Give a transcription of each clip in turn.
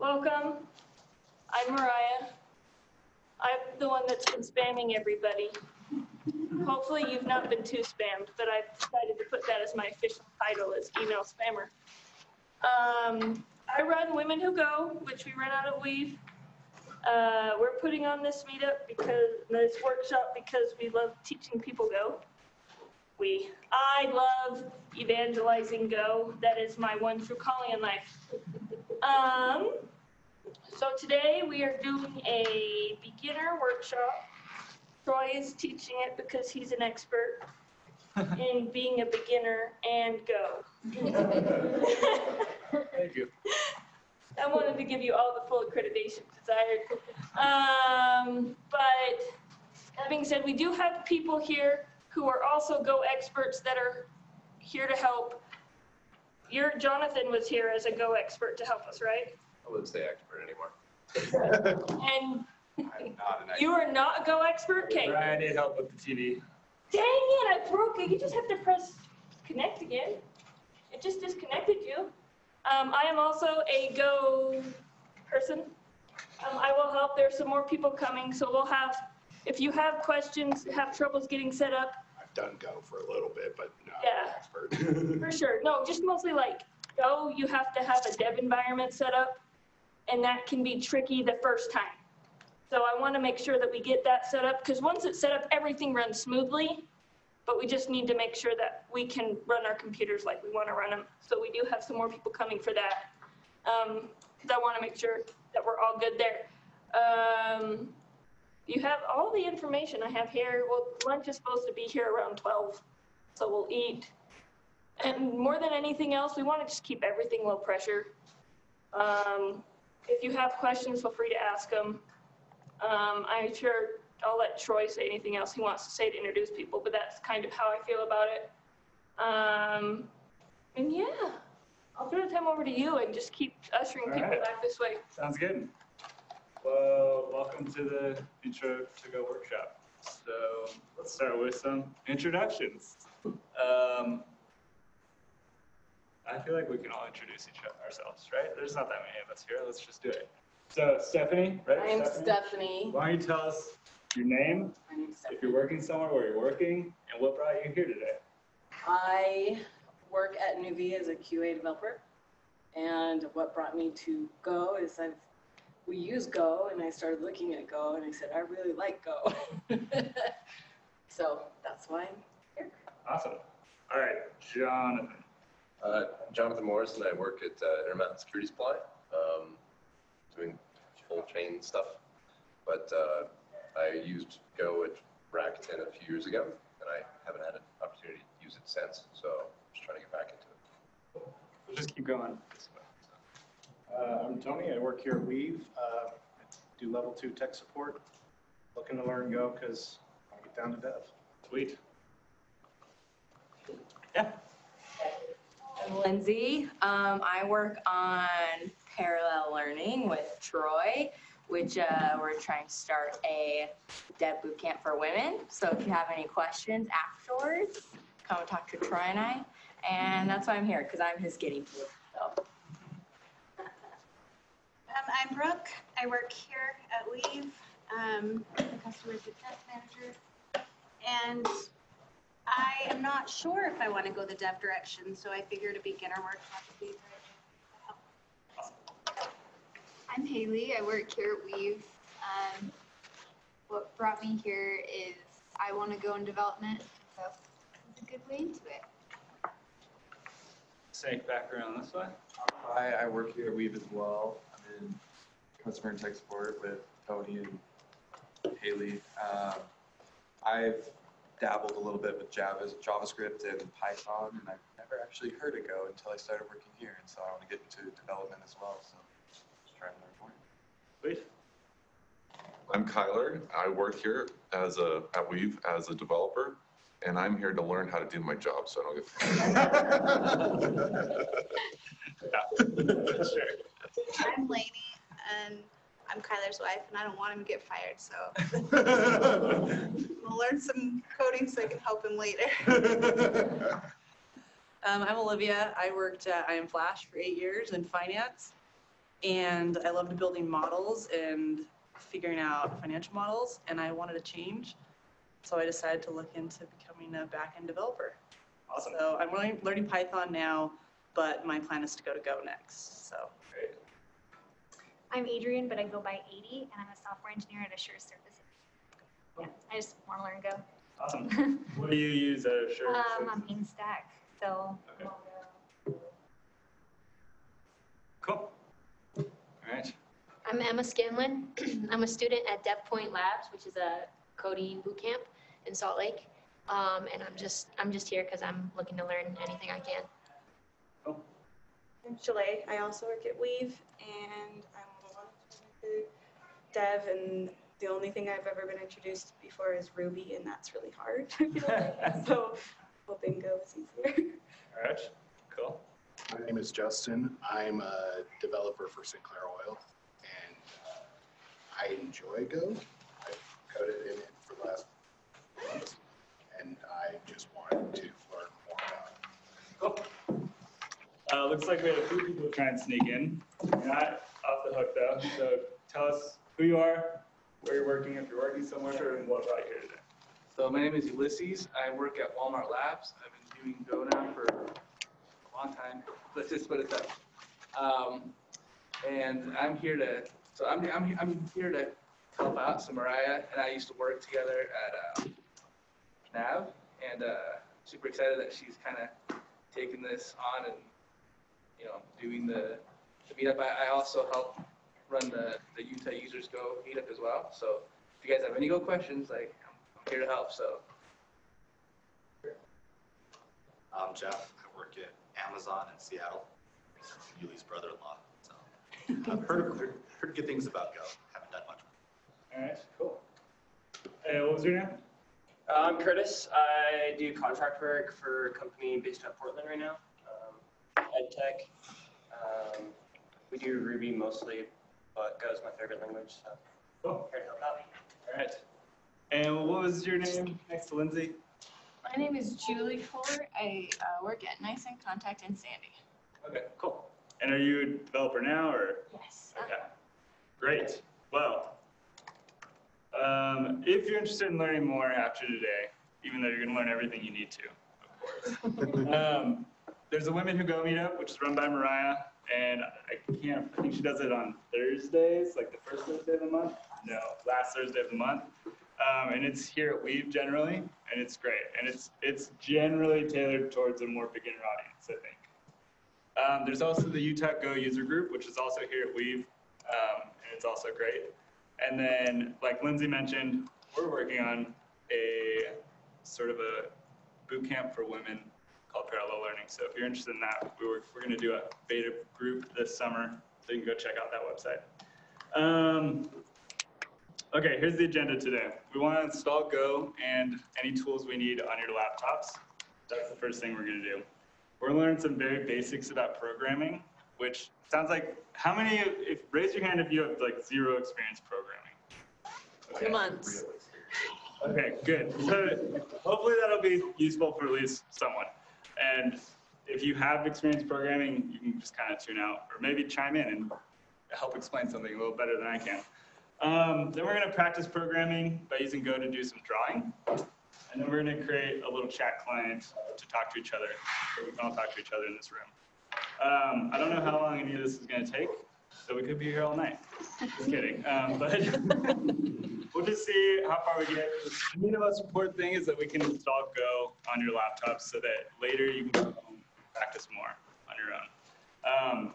Welcome. I'm Mariah. I'm the one that's been spamming everybody. Hopefully you've not been too spammed, but I've decided to put that as my official title as email spammer. Um, I run Women Who Go, which we run out of Weave. Uh, we're putting on this meetup because, this workshop because we love teaching people Go. We, I love evangelizing Go. That is my one true calling in life. Um, so today we are doing a beginner workshop. Troy is teaching it because he's an expert in being a beginner and Go. Thank you. I wanted to give you all the full accreditation desired. Um, but that being said, we do have people here who are also Go experts that are here to help. Your Jonathan was here as a Go expert to help us, right? I wouldn't say expert anymore. And I'm not an you are not a Go expert? Okay. I need help with the TV. Dang it, I broke it. You just have to press connect again. It just disconnected you. Um, I am also a Go person. Um, I will help. There's some more people coming, so we'll have, if you have questions, have troubles getting set up, I've done Go for a little bit, but not Yeah. an expert. for sure. No, just mostly like Go, you have to have a dev environment set up, and that can be tricky the first time. So I want to make sure that we get that set up, because once it's set up, everything runs smoothly. But we just need to make sure that we can run our computers like we want to run them. So we do have some more people coming for that. Um, because I want to make sure that we're all good there. Um, you have all the information I have here. Well, lunch is supposed to be here around 12, so we'll eat. And more than anything else, we want to just keep everything low pressure. Um, if you have questions, feel free to ask them. Um, I'm sure I'll let Troy say anything else he wants to say to introduce people, but that's kind of how I feel about it. Um, and yeah, I'll throw the time over to you and just keep ushering All people right. back this way. Sounds good. Well, welcome to the Intro to Go workshop. So let's start with some introductions. Um, I feel like we can all introduce each other ourselves, right? There's not that many of us here. Let's just do it. So Stephanie, right? I'm Stephanie. Why don't you tell us your name, if you're working somewhere, where you're working, and what brought you here today? I work at Nuvia as a QA developer. And what brought me to Go is I've, we use Go and I started looking at Go and I said, I really like Go. So that's why I'm here. Awesome. All right, Jonathan. Uh, Jonathan and I work at uh, Intermountain Security Supply, um, doing full chain stuff. But uh, I used Go at Rakuten a few years ago, and I haven't had an opportunity to use it since. So I'm just trying to get back into it. We'll just keep going. Uh, I'm Tony, I work here at Weave, uh, I do level two tech support. Looking to learn Go because I want to get down to dev. Sweet. I'm Lindsay. Um, I work on parallel learning with Troy, which uh, we're trying to start a dev boot camp for women. So if you have any questions afterwards, come and talk to Troy and I. And that's why I'm here, because I'm his guinea pig. So. Um, I'm Brooke. I work here at Weave, um, the customer success manager. And I am not sure if I want to go the dev direction, so I figured a beginner workshop would be great. I'm Haley. I work here at Weave. Um, what brought me here is I want to go in development, so it's a good way into it. Safe background this way. Hi, I work here at Weave as well. I'm in customer and tech support with Tony and Haley. Um, I've dabbled a little bit with Java, JavaScript and Python, and I've never actually heard of Go until I started working here. And so I want to get into development as well. So just trying to learn more. Sweet. I'm Kyler. I work here as a, at Weave as a developer, and I'm here to learn how to do my job so I don't get fired. Sure. I'm Lainey, and I'm Kyler's wife, and I don't want him to get fired, so we'll learn some coding so I can help him later. Um, I'm Olivia. I worked at I Am Flash for eight years in finance. And I loved building models and figuring out financial models, and I wanted to change. So I decided to look into becoming a back-end developer. Awesome. So I'm learning, learning Python now, but my plan is to go to Go next, so. Great. I'm Adrian, but I go by 80, and I'm a software engineer at Assure Services. Yeah, I just want to learn Go. Awesome. What do you use at Assure? Um, I'm main stack, so. Okay. Cool. All right. I'm Emma Scanlon. I'm a student at DevPoint Labs, which is a coding boot camp in Salt Lake. Um, and I'm just I'm just here because I'm looking to learn anything I can. I'm Shalay. I also work at Weave, and I'm a dev, and the only thing I've ever been introduced before is Ruby, and that's really hard. I feel like. so hoping Go is easier. All right. Cool. My name is Justin. I'm a developer for Sinclair Oil, and uh, I enjoy Go. I've coded in it for the last month, and I just wanted to learn more about it. Cool. Uh, looks like we had a few people trying to sneak in. You're not off the hook though. So tell us who you are, where you're working, if you're working somewhere, and what brought you here today. So my name is Ulysses. I work at Walmart Labs. I've been doing Go now for a long time. Let's just put it that. Um, and I'm here to. So I'm I'm I'm here to help out. So Mariah and I used to work together at uh, Nav, and uh, super excited that she's kind of taking this on and you know doing the, the meetup. I, I also help run the the Utah Users Go meetup as well. So if you guys have any Go questions, like I'm, I'm here to help. So. I'm Jeff. I work at Amazon in Seattle. Yuli's brother-in-law. So I've heard, heard, heard good things about Go. Haven't done much. All right. Cool. Hey, what was your name? Uh, I'm Curtis. I do contract work for a company based out of Portland right now, um, EdTech. Um, we do Ruby mostly, but Go is my favorite language, so Cool. here to help out. All right. And what was your name next to Lindsay? My name is Julie Fuller. I uh, work at NICE inContact in Sandy. Okay, cool. And are you a developer now or? Yes. Okay, great. Well, um, if you're interested in learning more after today, even though you're going to learn everything you need to, of course, um, there's a Women Who Go meetup, which is run by Mariah, and I can't, I think she does it on Thursdays, like the first Thursday of the month. No, last Thursday of the month. Um, and it's here at Weave generally, and it's great. And it's it's generally tailored towards a more beginner audience, I think. Um, there's also the Utah Go user group, which is also here at Weave, um, and it's also great. And then, like Lindsay mentioned, we're working on a sort of a boot camp for women called Parallel Learning. So if you're interested in that, we were, we're going to do a beta group this summer, so you can go check out that website. Um, okay, here's the agenda today. We want to install Go and any tools we need on your laptops. That's the first thing we're going to do. We're going to learn some very basics about programming, which sounds like how many? If raise your hand if you have like zero experience programming. Two months. Okay, good. So hopefully that'll be useful for at least someone. And if you have experience programming, you can just kind of tune out or maybe chime in and help explain something a little better than I can. Um, then we're going to practice programming by using Go to do some drawing. And then we're going to create a little chat client to talk to each other. We can all talk to each other in this room. Um, I don't know how long any of this is going to take, so we could be here all night. Just kidding. Um, but we'll just see how far we get. The most important thing is that we can install Go on your laptop so that later you can go home practice more on your own. Um,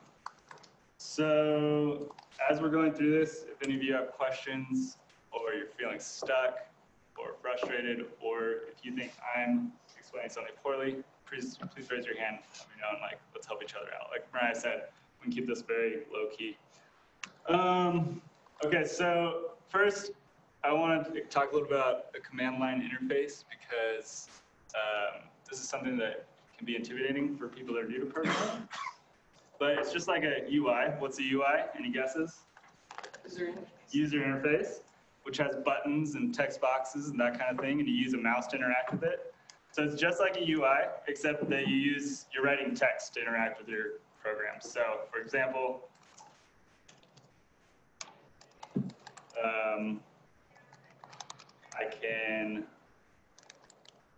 so as we're going through this, if any of you have questions or you're feeling stuck or frustrated, or if you think I'm explaining something poorly, please, please raise your hand. Let me know and like, let's help each other out. Like Mariah said, can keep this very low key. Um, okay, so first, I want to talk a little about the command line interface because um, this is something that can be intimidating for people that are new to programming. But it's just like a UI. What's a UI? Any guesses? User interface. User interface, which has buttons and text boxes and that kind of thing, and you use a mouse to interact with it. So it's just like a UI, except that you use, you're writing text to interact with your program. So for example, Um, I can,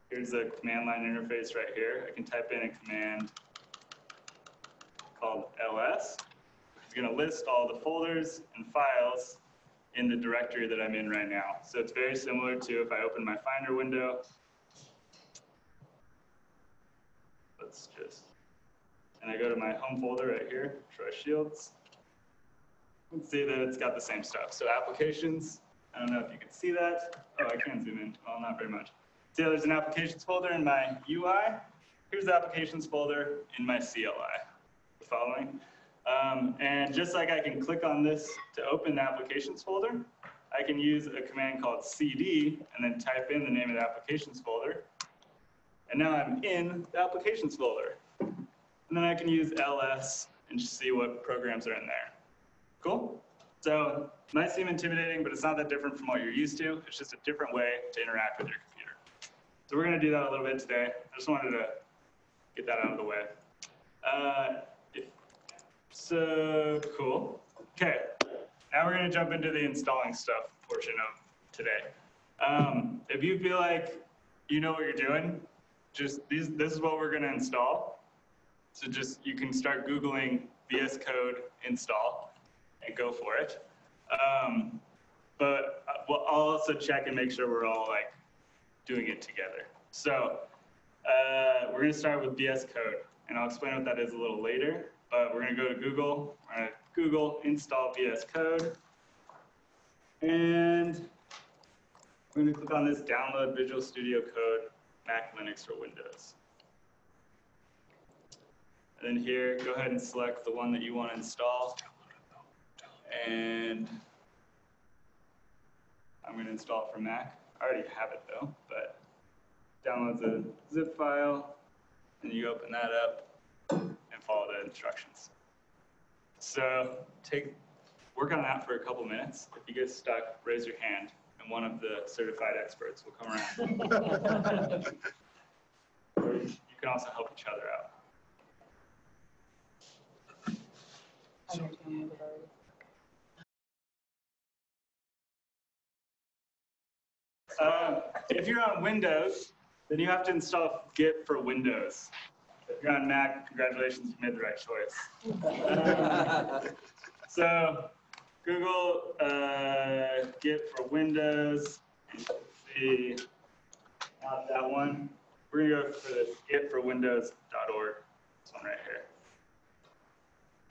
here's the command line interface right here. I can type in a command called ls. It's going to list all the folders and files in the directory that I'm in right now. So it's very similar to if I open my Finder window. Let's just, and I go to my home folder right here, Troy Shields. You can see that it's got the same stuff. So applications, I don't know if you can see that. Oh, I can zoom in. Well, not very much. See how there's an applications folder in my UI? Here's the applications folder in my CLI. Following. Um, and just like I can click on this to open the applications folder, I can use a command called cd and then type in the name of the applications folder. And now I'm in the applications folder. And then I can use ls and just see what programs are in there. Cool? So might seem intimidating, but it's not that different from what you're used to. It's just a different way to interact with your computer. So we're going to do that a little bit today. I just wanted to get that out of the way. Uh, so cool. Okay, now we're going to jump into the installing stuff portion of today. Um, if you feel like you know what you're doing, just these, this is what we're going to install. So just you can start Googling VS Code install and go for it. Um, but uh, we'll also check and make sure we're all like doing it together. So uh, we're going to start with VS Code, and I'll explain what that is a little later. But we're going to go to Google. To Google install VS Code, and we're going to click on this download Visual Studio Code, Mac, Linux, or Windows. And then here, go ahead and select the one that you want to install. And I'm going to install it for Mac. I already have it though, but downloads a zip file, and you open that up and follow the instructions. So take work on that for a couple minutes. If you get stuck, raise your hand, and one of the certified experts will come around. or you can also help each other out. Um, if you're on Windows, then you have to install Git for Windows. If you're on Mac, congratulations, you made the right choice. so, Google uh, Git for Windows. You can see not that one. We're gonna go for the Git for Windows.org. This one right here.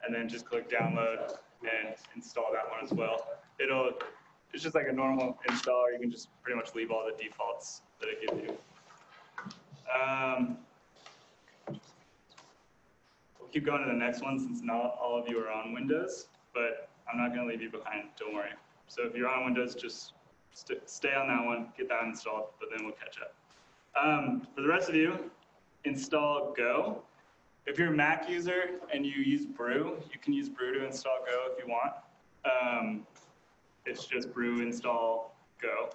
And then just click download and install that one as well. It'll it's just like a normal installer. You can just pretty much leave all the defaults that it gives you. Um, we'll keep going to the next one since not all of you are on Windows, but I'm not going to leave you behind. Don't worry. So if you're on Windows, just st stay on that one, get that installed, but then we'll catch up. Um, for the rest of you, install Go. If you're a Mac user and you use Brew, you can use Brew to install Go if you want. Um, it's just brew install go.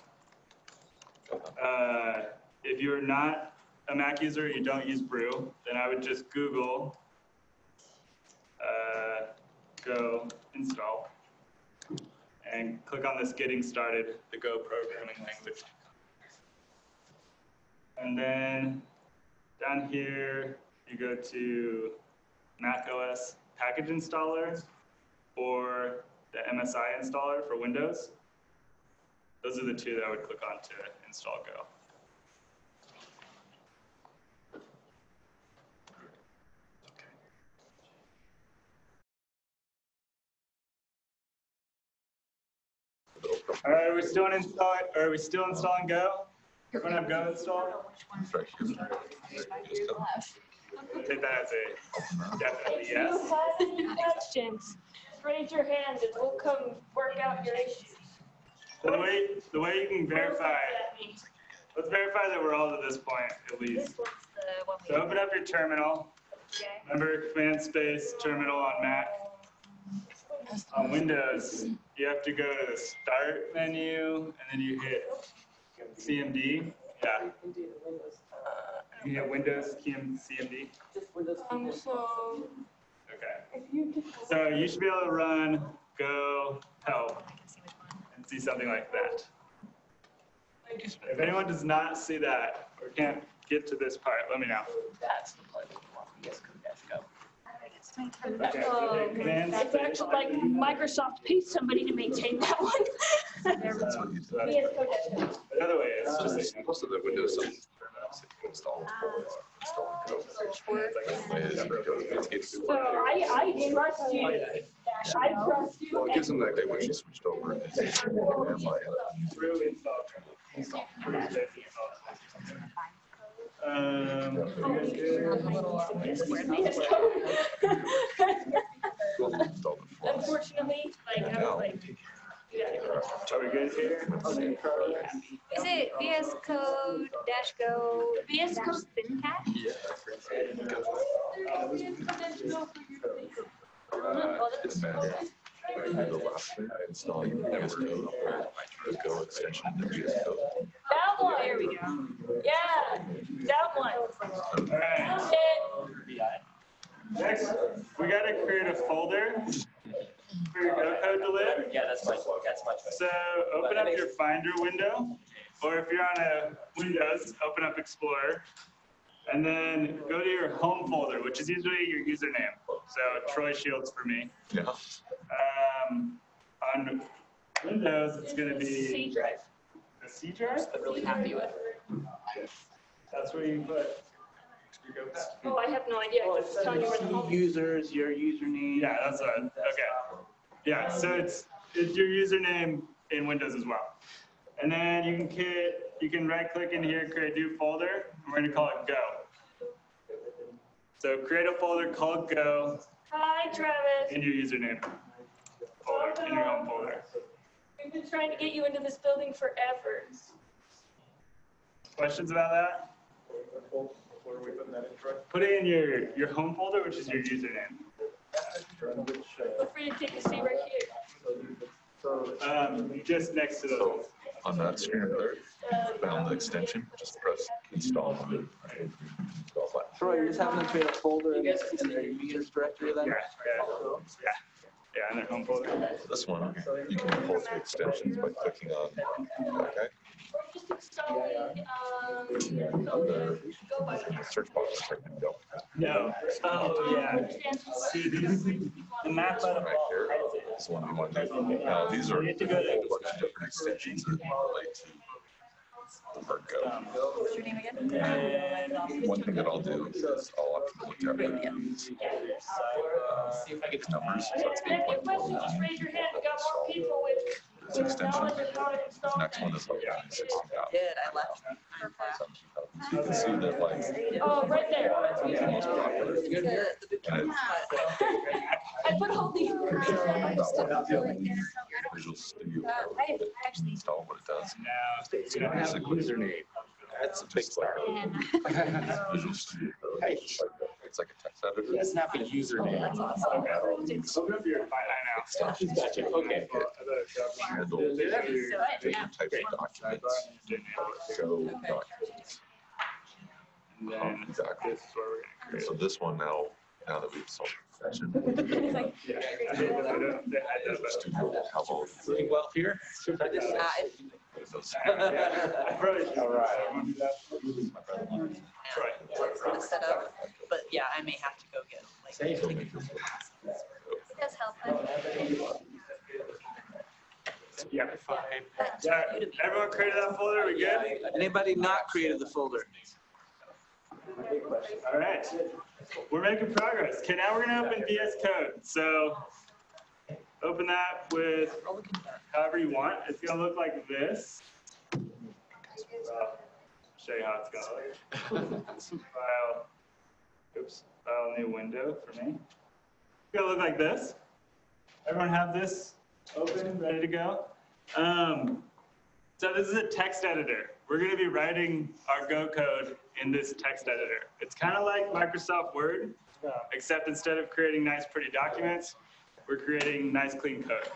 Uh, if you're not a Mac user, you don't use brew, then I would just Google uh, go install and click on this getting started, the Go programming language. And then down here, you go to Mac OS package installer or the MSI installer for Windows. Those are the two that I would click on to install Go. All right, are we still in install? Are we still installing Go? Everyone have Go installed? Take that as a definitely If yes. you have any questions, raise your hand and we'll come work out your issues. So the way the way you can verify, that let's verify that we're all to this point at least. This one's the one So open up your terminal. Okay. Remember command space terminal on Mac. On Windows, you have to go to the start menu and then you hit CMD. Yeah. You hit Windows CMD. Um, so Okay. if you could. So you should be able to run go help and see something like that. If anyone does not see that or can't get to this part, let me know. That's the play. VS Code dash go. Okay, so Oh, the It's actually like Microsoft paid somebody to maintain that one. You do. VS Code dash go. Another way is just of- Most of the Windows stuff is installed. Install code. Way is you go, it takes- So I, I trust you. I trust you. Well, it gives them that day when you switched over. it's easier to command through install. Install. Pretty install. Um, you guys good? VS Code. Well, install the forms. Unfortunately, like, I was like, yeah. Are we good here? Is it VS Code dash go VS Code FinCat? It's bad. When I do the last thing, I install VS Code, the Go extension, in the VS Code. That one. There we go. Yeah, that one. All right. Next, we gotta create a folder for your Go code to live. Yeah, that's my, that's my choice. So open up your Finder window, or if you're on a Windows, open up Explorer. And then go to your home folder, which is usually your username. So Troy Shields for me. Yeah. Um, on Windows, it's gonna be. C drive. The C drive? I'm really happy with. That's where you put your Go. Oh, I have no idea. I was telling you where the home. Users, your username. Yeah, that's what, okay. Yeah, so it's, it's your username in Windows as well. And then you can hit, you can right click in here, create new folder, and we're gonna call it Go. So create a folder called Go Hi, Travis. in your username folder, in your home folder. We've been trying to get you into this building forever. Questions about that? Where are we putting in, Put it in your, your home folder, which is your username. Feel free to take a seat right here. Um, just next to So the, on that screen there, found the extension, just press install. Install flat. Troy, you're just having to create a folder in in their users directory then? yeah, yeah, yeah, yeah, in their home folder. This one, you can pull through extensions by clicking on, okay? Just installing, um, On the search box, type in Go. No, oh, yeah. See, these, the map out of Right here is the one we want to. Now, these are a whole bunch of different extensions that relate to our Go. What's your name again? One thing that I'll do is I'll have to look uh, these numbers, it's If you have any questions, just raise your hand. We got more people with, This extension, knowledge of how to this install. next one is like sixty thousand. Did, I left. So you can see that like, Oh, right there. Oh, the most popular. The, the boot camp, I put all these. Visual Studio Code, I that actually install what it does. now, So basically, That's a big just like one. Visual Studio Code, it's like, a- it's like a text editor. Doesn't have a username. open up your, I know. Extensions. Gotcha, okay. Handle different types of documents, show documents. Um, Exactly. this is where we're. So this one now, now that we've solved the session, Yeah, I don't, I don't, I Visual Studio will have all the Doing well here? uh, All right. Troy. the setup, but yeah, I may have to go get like. Make it- does help. Yeah. Yeah, everyone created that folder, we good? Anybody not created the folder? All right, we're making progress. Okay, now we're gonna open VS Code. So open that with however you want. It's gonna look like this. Well, Show you how it's gonna look. File, oops, file new window for me. It's gonna look like this. Everyone have this open, ready to go? Um, so this is a text editor. We're going to be writing our Go code in this text editor. It's kind of like Microsoft Word, except instead of creating nice, pretty documents, we're creating nice, clean code.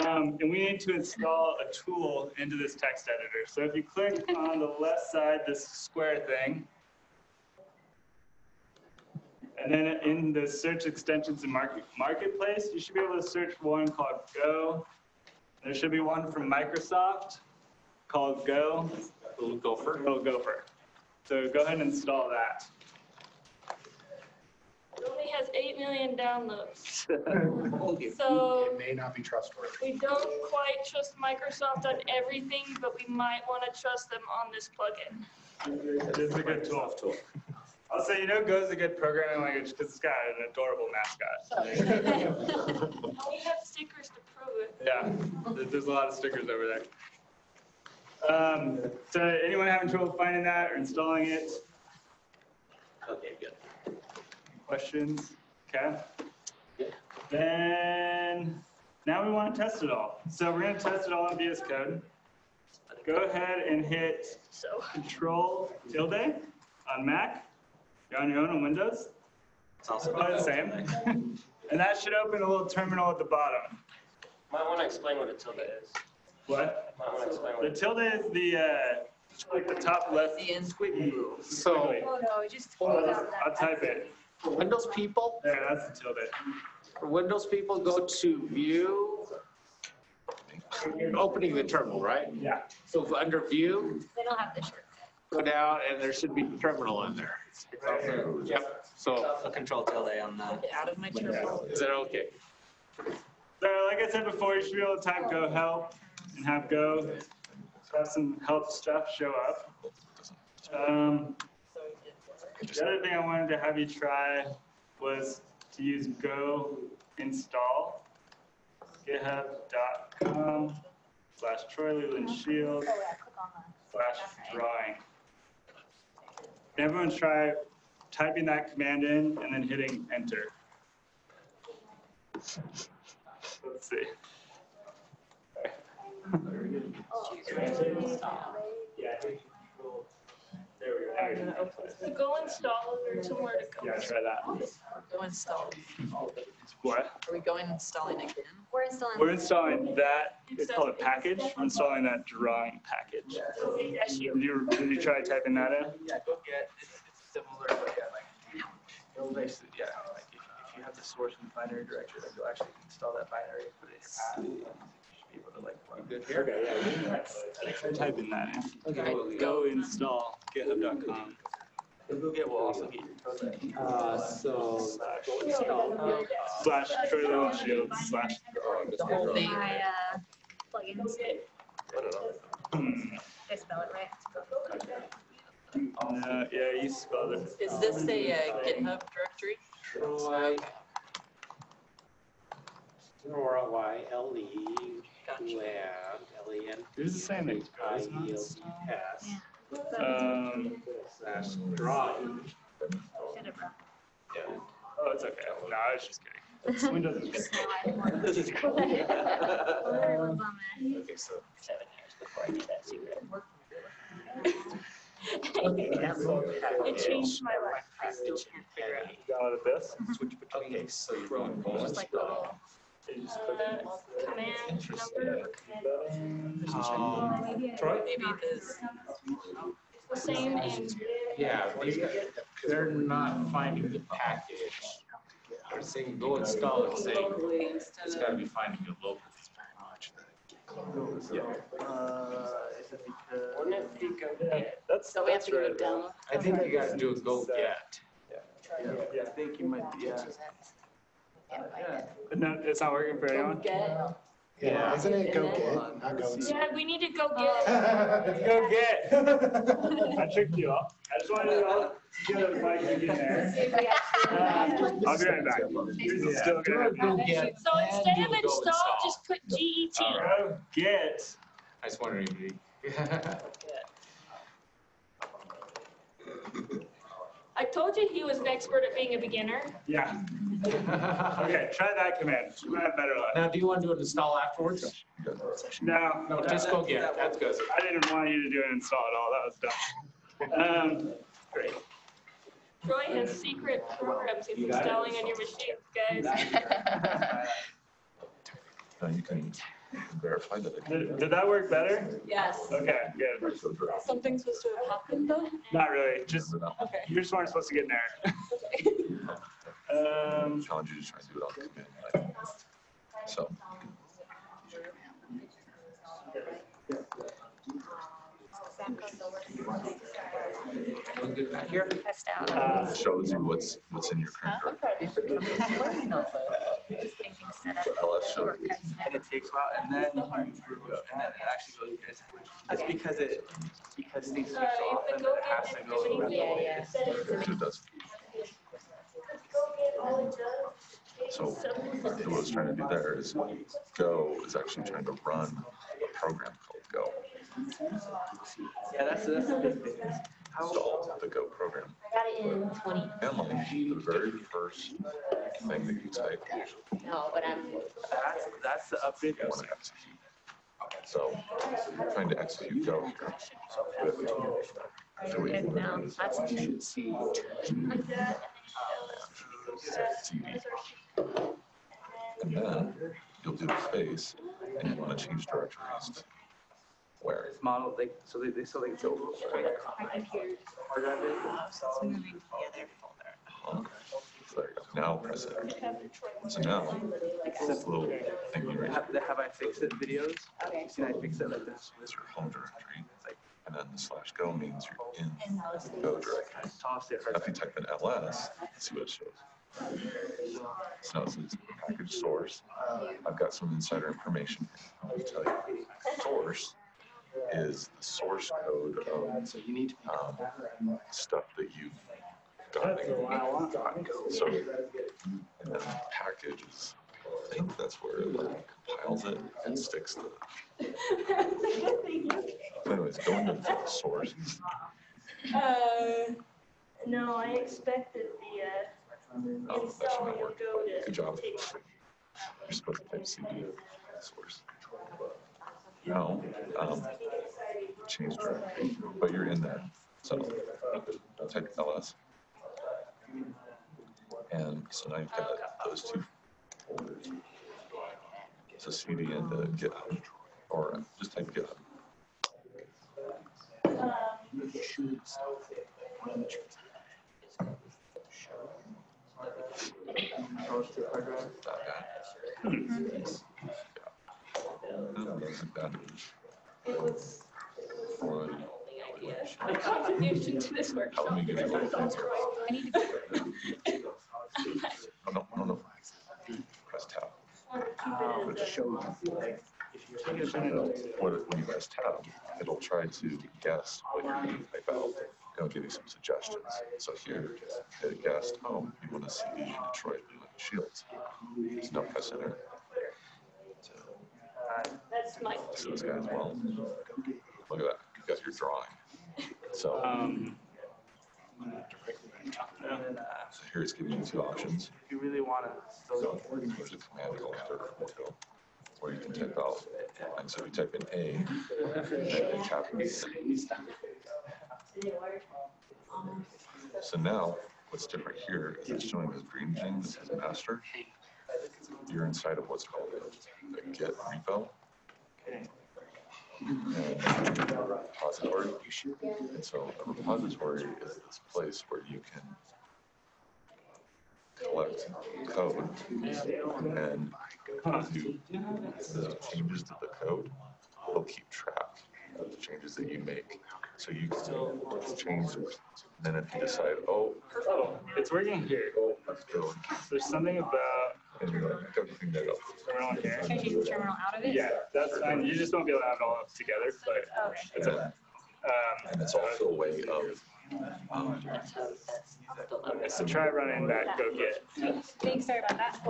Um, and we need to install a tool into this text editor. So if you click on the left side, this square thing, and then in the search extensions and market, marketplace, you should be able to search one called Go There should be one from Microsoft called Go. Little Gopher. Little Gopher. So go ahead and install that. It has 8 million downloads. So It may not be trustworthy. we don't quite trust Microsoft on everything, but we might want to trust them on this plugin. It is a good tool. I'll say, you know, Go is a good programming language because it's got an adorable mascot. We have stickers to prove it. Yeah, there- there's a lot of stickers over there. Um, so anyone having trouble finding that or installing it? Okay, good. Questions? Okay. Then, now we want to test it all. So we're going to test it all in VS Code. Go ahead and hit Control tilde on Mac. You're on your own on Windows. It's also Probably the same. And that should open a little terminal at the bottom. Might want to explain what a tilde is. What? Might want to explain what. The tilde is the, uh, like the top left. The squiggly. So- Oh, no, just. I'll, I'll type it. For Windows people, Yeah, that's the tilde. for Windows people, go to View. You're opening the terminal, right? Yeah. So if under View, They don't have the shirt. go down and there should be terminal in there. Yep, so Also control tilde on that. Out of my terminal. is that okay? So like I said before, you should be able to type go help and have go, have some help stuff show up. Um, the other thing I wanted to have you try was to use go install github.com slash Troy Leland Shield slash drawing. Everyone try typing that command in and then hitting enter. Let's see. There we go. Now you can- So go install it or somewhere to go. Yeah, try that. Go install. What? Are we going installing again? We're installing. We're installing that, it's called a package, we're installing that drawing package. Did you, did you try typing that in? Yeah, go get, it's, it's similar, but yeah, like, it'll basically, yeah, like if, if you have the source and binary directory, like you'll actually install that binary, put it in your path. You should to like. run Good here? Okay, yeah. Try typing that in. Okay. Go install github.com. Google get will also get your code. Uh, so. Slash Troy Leland Shield slash. My, uh, plugins. Hmm. Did I spell it right? Uh, yeah, you spelled it. Is this a uh, GitHub directory? Troy. R O Y L lab, L N Who's the same thing? I E L D S. Um, Slash drawing. Should have brought. Yeah. oh, it's okay. No, I was just kidding. Windows is good. This is cool. Okay, so. Seven years before I did that secret. It changed my life. I still can't figure out. Downloaded this? Okay, so you're going both. Just like little. Uh, Command number. Um? Maybe this. Same and Yeah, they- they're not finding the package. They're saying go install it, saying it's gotta be finding it locally. Yeah. Uh, is it because? Go that's, So we have that's to give right. I think you gotta do a go get. Yeah, I think you might, yeah. No, it's not working for anyone? Get. Yeah, isn't it go get, not go install? yeah, we need to go get it. Go get. I tricked you all. I just wanted you all to get a mic and get there. I'll be right back. You're still gonna. Go get. So instead of and do go install, just put E GET. Go get. I was wondering if you. I told you he was an expert at being a beginner. Yeah. Okay, try that command. You might have better luck. Now, do you want to do an install afterwards? No. No, just go get it. That's good. I didn't want you to do an install at all. That was dumb. Um, great. Troy has secret programs he's installing on your machines, guys. Now you can verify that. Did, did that work better? Yes. Okay, good. Something's supposed to have happened though? Not really. Just Okay. you just weren't supposed to get in there. Um, Challenge you to try to do it all. command. like, So. Test out. uh, Shows you what's, what's in your current directory. LS shows you. And it takes a while, and then you and then it actually goes, it's, it's because it, because things switch off and it has to go. Yeah, yeah. It does. So what I was trying to do there is Go is actually trying to run a program called Go. Yeah, that's, that's the big thing. is How, Install the Go program. I got it in twenty. Emily, the very first thing that you type, No, but I'm, that's, that's the update. you want to execute. So I'm trying to execute Go here. with Go. and now that's should see CD. And then you'll do a space and you want to change directories to where? It's modeled, like, so they, they, so they, so. Hard drive it. Uh-huh. So there you go. Now press it. So now, this little thing right Have, here have I fixed it videos? Okay. You see, I fix it like this. is your home directory. And then the slash go means you're in the go directory. Toss it. If you type in ls, see what it shows. So now it says package source. I've got some insider information. I'll tell you. Source is the source code of um, stuff that you've gotten. gotten go. So, and then package is, I think that's where it like compiles it and sticks the. Anyways, go into the source. Uh, no, I expected the, uh, Oh, that should installing not work. Go to Good job. take You're supposed to type CD source. No, um, change directory, but you're in there, so type ls. And so now you've got those two folders. So CD into GitHub, or just type GitHub. My contribution to this workshop. Let me give you one thing here. I need to. Oh, no, no, no. Press tab. Keep it as a- What When you press tab, it'll try to guess what you're going to type out. It'll give you some suggestions. So here, it guessed, oh, you want to see the Detroit Shields. So now press enter. That's my. So this guy as well. Look at that, you got your drawing. So, Um, so here it's giving you two options. If you really so, there's a command called auto, where you can type out, and so if you type in A, then it capitals. So now, what's different here is it's showing this green thing that says master. You're inside of what's called the Git repo. Repository. And so a repository is this place where you can collect code and do the changes to the code. It'll keep track of the changes that you make. So you can change, it. then if you decide, oh, oh, it's working here. There's something about And you're like, I gotta clean that up. terminal here. Can I take the terminal out of it? Yeah, that's fine. You just won't be able to have it all up together, but Okay. it's a, um, And it's also a way of, um, it's to try running that go get. Thanks, sorry about that.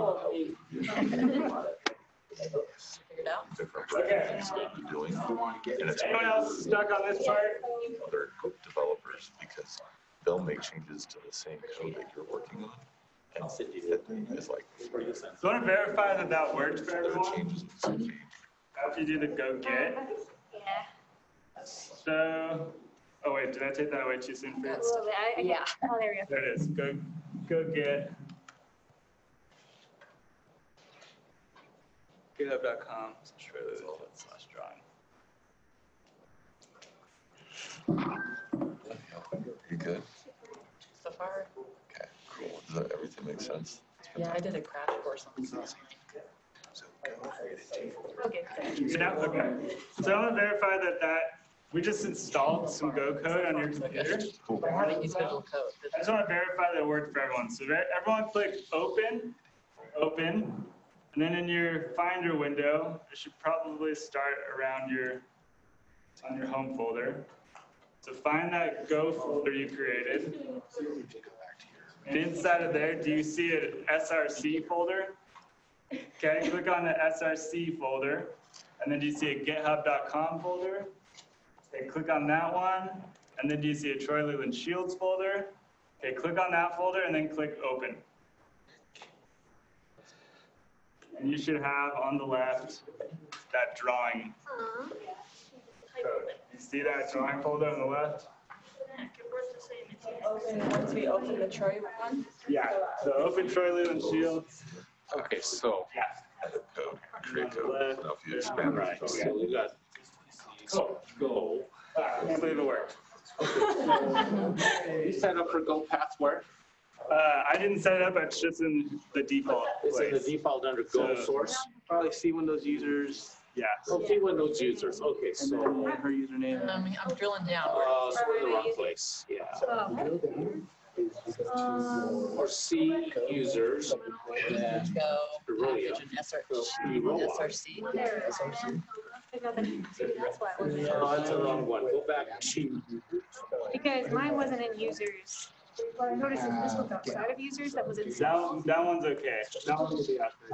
different things that you're doing. And it's Anyone else stuck on this part? other developers because they'll make changes to the same code that you're working on. And it is like. So I want to verify that that works for everyone. Changes the same page. After you do the go get. Um, yeah. So, oh wait, did I take that away too soon for A you? little bit. I, I Yeah. Oh, there we go. There it is. Go, go get. GitHub.com slash slash drawing. You good? So far, Okay, cool. Does that, everything make sense? yeah, I did a crash course on this. Okay. So now, okay. So I want to verify that that we just installed some Go code on your computer. He's got a. I just want to verify that it worked for everyone. So everyone click open, open, and then in your Finder window, it should probably start around your, on your home folder. So find that Go folder you created. And inside of there, do you see an SRC folder? Okay, click on the SRC folder, and then do you see a github.com folder? Okay, click on that one, and then do you see a Troy Leland Shields folder? Okay, click on that folder and then click open. And you should have on the left that drawing code. You see that drawing folder on the left? Open, once we open the Troy one? Yeah, so open Troy Leland Shields. Okay, so. Yeah. Code, create code. Now if you expand Right, it. so we got Cool. Go. I can't believe it worked. You set up for Go Path where? Uh, I didn't set it up, it's just in the default It's in the default under Go So- source? Probably see Windows users. Yeah. Okay, Windows users, okay, And so, then her username. Um, I'm drilling down. uh, so we're in the wrong place, yeah. Or C users, and then Go, Aurelia. package, and SR, SRC. That's why I No, that's the wrong one, go back to, Because mine wasn't in users. Notice that this was outside of users, that was in. That, one- that one's okay. That one will be after.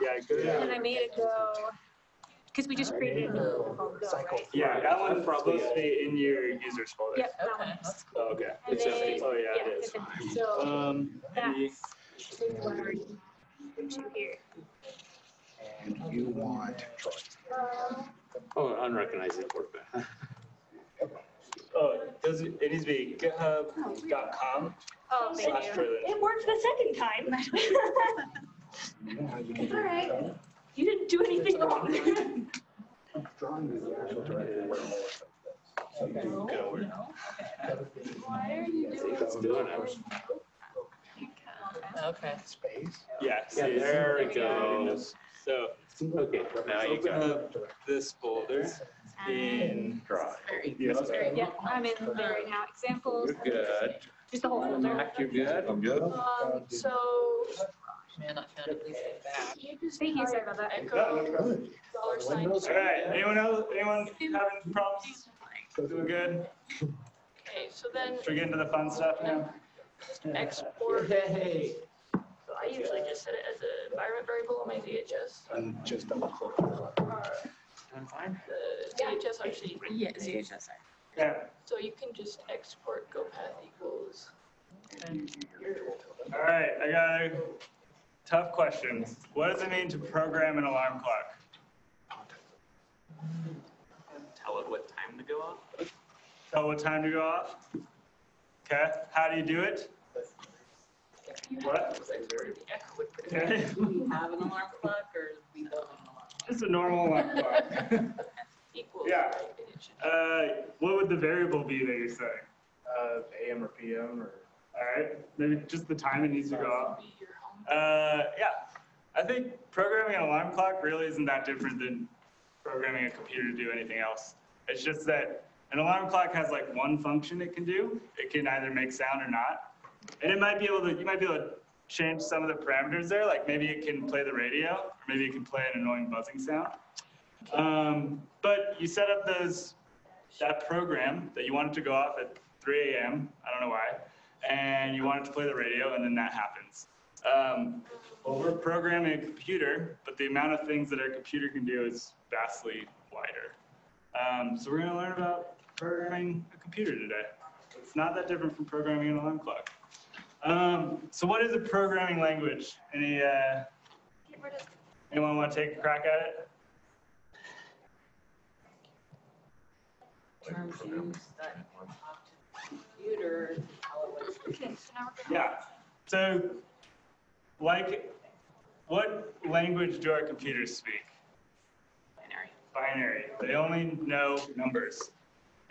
Yeah, And good. then I made it go, because we just created a new called Go, right? Yeah, that one's probably supposed to be in your users folder. Yep, that one. Oh, okay. And It's empty. then- Oh, yeah, it it's is. So Um, maybe- that's what I already here. And you want oh, unrecognized import. oh, does it, it needs to be github.com Oh, thank slash you. Troy It worked the second time. All right. You didn't do anything wrong. Why are you doing? It's doing it. Okay. space. Yeah, Yeah, there it goes. So Okay, now you open got up this folder in Drive. Very, Yes. very. Yeah, I'm in there right now. Examples, You're good. just the whole folder. Mac, you're good? I'm good. Um, so, Man, I found it, please get back. thank you, sorry about that. Echo, dollar sign. All right, anyone else, anyone having problems? Doing good? Okay, so then Should we get into the fun stuff now? export. Hey. So I usually just set it as an environment variable on my VHS. And just double click. I'm fine. The VHS RC. Yeah, ZHSR. Yeah. So you can just export GoPath equals. All right, I got a tough question. What does it mean to program an alarm clock? Tell it what time to go off. Tell what time to go off? Okay, how do you do it? What? Okay, We have an alarm clock or we build an alarm? just a normal alarm clock. Equals. Yeah. right, and it should- Uh, what would the variable be that you're saying? Uh, AM or PM or? All right, maybe just the time it needs to go off. Uh, yeah, I think programming an alarm clock really isn't that different than programming a computer to do anything else. It's just that an alarm clock has like one function it can do. It can either make sound or not. And it might be able to, you might be able to change some of the parameters there, like maybe it can play the radio, or maybe it can play an annoying buzzing sound. Um, but you set up those, that program that you want it to go off at 3 a.m., I don't know why, and you want it to play the radio, and then that happens. Um, well, we're programming a computer, but the amount of things that our computer can do is vastly wider. Um, so we're going to learn about programming a computer today. It's not that different from programming an alarm clock. Um, so what is a programming language? Any uh, Get rid of anyone want to take a crack at it? Terms used that talk to the computer, tell it what Okay, so now we're gonna. Yeah. So, like, what language do our computers speak? binary. binary. They only know numbers.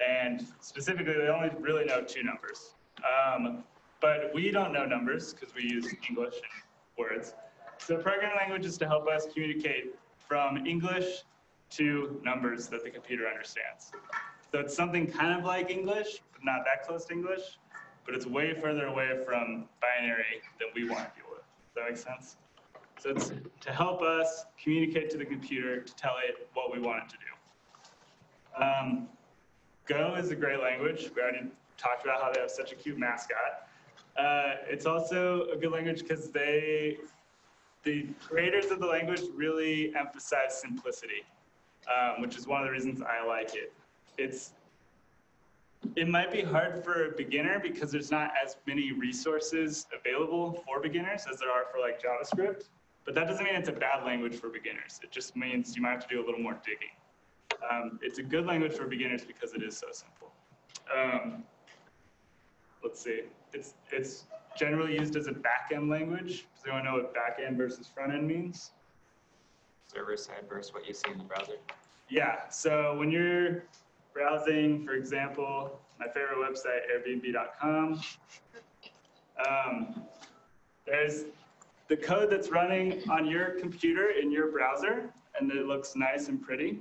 And specifically, they only really know two numbers. Um, but we don't know numbers because we use English and words. So programming language is to help us communicate from English to numbers that the computer understands. So it's something kind of like English, but not that close to English, but it's way further away from binary than we want to deal with. That make sense? So it's to help us communicate to the computer to tell it what we want it to do. Um, Go is a great language. We already talked about how they have such a cute mascot. Uh, it's also a good language because they, the creators of the language really emphasize simplicity, um, which is one of the reasons I like it. It's it might be hard for a beginner because there's not as many resources available for beginners as there are for like JavaScript. But that doesn't mean it's a bad language for beginners. It just means you might have to do a little more digging. Um, it's a good language for beginners because it is so simple. Um, let's see. It's it's generally used as a backend language. Does anyone know what backend versus front end means? Server side versus what you see in the browser. Yeah. So when you're browsing, for example, my favorite website, Airbnb.com, um, there's the code that's running on your computer in your browser, and it looks nice and pretty.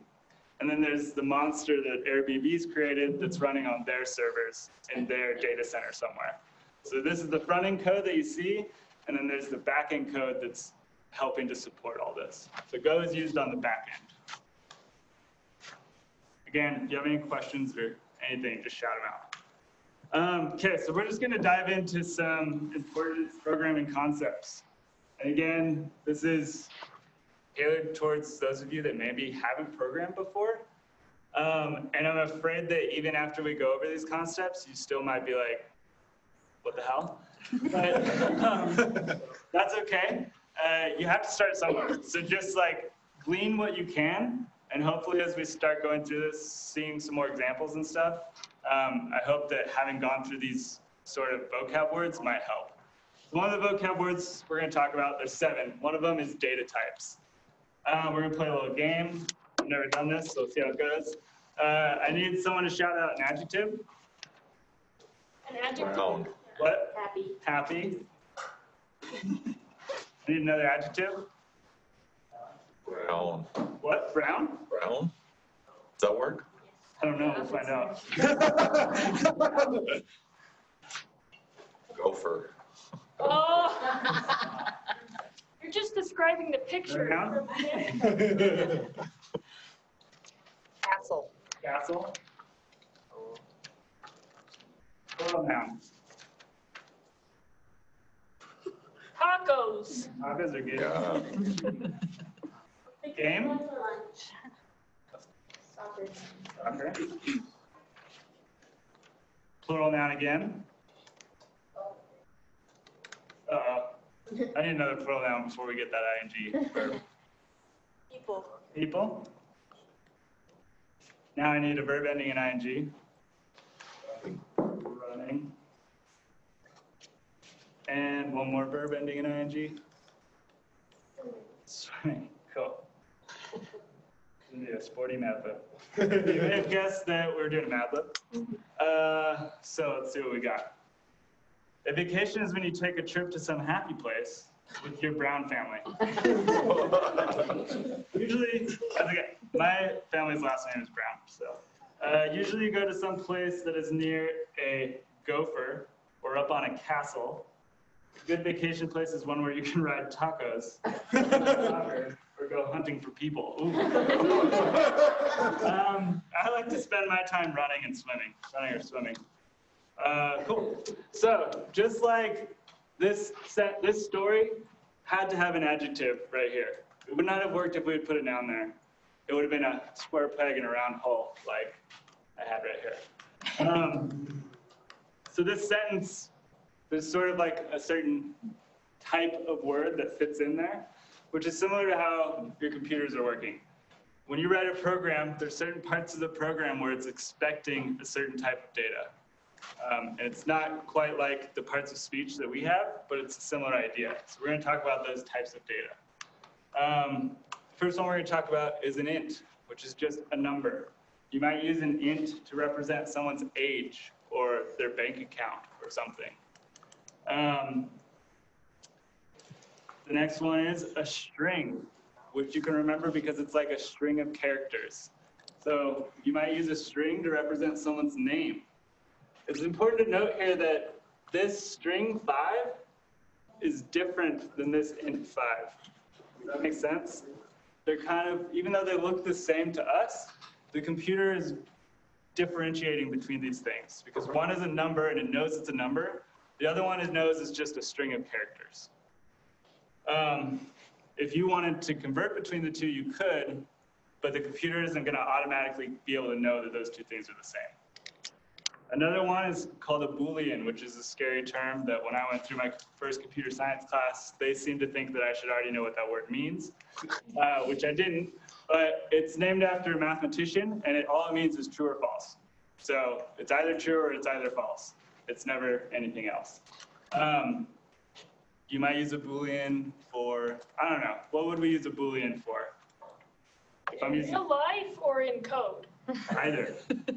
And then there's the monster that Airbnb's created that's running on their servers in their data center somewhere. So this is the front end code that you see, and then there's the back end code that's helping to support all this. So Go is used on the back end. Again, if you have any questions or anything, just shout them out. Um, okay, so we're just going to dive into some important programming concepts. And again, this is tailored towards those of you that maybe haven't programmed before. Um, and I'm afraid that even after we go over these concepts, you still might be like, what the hell? But um, that's okay. Uh, you have to start somewhere. So just like glean what you can. And hopefully, as we start going through this, seeing some more examples and stuff, um, I hope that having gone through these sort of vocab words might help. One of the vocab words we're going to talk about, there's seven. One of them is data types. Um, we're going to play a little game. I've never done this, so let's see how it goes. Uh, I need someone to shout out an adjective. An adjective. Round. What? Happy. Happy. I need another adjective. Brown. What? Brown? Brown? Does that work? I don't know. We'll find out. Gopher. Oh. You're just describing the picture. Brown? Castle. Castle. Pronoun. Tacos. Tacos are good. Yeah. Game? Soccer. Soccer. Plural noun again. Uh-oh. I need another plural noun before we get that ing verb. People. People. Now I need a verb ending in ing. Running. And one more verb ending in ing. Swimming. Cool. Yeah, sporty Mad Lib. you may have guessed that we're doing a Mad Lib. Uh, so let's see what we got. A vacation is when you take a trip to some happy place with your Brown family. usually, my family's last name is Brown, so uh, usually you go to some place that is near a gopher or up on a castle. A good vacation place is one where you can ride tacos or go hunting for people. Um, I like to spend my time running and swimming, running or swimming. Uh, cool. So just like this set, this story had to have an adjective right here. It would not have worked if we had put a noun there. It would have been a square peg in a round hole, like I had right here. Um, so this sentence, there's sort of like a certain type of word that fits in there, which is similar to how your computers are working. When you write a program, there's certain parts of the program where it's expecting a certain type of data. Um, and it's not quite like the parts of speech that we have, but it's a similar idea. So we're going to talk about those types of data. Um, first one we're going to talk about is an int, which is just a number. You might use an int to represent someone's age or their bank account or something. Um, the next one is a string, which you can remember because it's like a string of characters. So you might use a string to represent someone's name. It's important to note here that this string five is different than this int five. Does that make sense? They're kind of, even though they look the same to us, the computer is differentiating between these things because one is a number and it knows it's a number. The other one it knows is just a string of characters. Um, if you wanted to convert between the two, you could, but the computer isn't going to automatically be able to know that those two things are the same. Another one is called a Boolean, which is a scary term that when I went through my first computer science class, they seemed to think that I should already know what that word means, uh, which I didn't. But it's named after a mathematician, and it, all it means is true or false. So it's either true or it's either false. It's never anything else. Um, you might use a Boolean for, I don't know, what would we use a Boolean for? If I'm In using real life or in code? either.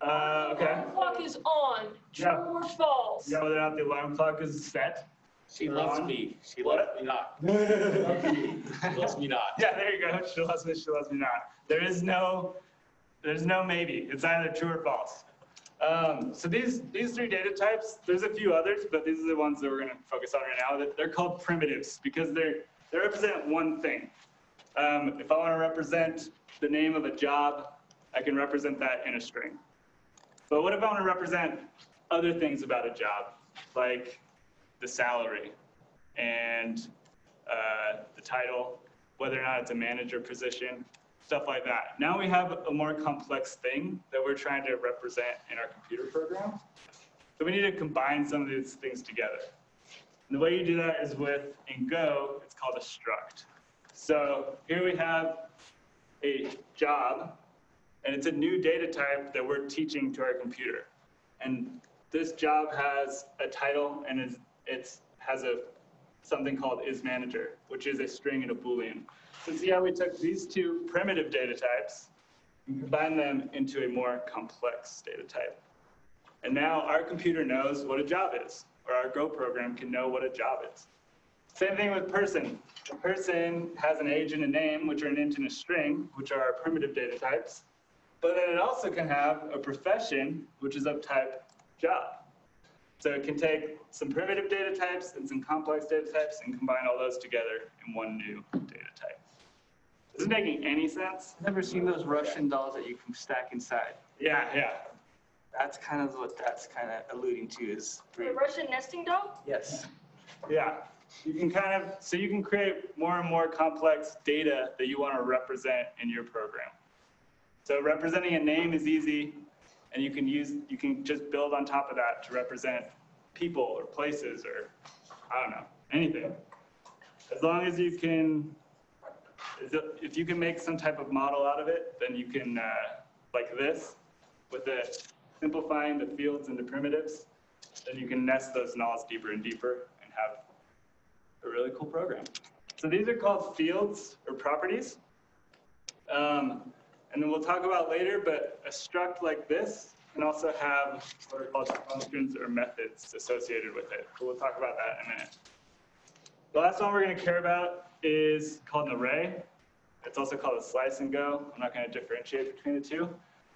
Uh, okay. Alarm Clock is on, true Yeah. or false? Yeah, whether or not the alarm clock is set. She loves on. me. She loves me not. She loves me not. Yeah, there you go. She loves me, she loves me not. There is no, there's no maybe. It's either true or false. Um, so these, these three data types, there's a few others, but these are the ones that we're going to focus on right now. They're called primitives because they're, they represent one thing. Um, if I want to represent the name of a job, I can represent that in a string. But what if I want to represent other things about a job, like the salary and uh, the title, whether or not it's a manager position, stuff like that. Now we have a more complex thing that we're trying to represent in our computer program. So we need to combine some of these things together. And the way you do that is with, in Go, it's called a struct. So here we have a job, and it's a new data type that we're teaching to our computer. And this job has a title and is, it's has a something called is manager, which is a string and a boolean. So see how we took these two primitive data types and combined them into a more complex data type. And now our computer knows what a job is, or our Go program can know what a job is. Same thing with person. A person has an age and a name, which are an int and a string, which are our primitive data types. But then it also can have a profession, which is of type job. So it can take some primitive data types and some complex data types and combine all those together in one new data type. Is this making any sense? Never seen those Russian dolls that you can stack inside. Yeah, yeah. That's kind of what that's kind of alluding to is. The Russian nesting doll? Yes. Yeah. You can kind of, so you can create more and more complex data that you want to represent in your program. So representing a name is easy, and you can use, you can just build on top of that to represent people or places or, I don't know, anything. As long as you can, if you can make some type of model out of it, then you can, uh, like this, with the simplifying the fields into primitives, then you can nest those knowledge deeper and deeper and have a really cool program. So these are called fields or properties. Um, and then we'll talk about later, but a struct like this can also have what are called functions or methods associated with it. But we'll talk about that in a minute. The last one we're going to care about is called an array. It's also called a slice and go. I'm not going to differentiate between the two.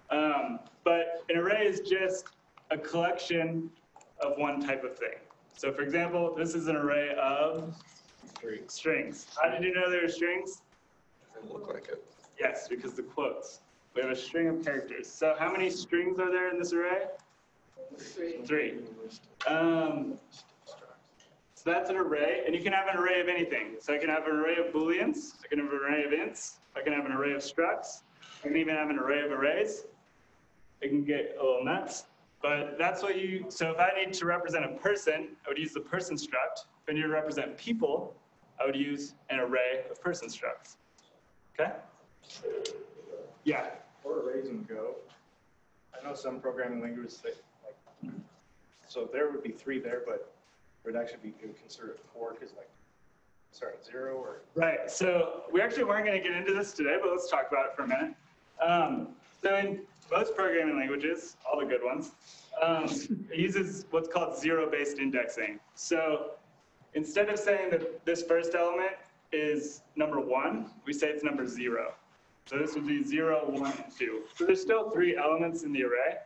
Um, but an array is just a collection of one type of thing. So for example, this is an array of strings. How did you know there were strings? Doesn't look like it. Yes, because the quotes. We have a string of characters. So how many strings are there in this array? Three. Um, so that's an array, and you can have an array of anything. So I can have an array of booleans, I can have an array of ints, I can have an array of structs, I can even have an array of arrays. It can get a little nuts, but that's what you, so if I need to represent a person, I would use the person struct. If I need to represent people, I would use an array of person structs. Okay? Yeah. Or arrays in Go. I know some programming languages say, like, so there would be three there, but it would actually be, it would consider it four, because like, at zero or Right. So we actually weren't going to get into this today, but let's talk about it for a minute. Um, so in most programming languages, all the good ones, um, it uses what's called zero-based indexing. So instead of saying that this first element is number one, we say it's number zero. So this would be zero, one, and two. So there's still three elements in the array,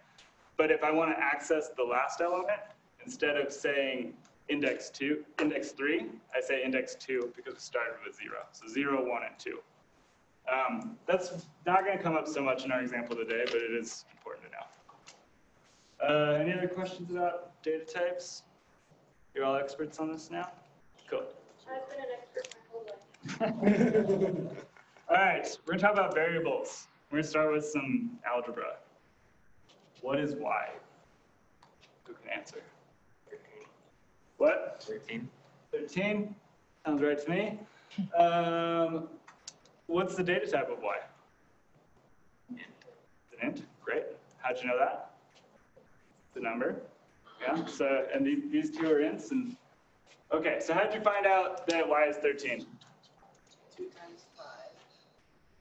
but if I want to access the last element, instead of saying index two, index three, I say index two because we started with zero. So zero, one, and two. Um, that's not going to come up so much in our example today, but it is important to know. Uh, any other questions about data types? You're all experts on this now? Cool. I've been an expert my whole life. All right, we're gonna talk about variables. We're gonna start with some algebra. What is y? Who can answer? What? 13. 13? Sounds right to me. Um, what's the data type of y? It's an int. Great. How'd you know that? The number. Yeah. So, and these, these two are ints. And okay. So how'd you find out that y is 13? Two times five.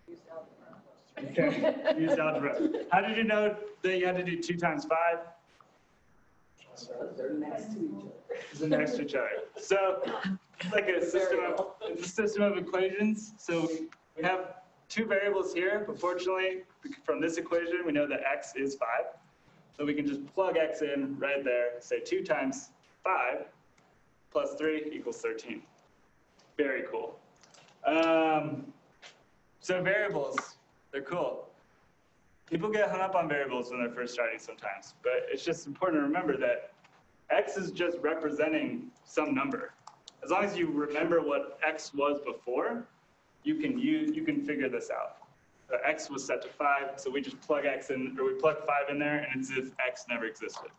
Use algebra. Okay. Use algebra. How did you know that you had to do two times five? They're next to each other. They're next to each other. So it's like a system of it's a system of equations. So we have two variables here, but fortunately, from this equation, we know that x is five. So we can just plug x in right there. Say two times five plus three equals 13. Very cool. Um, so variables, they're cool. People get hung up on variables when they're first starting sometimes, but it's just important to remember that x is just representing some number. As long as you remember what x was before, you can use, you can figure this out. So x was set to five, so we just plug x in, or we plug five in there, and it's as if x never existed.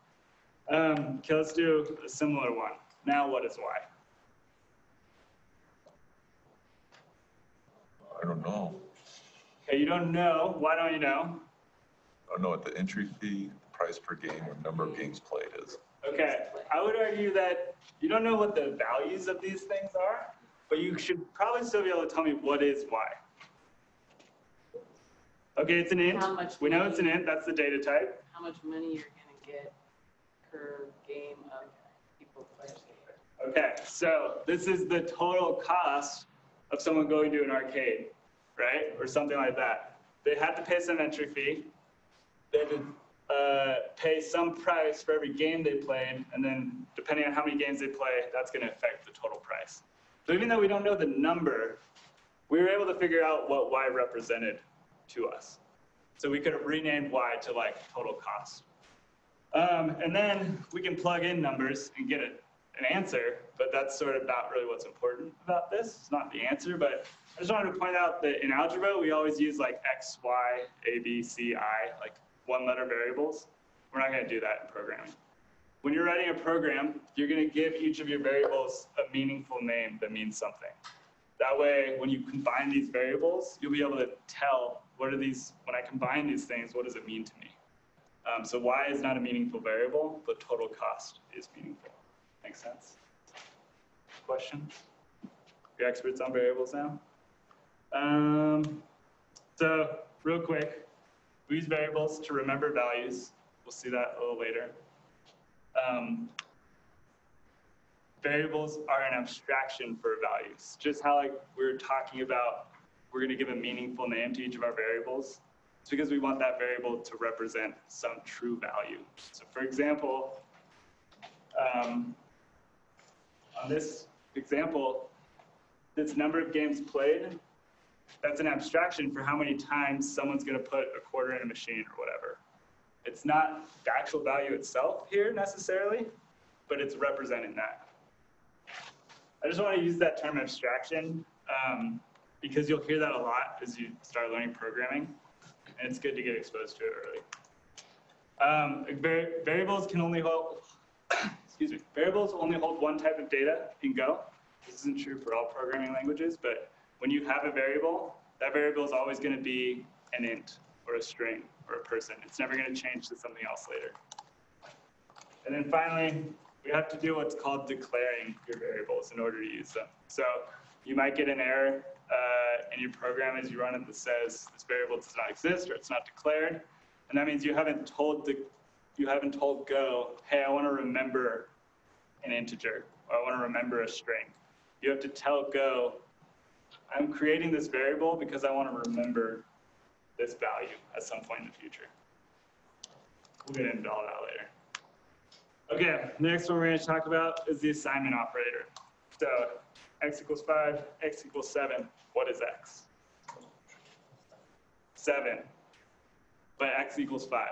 Um, okay, let's do a similar one. Now, what is y? I don't know. Okay, you don't know. Why don't you know? I don't know what the entry fee, the price per game, or number of games played is. Okay, I would argue that you don't know what the values of these things are, but you should probably still be able to tell me what is y. Okay, it's an int. How much We know it's an int. That's the data type. How much money you're gonna get per game of people playing. Okay, so this is the total cost of someone going to an arcade, right? Or something like that. They had to pay some entry fee. They had to uh, pay some price for every game they played, and then depending on how many games they play, that's going to affect the total price. So even though we don't know the number, we were able to figure out what y represented to us. So we could have renamed y to like total cost. Um, and then we can plug in numbers and get it an answer, but that's sort of not really what's important about this. It's not the answer, but I just wanted to point out that in algebra, we always use like x, y, a, b, c, i, like one letter variables. We're not going to do that in programming. When you're writing a program, you're going to give each of your variables a meaningful name that means something. That way, when you combine these variables, you'll be able to tell what are these, when I combine these things, what does it mean to me? Um, so y is not a meaningful variable, but total cost is meaningful. Makes sense? Questions? You're experts on variables now? Um, so real quick, we use variables to remember values. We'll see that a little later. Um, variables are an abstraction for values. Just how like we are talking about, we're going to give a meaningful name to each of our variables. It's because we want that variable to represent some true value. So for example, um, on this example, this number of games played, that's an abstraction for how many times someone's going to put a quarter in a machine or whatever. It's not the actual value itself here necessarily, but it's representing that. I just want to use that term abstraction um, because you'll hear that a lot as you start learning programming, and it's good to get exposed to it early. Um, var variables can only hold, excuse me, variables only hold one type of data in Go. This isn't true for all programming languages, but when you have a variable, that variable is always going to be an int or a string or a person. It's never going to change to something else later. And then finally, we have to do what's called declaring your variables in order to use them. So you might get an error uh, in your program as you run it that says this variable does not exist or it's not declared. And that means you haven't told the you haven't told Go, hey, I want to remember an integer or I want to remember a string. You have to tell Go, I'm creating this variable because I want to remember this value at some point in the future. We'll get into all that later. Okay, next one we're going to talk about is the assignment operator. So x equals 5, x equals 7. What is x? 7. But x equals 5.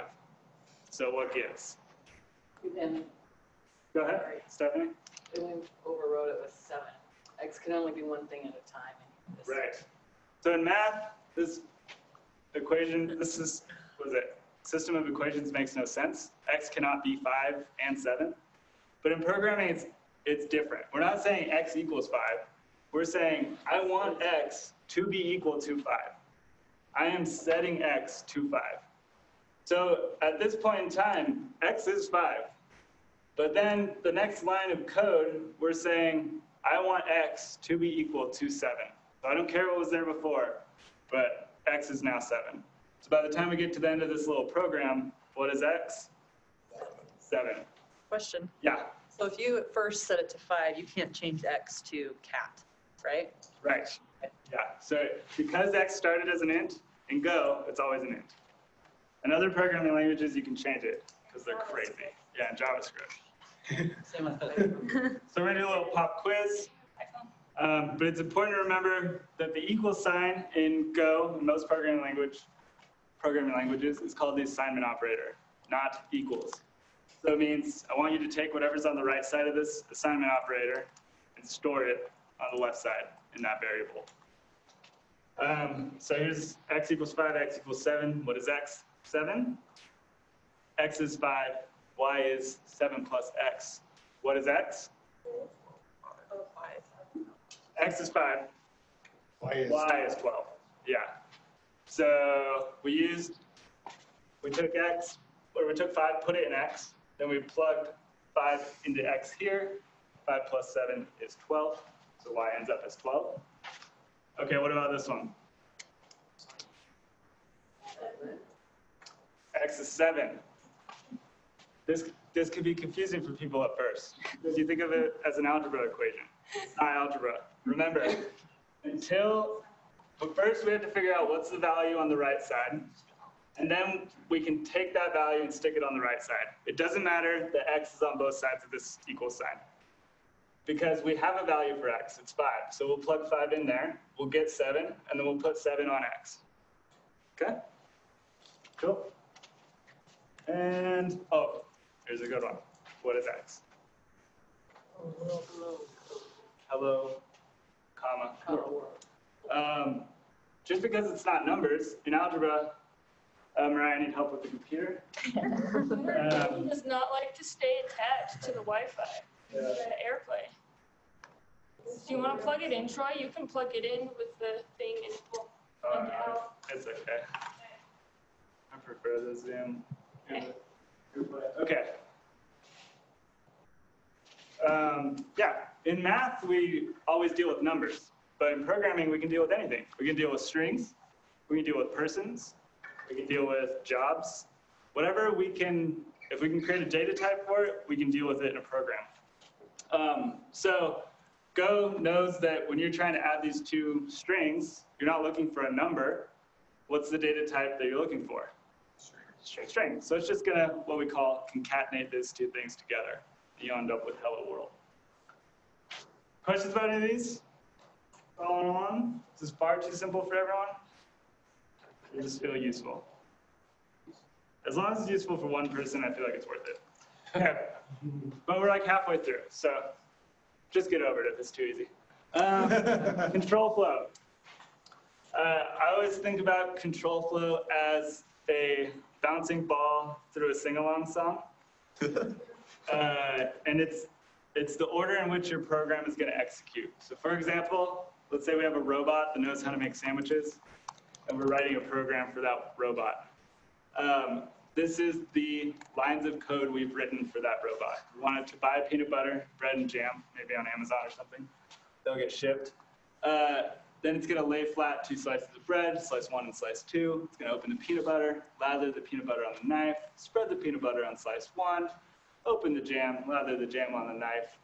So what gives? Go ahead, Stephanie. then we overrode it with seven. X can only be one thing at a time. Right. So in math, this equation, this is, what is it? System of equations makes no sense. X cannot be 5 and 7. But in programming, it's, it's different. We're not saying x equals 5. We're saying I want x to be equal to 5. I am setting x to 5. So at this point in time, x is 5. But then the next line of code, we're saying I want x to be equal to 7. So I don't care what was there before, but x is now 7. So by the time we get to the end of this little program, what is x? 7. Question. Yeah, So if you at first set it to five, you can't change X to cat, right? right. Yeah, so because x started as an int, in Go, it's always an int. In other programming languages, you can change it because they're crazy. Yeah, in JavaScript. Same with. So we're gonna do a little pop quiz. Um, but it's important to remember that the equal sign in Go, most programming language, programming languages, is called the assignment operator, not equals. So it means I want you to take whatever's on the right side of this assignment operator and store it on the left side in that variable. Um, so here's x equals 5, x equals 7. What is x? 7. x is 5, y is 7 plus x. What is x? X is 5. Y is Y is 12. Yeah. So we used, we took X, or we took 5, put it in X, then we plugged 5 into X here. 5 plus 7 is 12, so Y ends up as 12. Okay, what about this one? X is 7. This, this could be confusing for people at first, because you think of it as an algebra equation. It's not algebra. Remember, until, but first we have to figure out what's the value on the right side, and then we can take that value and stick it on the right side. It doesn't matter that x is on both sides of this equal sign. Because we have a value for x, it's 5. So we'll plug 5 in there, we'll get 7, and then we'll put 7 on x. Okay? Cool. And, oh, here's a good one. What is x? Hello, comma. Um, just because it's not numbers, in algebra, uh, Mariah, I need help with the computer. Um, does not like to stay attached to the Wi-Fi, Yeah. the AirPlay. Do you want to plug it in, Troy? You can plug it in with the thing and pull plug it out. It's okay. I prefer the Zoom. Okay. Um, yeah, in math, we always deal with numbers, but in programming, we can deal with anything. We can deal with strings, we can deal with persons, we can deal with jobs, whatever we can, if we can create a data type for it, we can deal with it in a program. Um, so Go knows that when you're trying to add these two strings, you're not looking for a number. What's the data type that you're looking for? String. String. So it's just gonna, what we call, concatenate these two things together. You end up with hello world. Questions about any of these? Following along? Is this far too simple for everyone? Or just feel useful? As long as it's useful for one person, I feel like it's worth it. Okay. But we're like halfway through, so just get over it if it's too easy. Um, control flow. Uh, I always think about control flow as a bouncing ball through a sing-along song. Uh, and it's, it's the order in which your program is going to execute. So for example, let's say we have a robot that knows how to make sandwiches, and we're writing a program for that robot. Um, this is the lines of code we've written for that robot. We want it to buy peanut butter, bread, and jam, maybe on Amazon or something. They'll get shipped. Uh, then it's going to lay flat two slices of bread, slice one and slice two. It's going to open the peanut butter, lather the peanut butter on the knife, spread the peanut butter on slice one, open the jam, lather the jam on the knife.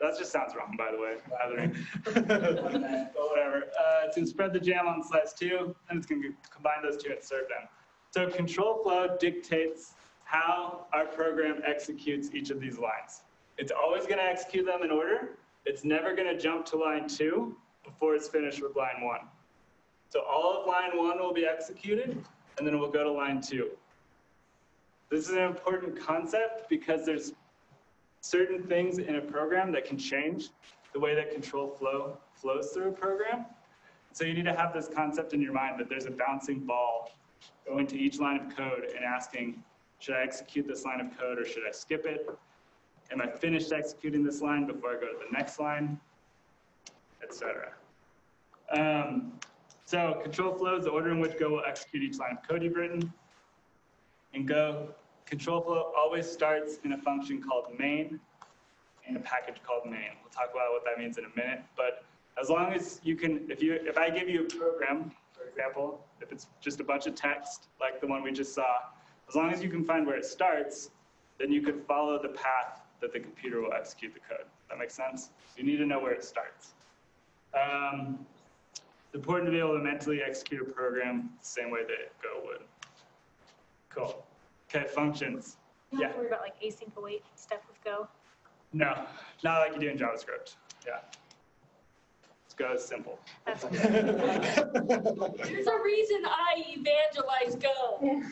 That just sounds wrong, by the way, lathering. But whatever. Uh, it's gonna spread the jam on slice two, and it's gonna combine those two and serve them. So control flow dictates how our program executes each of these lines. It's always gonna execute them in order. It's never gonna jump to line two before it's finished with line one. So all of line one will be executed, and then we'll go to line two. This is an important concept because there's certain things in a program that can change the way that control flow flows through a program. So you need to have this concept in your mind that there's a bouncing ball going to each line of code and asking, should I execute this line of code or should I skip it? Am I finished executing this line before I go to the next line? Etc. Um, so control flow is the order in which Go will execute each line of code you've written. In Go, control flow always starts in a function called main and a package called main. We'll talk about what that means in a minute, but as long as you can, if you, if I give you a program, for example, if it's just a bunch of text like the one we just saw, as long as you can find where it starts, then you could follow the path that the computer will execute the code. That makes sense? You need to know where it starts. Um, it's important to be able to mentally execute a program the same way that Go would. Cool. Okay, functions. You don't have Yeah. to worry about like async await stuff with Go. No, not like you do in JavaScript. Yeah. Let's go simple. That's There's a reason I evangelize Go.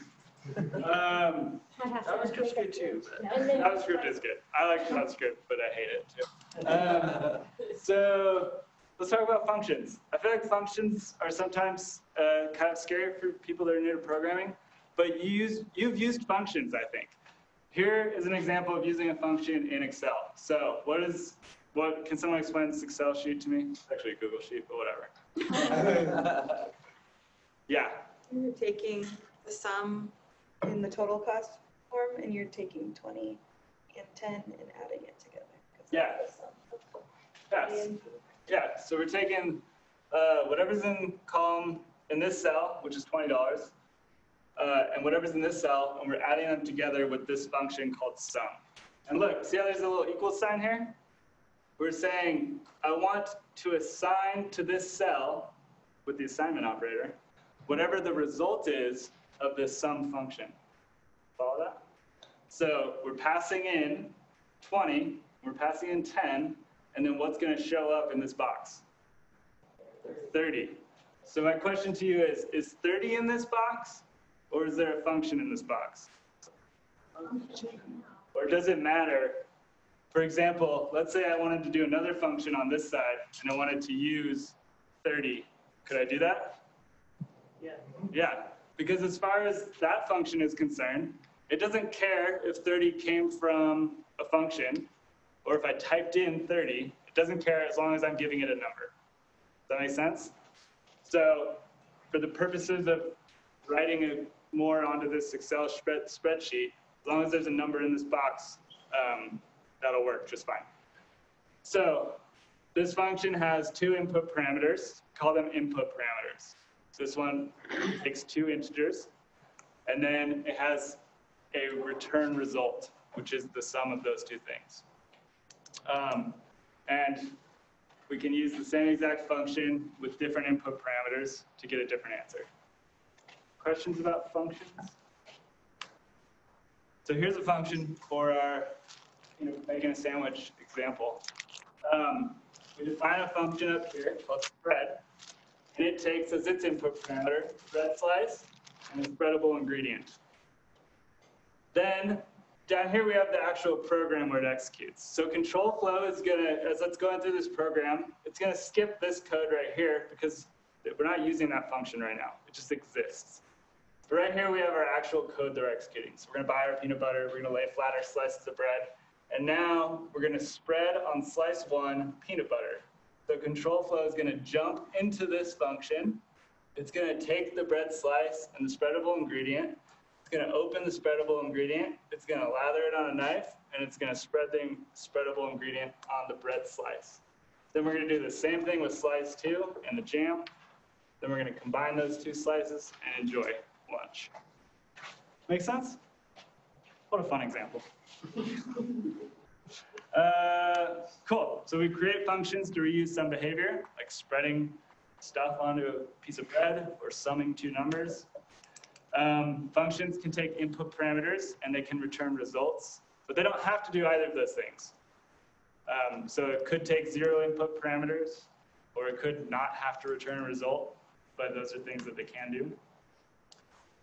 Um, JavaScript's good too. but- JavaScript is good. I like JavaScript, but I hate it too. Um, so let's talk about functions. I feel like functions are sometimes uh, kind of scary for people that are new to programming, but you use, you've used functions, I think. Here is an example of using a function in Excel. So what is, what, can someone explain this Excel sheet to me? It's actually a Google sheet, but whatever. Yeah, You're taking the sum in the total cost form and you're taking 20 and 10 and adding it together. Yeah. that's. Yes. Yeah, so we're taking uh, whatever's in column in this cell, which is twenty dollars, uh, and whatever's in this cell, and we're adding them together with this function called sum. And look, see how there's a little equal sign here? We're saying I want to assign to this cell with the assignment operator whatever the result is of this sum function. Follow that? So we're passing in 20, we're passing in 10, and then what's going to show up in this box? 30. So my question to you is, is 30 in this box, or is there a function in this box? Or does it matter? For example, let's say I wanted to do another function on this side, and I wanted to use 30. Could I do that? Yeah. Yeah, because as far as that function is concerned, it doesn't care if 30 came from a function or if I typed in 30. It doesn't care as long as I'm giving it a number. Does that make sense? So for the purposes of writing a, more onto this Excel spread, spreadsheet, as long as there's a number in this box, um, that'll work just fine. So this function has two input parameters. Call them input parameters. So this one takes two integers, and then it has a return result, which is the sum of those two things. Um, and we can use the same exact function with different input parameters to get a different answer. Questions about functions? So here's a function for our you know, making a sandwich example. Um, we define a function up here called spread, and it takes as its input parameter bread slice and a spreadable ingredient. Then down here we have the actual program where it executes. So control flow is gonna, as it's going through this program, it's gonna skip this code right here because we're not using that function right now. It just exists. But right here we have our actual code they're executing. So we're gonna buy our peanut butter, we're gonna lay flat our slices of bread, and now we're gonna spread on slice one peanut butter. So control flow is gonna jump into this function. It's gonna take the bread slice and the spreadable ingredient. It's gonna open the spreadable ingredient. It's gonna lather it on a knife, and it's gonna spread the spreadable ingredient on the bread slice. Then we're gonna do the same thing with slice two and the jam. Then we're gonna combine those two slices and enjoy lunch. Make sense? What a fun example. Uh, cool. So we create functions to reuse some behavior, like spreading stuff onto a piece of bread or summing two numbers. Um, functions can take input parameters and they can return results, but they don't have to do either of those things. Um, so it could take zero input parameters, or it could not have to return a result, but those are things that they can do.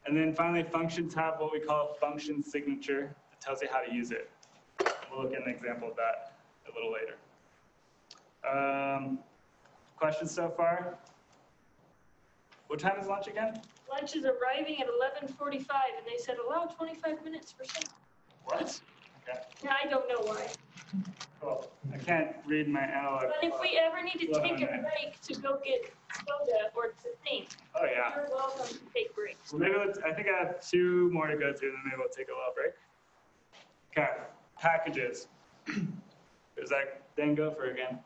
And then finally, functions have what we call a function signature that tells you how to use it. We'll look at an example of that a little later. Um, questions so far? What time is lunch again? Lunch is arriving at 11:45 and they said allow 25 minutes for some. What? Okay, I don't know why. cool. I can't read my analog. But if we ever need to take a break to go get soda or to think, Oh, yeah. you're welcome to take breaks. Well, maybe let's, I think I have two more to go through, then maybe we'll take a little break. Okay, packages. Does that then go for again?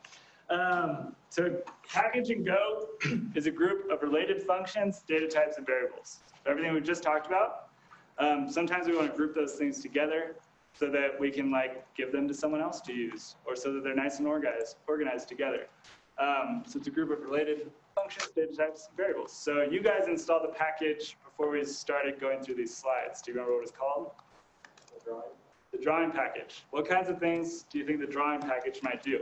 Um, so package and go is a group of related functions, data types, and variables. Everything we just talked about. Um, sometimes we want to group those things together so that we can like give them to someone else to use, or so that they're nice and organized, organized together. Um, so it's a group of related functions, data types, and variables. So you guys installed the package before we started going through these slides. Do you remember what it's called? The drawing. The drawing package. What kinds of things do you think the drawing package might do?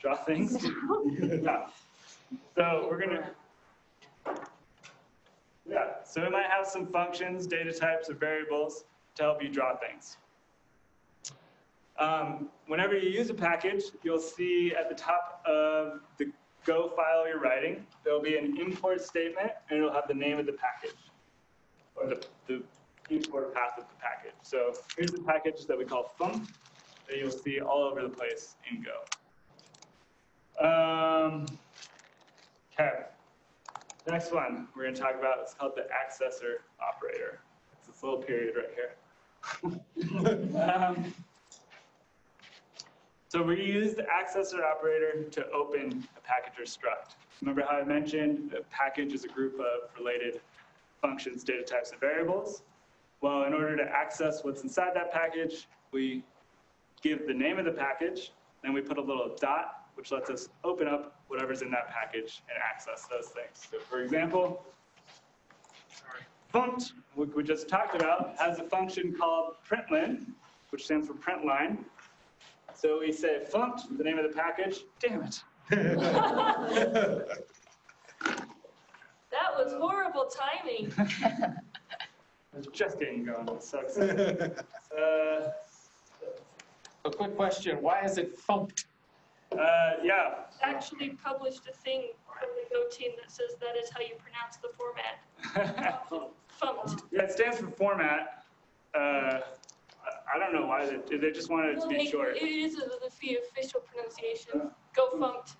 Draw things? yeah. So we're gonna. Yeah, so it might have some functions, data types, or variables to help you draw things. Um, whenever you use a package, you'll see at the top of the Go file you're writing, there'll be an import statement, and it'll have the name of the package, or the, the import path of the package. So here's the package that we call fump, that you'll see all over the place in Go. Um, okay. Next one we're going to talk about is called the accessor operator. It's this little period right here. Um, so we use the accessor operator to open a package or struct. Remember how I mentioned a package is a group of related functions, data types, and variables? Well, in order to access what's inside that package, we give the name of the package, then we put a little dot, which lets us open up whatever's in that package and access those things. So for example, funct, which we just talked about, has a function called println, which stands for print line. So we say funct, the name of the package, damn it. That was horrible timing. I was just getting going, it sucks. Uh, A quick question, why is it thumped? Uh, yeah. Actually published a thing from the Go team that says that is how you pronounce the format. Funked. Yeah, it stands for format. Uh, I I don't know why, they, they just wanted it to be it- short. It is the the official pronunciation. Go funked.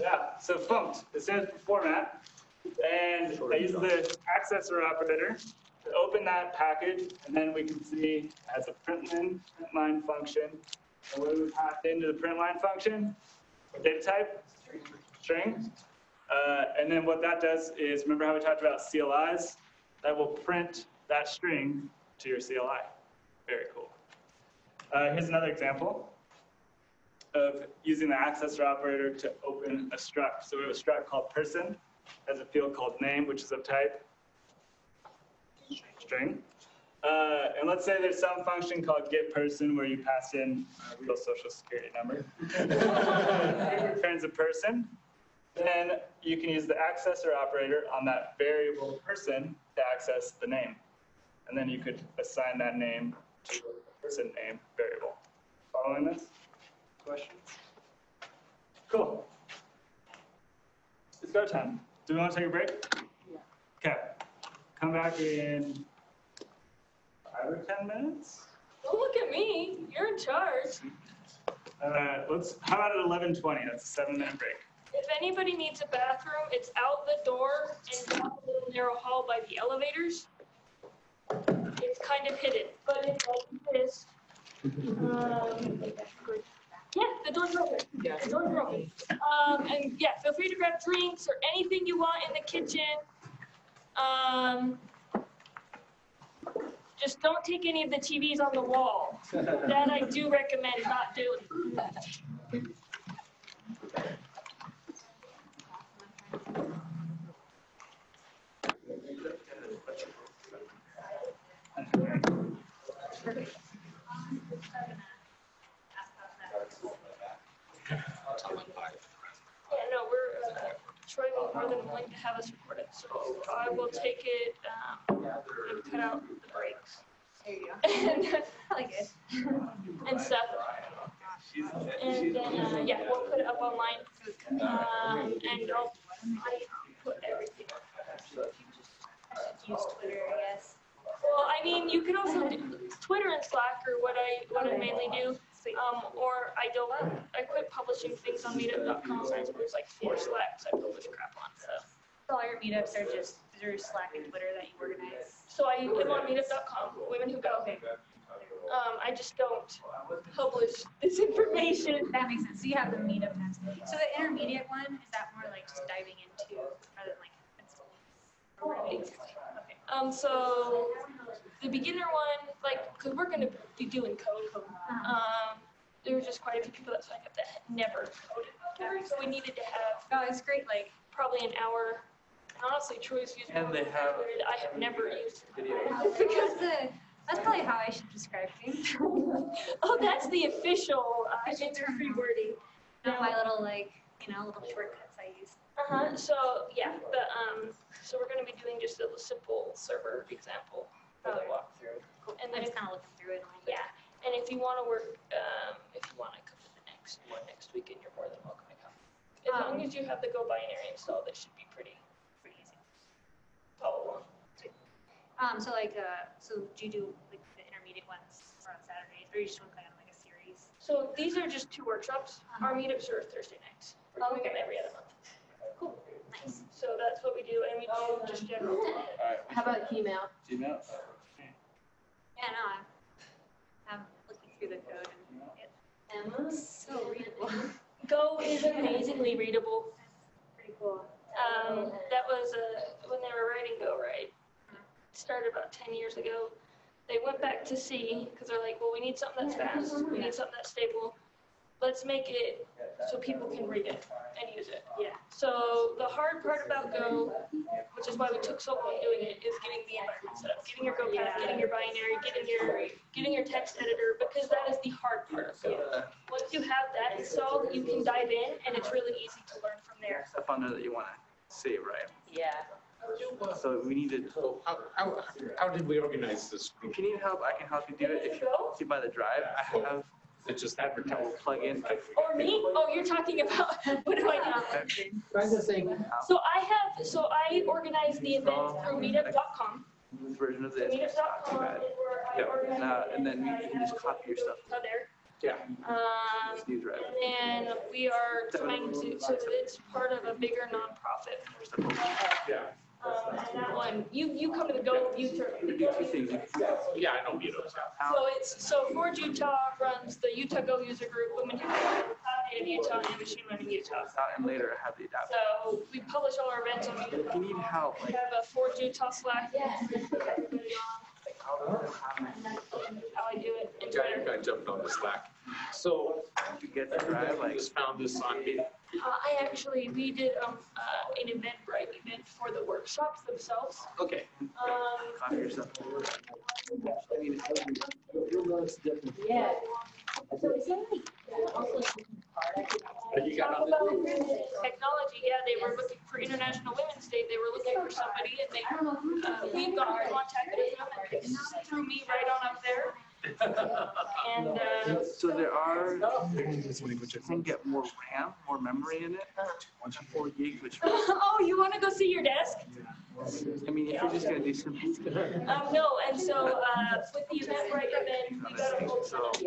Yeah, so funked, it stands for format. And I use the accessor operator to open that package, and then we can see it has a println, printline function. And what do we pass into the printline function? What data type? String. Uh, and then what that does is, remember how we talked about CLIs? That will print that string to your CLI. Very cool. Uh, here's another example of using the accessor operator to open a struct. So we have a struct called person, has a field called name, which is of type string. Uh, and let's say there's some function called getPerson where you pass in a real social security number. it returns a person. Then you can use the accessor operator on that variable person to access the name. And then you could assign that name to the person name variable. Following this? Questions? Cool. It's go time. Do we want to take a break? Yeah. Okay. Come back in five or 10 minutes? Don't look at me. You're in charge. Uh, let's, how about at 11:20? That's a seven minute break. If anybody needs a bathroom, it's out the door and down the little narrow hall by the elevators. It's kind of hidden, but it's like this. Um, yeah, the door's open. The door's open. Um, and yeah, feel free to grab drinks or anything you want in the kitchen. Um, Just don't take any of the TVs on the wall. That I do recommend not doing. Yeah, no, we're, uh, Troy will more than willing to have us record it, so I will take it, um, and cut out the breaks. There you And, Probably good. and stuff. And then, uh, yeah, we'll put it up online. Um, and I'll, I put everything. If Use Twitter, I guess. Well, I mean, you can also do Twitter and Slack are what I, what I mainly do. Um, or I don't, I quit publishing things on meetup.com, so there's like four Slacks I publish crap on, so. So all your meetups are just through Slack and Twitter that you organize? So I am on meetup.com, women who go. Um, I just don't publish this information. That makes sense. So you have the meetup next. So the intermediate one, is that more like just diving into rather than like Exactly. Um, so the beginner one, like, cause we're gonna be doing code. Um, there were just quite a few people that signed up that had never coded before, so we needed to have. Oh, it's great, like. Probably an hour. Honestly, Troy's used. And they have I have never used. video. Because the, that's probably how I should describe things. Oh, that's the official, uh, free wording. Not my little like, you know, little shortcuts I use. Uh-huh, so, yeah, but, um, so we're gonna be doing just a simple server example for the walkthrough. And then, I'm just kind of looking through it. and yeah, and if you wanna work, um, if you wanna come to the next one next weekend, you're more than welcome to come. As long Um, as you have the Go binary installed, it should be pretty, pretty easy. Follow along. Um, so like, uh, so do you do like the intermediate ones or on Saturdays, or you just want kind of like a series? So these are just two workshops. Our meetups are Thursday nights. We're doing them every other month. Cool, nice. So that's what we do, and we do just general. How about Gmail? Gmail? Yeah, no, I'm, I'm looking through the code and it, Emma's? so readable. Go is amazingly readable. Pretty cool. Um, that was, uh, when they were writing Go, right? Started about ten years ago. They went back to C, because they're like, well, we need something that's fast, we need something that's stable. Let's make it so people can read it and use it. Yeah. So the hard part about Go, which is why we took so long doing it, is getting the environment set up, getting your Go path, getting your binary, getting your, getting your text editor, because that is the hard part of Go. Once you have that installed, you can dive in, and it's really easy to learn from there. Stuff on there that you want to save, right? Yeah. So we need to, So how, how, how did we organize this? group? if you need help, I can help you do it. If you see by the drive, I have, It's just I will advertising. plug in. Or me? Oh, you're talking about, what do I do? So I have, so I organize the event through meetup.com. This version of this, it's not too Meetup.com bad. is where I Yep, organize. now, and then you can just copy your stuff. Oh, there. Yeah. Um, This new drive. and we are trying to, so it's part of a bigger nonprofit. Yeah. Um, and that one, you, you come to the Go Youth. We do two things. Yeah, I know meetups. So it's, so Forge Utah runs the Utah Go user group, Women Who Go, Cloud Native Utah, and Machine Learning Utah. And later I have the adapter. So we publish all our events on Meetup. If you need help, We have a Forge Utah Slack. How I do it in Guy, guy jumped on the Slack. So you get the drive, like, just found this on me. Uh, I actually, we did, um, uh, an Eventbrite event for the workshops themselves. Okay. Um, copy your stuff. I mean, Yeah. so is there like, also But you got on the technology, yeah, they were looking for International Women's Day, they were looking for somebody and they, uh, we got in contact with them and they threw me right on up there. And, uh, So there are, you can get more RAM, more memory in it, four gig, which, oh, you wanna go see your desk? I mean, if you're just gonna do some. Um, no, and so, uh, with the Eventbrite event, we got a whole So, ton of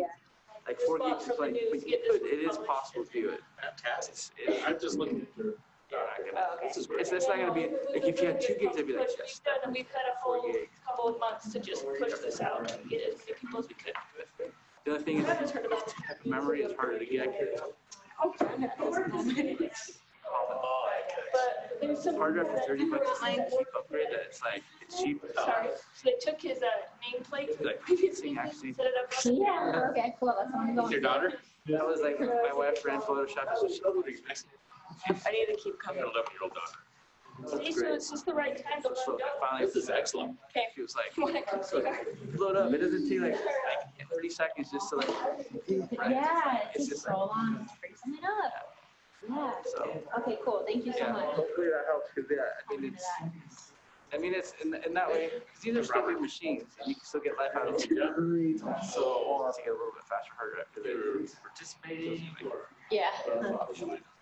like four gigs is like, but you could, it is possible to do it. Fantastic. It's- I'm just looking through. You're not gonna, oh, it's, it's it's not gonna be, like, if you had two gigs, it'd be like, We've yes. done, we've had a whole couple of months to just push this out and get as many people as we could. The other thing is, I haven't heard about memory is harder to get. But oh, there's some. hard drive for thirty bucks, it's like a cheap upgrade that it's like, it's cheap. Sorry, so they took his uh, nameplate from the Like, previous thing nameplate, actually- set it up. Yeah, okay, cool, that's what I'm going. Your daughter? That was like, my wife ran Photoshop, so she I need to keep coming. Eleven-year-old daughter. See, so it's just the right time to let So it go. finally. This is excellent. Okay. She was like, Wanna come see her? load up, it doesn't take like, like thirty seconds just to like. Yeah, it It's takes just so long to bring something up. Yeah, So, okay, cool, thank you so yeah, much. hopefully that helps, cause yeah, I mean, it's, I mean, it's in, in that way, cause these are still big machines and you can still get life out of them. So, to get a little bit faster, hard drive, cause they're participating. Yeah.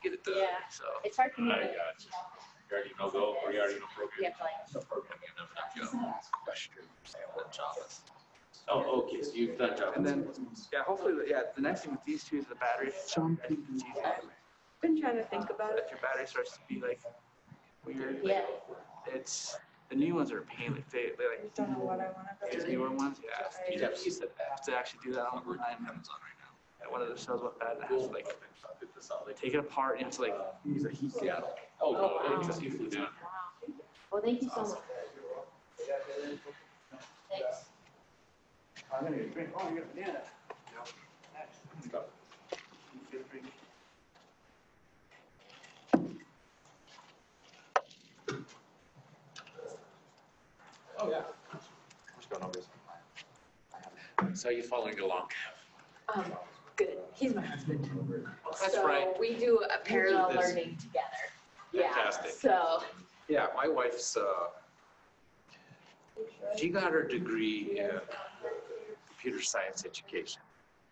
Get it done, Yeah. so. It's hard to I got you. You already know Go, or you already know You programming? have to like. No programming, you never done Go. Question. Java. Oh, okay, so you've done Java. And then, yeah, hopefully, yeah, the next thing with these two is the battery. It's easy. Been trying to think about it. If your battery starts to be like weird, Yeah. it's, the new ones are a pain, like they, they like, Don't know what I want to these newer ones, yeah. You'd have to use have to actually do that on online. Amazon right now. And one of the shows about that, and it has to like take it apart and you have to like use a heat gun. Oh, Oh, wow. no, it's easily done. Well, thank you so much. Thanks. I'm gonna get a drink. Oh, you got a banana. Oh, yeah. Just going over this. So are following along? Um, good, he's my husband. That's So right. We do a parallel this. learning together. Yeah, Fantastic. so, Yeah, my wife's, uh, she got her degree in computer science education.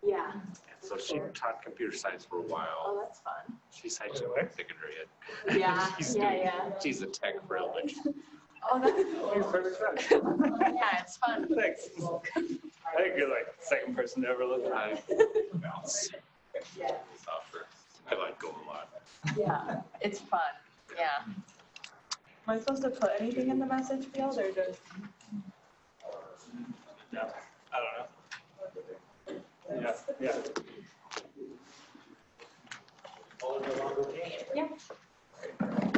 yeah. And so she taught computer science for a while. Oh, that's fun. She's had some thick her head. Yeah, She's yeah, doing- yeah. She's a tech real, but Oh, that's. Yeah, it's fun. Thanks. I think you're like the second person to ever look at I bounce softer. I like go a lot. Yeah, it's fun, yeah. Am I supposed to put anything in the message field or just? Yeah, I don't know. Yeah, yeah. Yeah.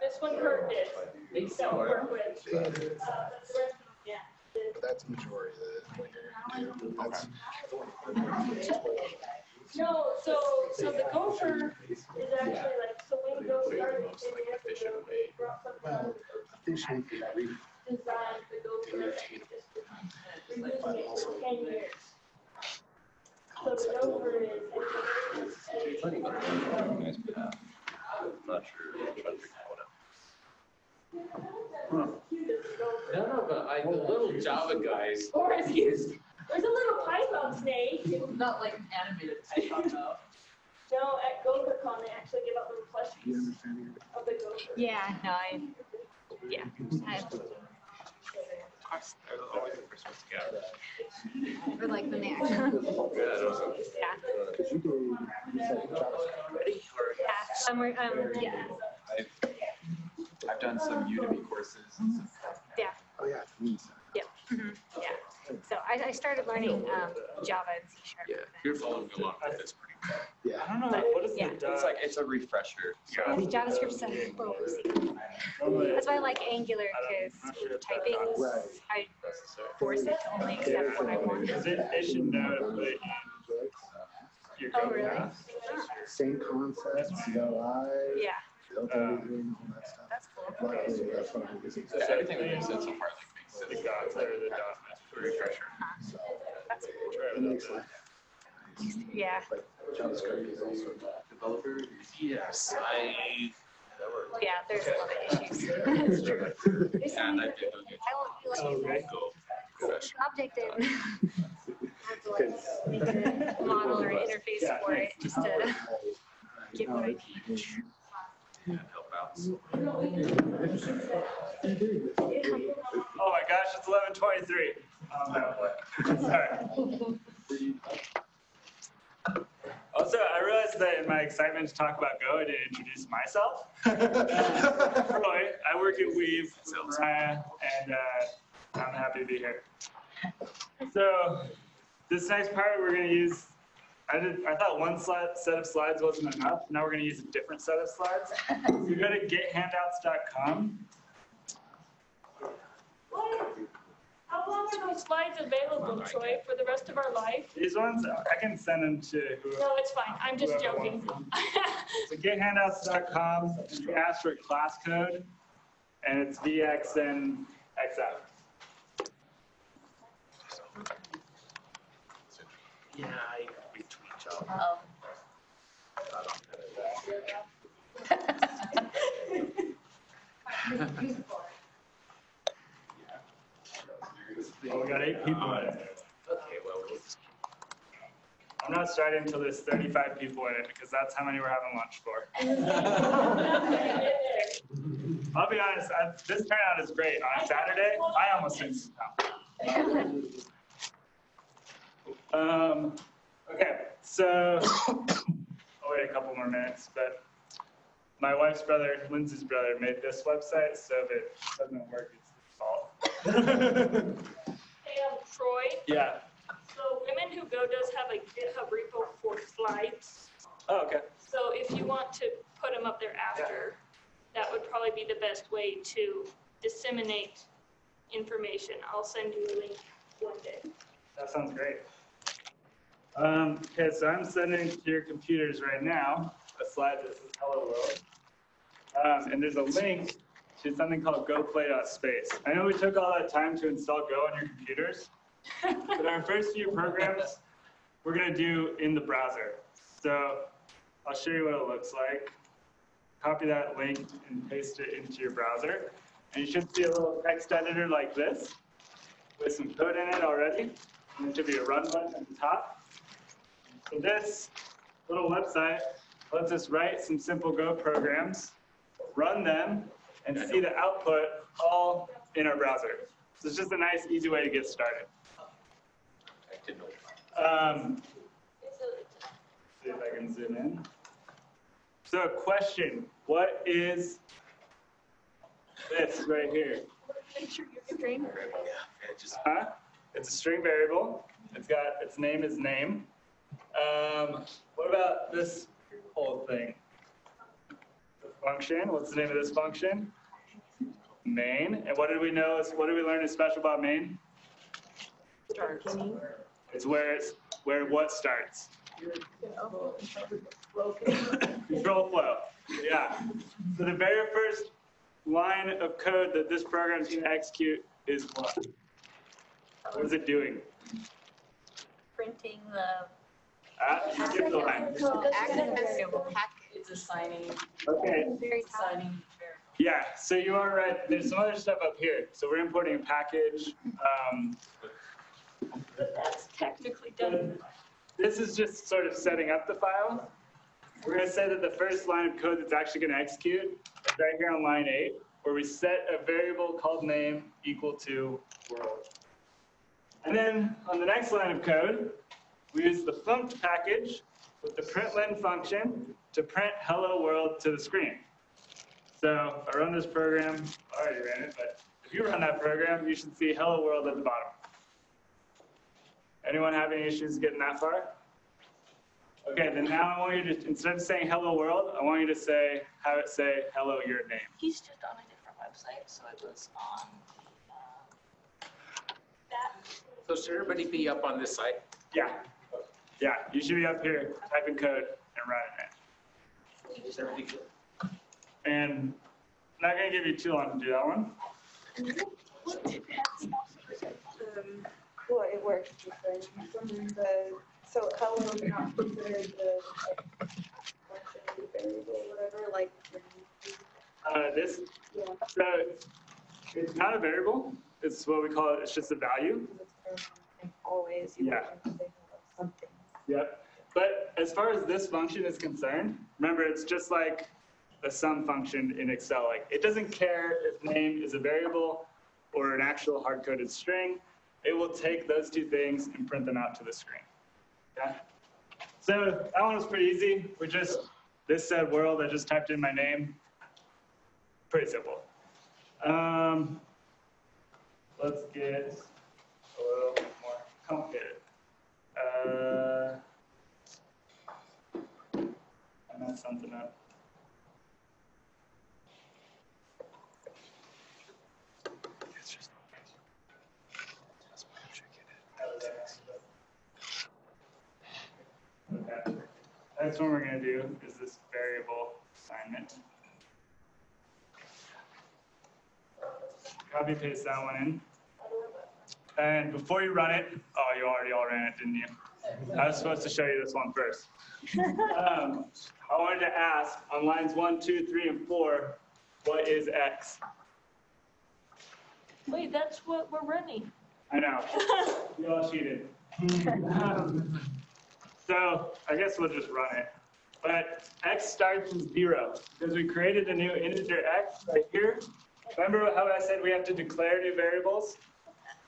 This one Kurt did. That will work with. Uh, Yeah. But that's the majority of the, that's. No, so, so the gopher is actually like, so when you go started, they have to go, they brought something Well, efficient, re- designed the gopher. Reducing it for ten years. So the gopher is. I'm not sure. I'm trying to figure it out. None of the, I, the little Java guys. Or is used, there's a little python snake. Not like an animated python though. No, at GopherCon, they actually give out little plushies of the gopher. Yeah, no, I, yeah. I- They're always the first ones to get it. Or like when they actually, Yeah, those are- yeah. Cause you do, you said JavaScript. Ready? Or- Yeah, I'm, wor- um, yeah, I've, I've done some Udemy courses and some. yeah, Oh, yeah, neat. yeah, mhm, yeah. So I, I started learning, um, Java and C sharp. Yeah, you're following along with this pretty good. Yeah. I don't know, But, what is yeah. the, It's like, it's a refresher. So Because JavaScript's a little easy. That's why I like Angular, because I'm not sure if that typing, Right. I force it to only accept what I want. Because it, it should know to put in your Oh, go really? path. Same concept, CLI. Yeah, Built um, everything, all that stuff. that's cool. Luckily, that's what I'm using. Yeah, everything that makes sense so far, like makes sense. The gods or the dot net. Uh-huh. So, That's cool. it makes life. Yeah, But JavaScript is also. Developer? Yes, I yeah, there's a lot of issues. That's true. There's so And I did. I won't be like Go. Session. object in. I have to like make a model or interface for it just to get what I need. Oh my gosh, it's eleven twenty-three. Um, Sorry. Also, I realized that in my excitement to talk about Go, I didn't introduce myself. Troy, I work at Weave, uh, and uh, I'm happy to be here. So, this next part we're going to use. I did. I thought one slide, set of slides wasn't enough. Now we're going to use a different set of slides. So you go to gethandouts.com. What? How long are those slides available, Troy, for the rest of our life? These ones, I can send them to whoever. No, it's fine. I'm just joking. So gethandouts.com, you ask for class code, and it's VXNXF. Yeah, I retweet y'all. Oh. Oh, we got eight people in well, we'll I'm not starting until there's 35 people in it, because that's how many we're having lunch for. I'll be honest, I, this turnout is great. On Saturday, I almost didn't come. Um, okay, so I'll wait a couple more minutes, but my wife's brother, Lindsay's brother, made this website, so if it doesn't work, it's his fault. Hey, um, Troy, yeah. so Women Who Go does have a GitHub repo for slides. Oh, okay. So if you want to put them up there after, that would probably be the best way to disseminate information. I'll send you a link one day. That sounds great. Um, okay, so I'm sending to your computers right now a slide that says Hello World. Um, and there's a link to something called GoPlay.space. I know we took all that time to install Go on your computers, but our first few programs we're going to do in the browser. So I'll show you what it looks like. Copy that link and paste it into your browser. And you should see a little text editor like this with some code in it already. And there should be a run button at the top. So this little website lets us write some simple Go programs, run them, and see the output all in our browser. So it's just a nice, easy way to get started. Um, see if I can zoom in. So a question, what is this right here? String. Huh? It's a string variable. It's got, its name is name. Um, what about this whole thing? The function, what's the name of this function? Main. And what did we know, is what did we learn is special about main? Starts. It's where it's, where what starts? Control flow. Yeah. So the very first line of code that this program is going to execute is what? What is it doing? Printing the. You skipped the assigning. Okay. Assigning. Yeah, so you are right. There's some other stuff up here. So we're importing a package. Um, But that's technically done. this is just sort of setting up the file. We're going to say that the first line of code that's actually going to execute is right here on line eight, where we set a variable called name equal to world. And then on the next line of code, we use the funct package with the println function to print hello world to the screen. So I run this program, I already ran it, but if you run that program, you should see hello world at the bottom. Anyone have any issues getting that far? Okay, then now I want you to, instead of saying hello world, I want you to say, have it say hello your name. He's just on a different website, so it was on. Um, so should everybody be up on this site? Yeah. Yeah, you should be up here typing code and running Is everything good? it. And I'm not gonna give you too long to do that one. Um, Well, it works different. From the, so hello is not considered the like, variable, whatever, like Uh, this, so it's not a variable. It's what we call it. It's just a value. Always. you Yeah. Something. Yep. But as far as this function is concerned, remember it's just like a sum function in Excel. Like it doesn't care if name is a variable or an actual hard-coded string. It will take those two things and print them out to the screen. Okay. So that one was pretty easy. We just this said world. I just typed in my name. Pretty simple. Um, let's get a little more complicated. Uh, I messed something up. Next one we're gonna do is this variable assignment. Copy paste that one in. And before you run it, oh, you already all ran it, didn't you? I was supposed to show you this one first. Um, I wanted to ask on lines one, two, three, and four, what is X? Wait, that's what we're running. I know, you all cheated. Um, So I guess we'll just run it. But X starts with zero because we created a new integer X right here. Remember how I said we have to declare new variables?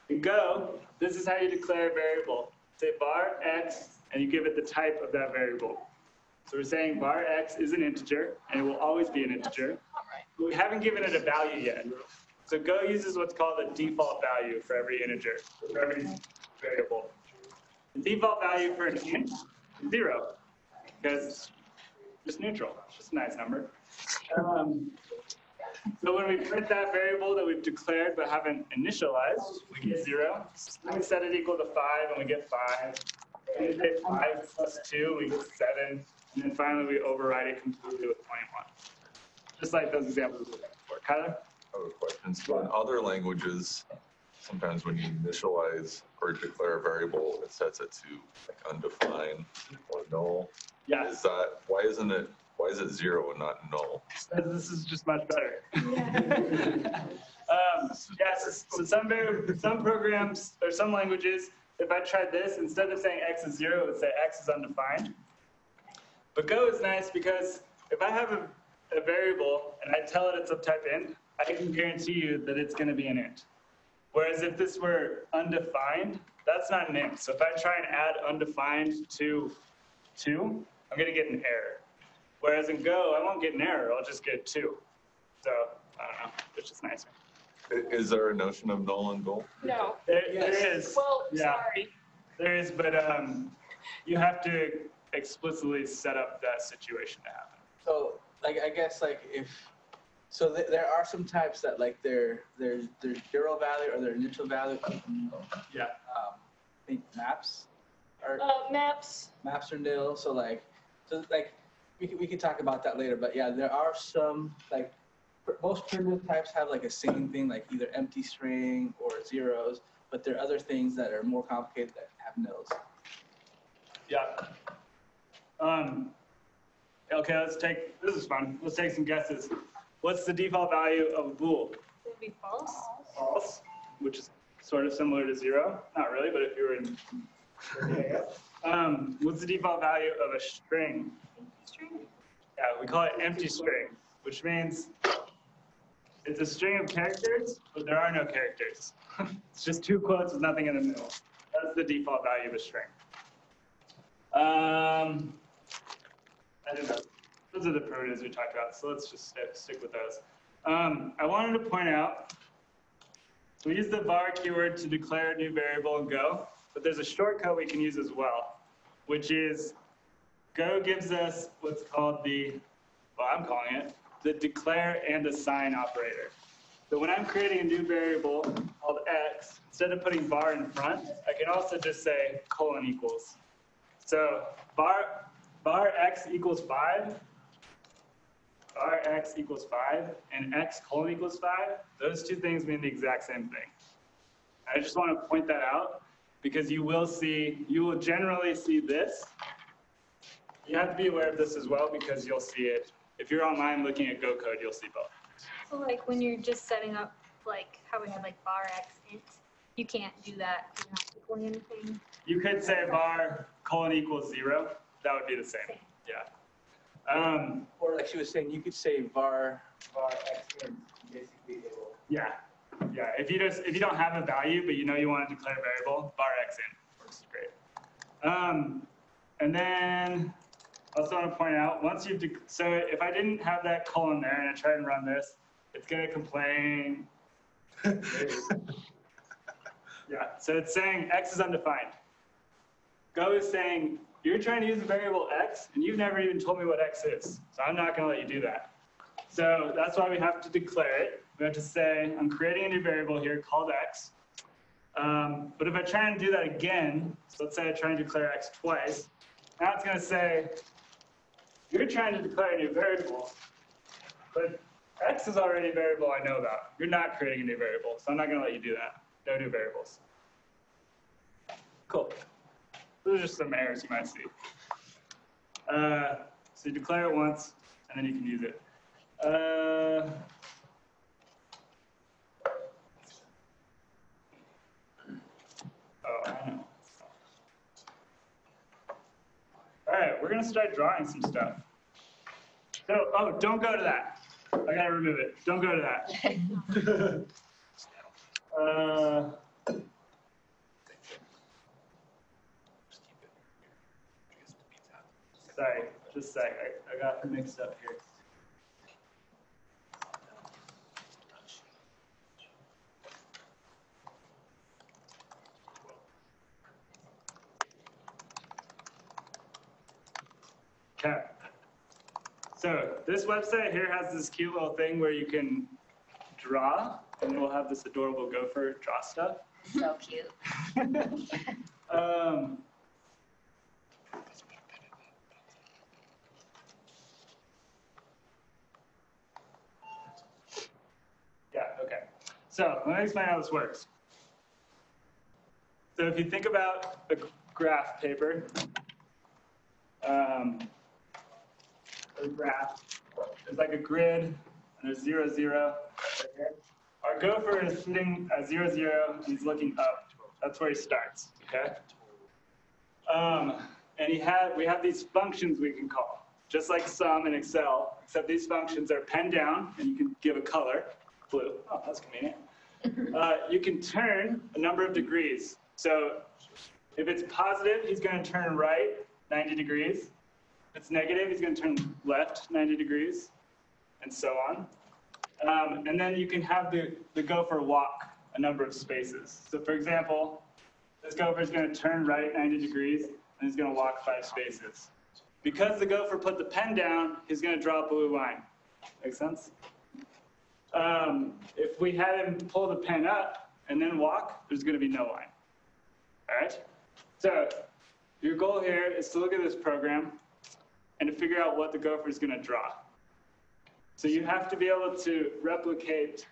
In Go, this is how you declare a variable. Say var X and you give it the type of that variable. So we're saying var X is an integer and it will always be an integer. But we haven't given it a value yet. So Go uses what's called a default value for every integer, for every variable. The default value for an int is zero because it's just neutral. It's just a nice number. Um, so when we print that variable that we've declared but haven't initialized, we get zero. We set it equal to five and we get five. And we say five plus two, we get seven. And then finally we override it completely with 21. Just like those examples we looked before. Kyler? I have a question. So in other languages, sometimes when you initialize or declare a variable, it sets it to like undefined or null. Yeah. Is that, why isn't it, why is it zero and not null? This is just much better. Um, yes, so some, var- some programs or some languages, if I tried this, instead of saying x is zero, it would say x is undefined. But Go is nice because if I have a, a variable and I tell it it's of type int, I can guarantee you that it's going to be an int. Whereas if this were undefined, that's not an int. So if I try and add undefined to two, I'm going to get an error. Whereas in Go, I won't get an error. I'll just get two. So I don't know. It's just nicer. Is there a notion of null and goal? No. There, there is. Well, Yeah. sorry. There is, but um, you have to explicitly set up that situation to happen. So, like, I guess, like, if, so th- there are some types that, like, their, their, their zero value or their initial value. Yeah. Um, I think maps are, Uh, maps, maps are nil, so like, so like, we can, we could talk about that later, but yeah, there are some, like, pr- most primitive types have like a same thing, like either empty string or zeros, but there are other things that are more complicated that have nils. Yeah. Um, okay, let's take, this is fun. Let's take some guesses. What's the default value of a bool? would be false. False, which is sort of similar to zero. Not really, but if you were in. Um, what's the default value of a string? Yeah, we call it empty string, which means it's a string of characters, but there are no characters. it's just two quotes with nothing in the middle. That's the default value of a string. Um, I don't know. Those are the primitives we talked about, so let's just stick, stick with those. Um, I wanted to point out, we use the var keyword to declare a new variable in Go, but there's a shortcut we can use as well, which is Go gives us what's called the, well, I'm calling it, the declare and assign operator. So when I'm creating a new variable called x, instead of putting var in front, I can also just say colon equals. So var, var x equals 5, var x equals 5, and x colon equals 5, those two things mean the exact same thing. I just want to point that out because you will see, you will generally see this. You have to be aware of this as well because you'll see it. If you're online looking at Go code, you'll see both. So like when you're just setting up, like how we had like var X int, you can't do that. You're not equaling anything. You could say var colon equals zero. That would be the same. Yeah. Um, Or like she was saying, you could say var, var x in, basically it will. yeah. Yeah. If you just if you don't have a value but you know you want to declare a variable, var x in works great. Um, and then also want to point out once you've so if I didn't have that colon there and I try and run this, it's gonna complain. yeah. So it's saying x is undefined. Go is saying you're trying to use the variable x and you've never even told me what x is. So I'm not going to let you do that. So that's why we have to declare it. We have to say, I'm creating a new variable here called x. Um, but if I try and do that again, so let's say I try and declare x twice, now it's going to say, you're trying to declare a new variable, but x is already a variable I know about. You're not creating a new variable, so I'm not going to let you do that. No new variables. Cool. Those are just some errors you might see. Uh, so you declare it once, and then you can use it. Uh, oh, I know. All right, we're gonna start drawing some stuff. So, oh, don't go to that. I gotta remove it. Don't go to that. uh, Sorry, just a sec. I, I got mixed up here. Okay. So this website here has this cute little thing where you can draw, and we'll have this adorable gopher draw stuff. So cute. Um, yeah, okay. So let me explain how this works. So if you think about a graph paper, um, a graph, there's like a grid, and there's zero, zero. Our gopher is sitting at zero, zero, and he's looking up. That's where he starts, okay? Um, and he had, we have these functions we can call, just like sum in Excel, except these functions are penned down, and you can give a color, blue. Oh, that's convenient. Uh, you can turn a number of degrees. So if it's positive, he's going to turn right 90 degrees. It's negative, he's going to turn left 90 degrees, and so on. Um, and then you can have the, the gopher walk a number of spaces. So for example, this gopher is going to turn right 90 degrees, and he's going to walk five spaces. Because the gopher put the pen down, he's going to draw a blue line. Make sense? Um, if we had him pull the pen up and then walk, there's going to be no line. All right? So your goal here is to look at this program and to figure out what the gopher is going to draw. So you have to be able to replicate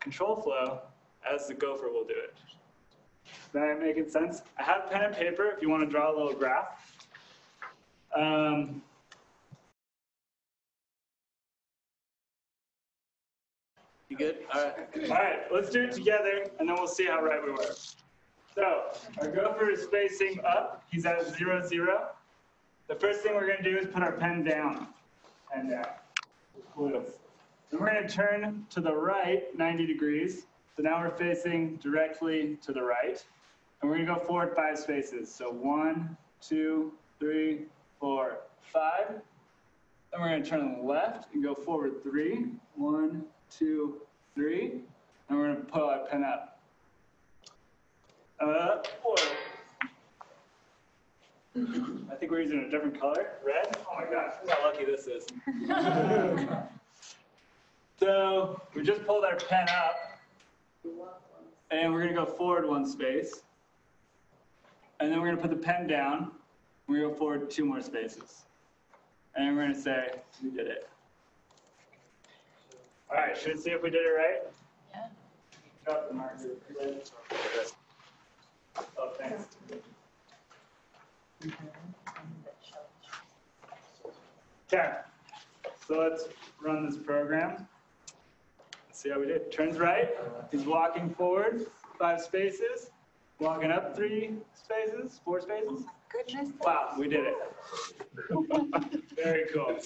control flow as the gopher will do it. Is that making sense? I have pen and paper if you want to draw a little graph. Um, You good? All right. All right, let's do it together, and then we'll see how right we were. So our gopher is facing up. He's at zero, zero. The first thing we're going to do is put our pen down. Pen down. Blue. Then we're going to turn to the right 90 degrees. So now we're facing directly to the right. And we're going to go forward five spaces. So one, two, three, four, five. Then we're going to turn left and go forward three. One, two, three. And we're going to pull our pen up. Uh, four. Mm-hmm. I think we're using a different color. Red? Oh my gosh, look how lucky this is. so we just pulled our pen up. And we're going to go forward one space. And then we're going to put the pen down. We're going to go forward two more spaces. And we're going to say, we did it. All right, should we see if we did it right? Yeah. Drop the marker. Oh, thanks. Okay, so let's run this program. Let's See how we did? Turns right. He's walking forward five spaces. Walking up three spaces, four spaces. Goodness. Wow, we did it. Very cool.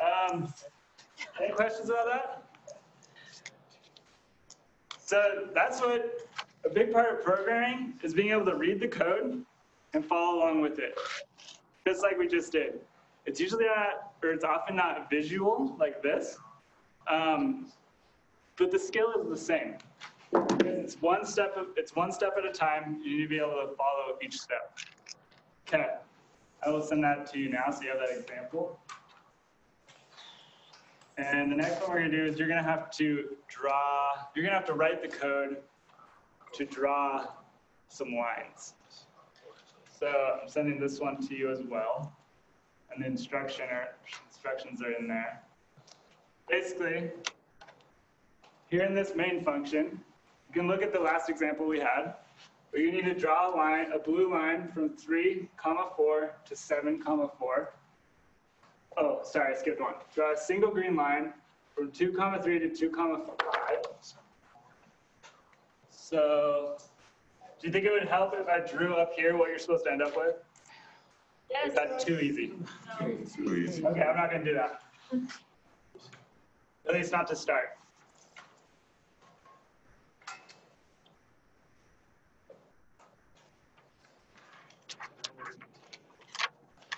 Um, any questions about that? So that's what a big part of programming is being able to read the code and follow along with it, just like we just did. It's usually not, or it's often not visual like this, um, but the skill is the same. It's one step. Of, it's one step at a time. You need to be able to follow each step. Okay, I will send that to you now, so you have that example. And the next one we're gonna do is you're gonna have to draw. You're gonna have to write the code to draw some lines. So I'm sending this one to you as well, and the instruction or instructions are in there. Basically, here in this main function, you can look at the last example we had, where you need to draw a line, a blue line from 3, comma 4 to 7, comma 4. Oh, sorry, I skipped one. Draw a single green line from 2, comma 3 to 2, comma 5. So, do you think it would help if I drew up here what you're supposed to end up with? Yes. Is that too easy? Too easy. Okay, I'm not going to do that. At least not to start.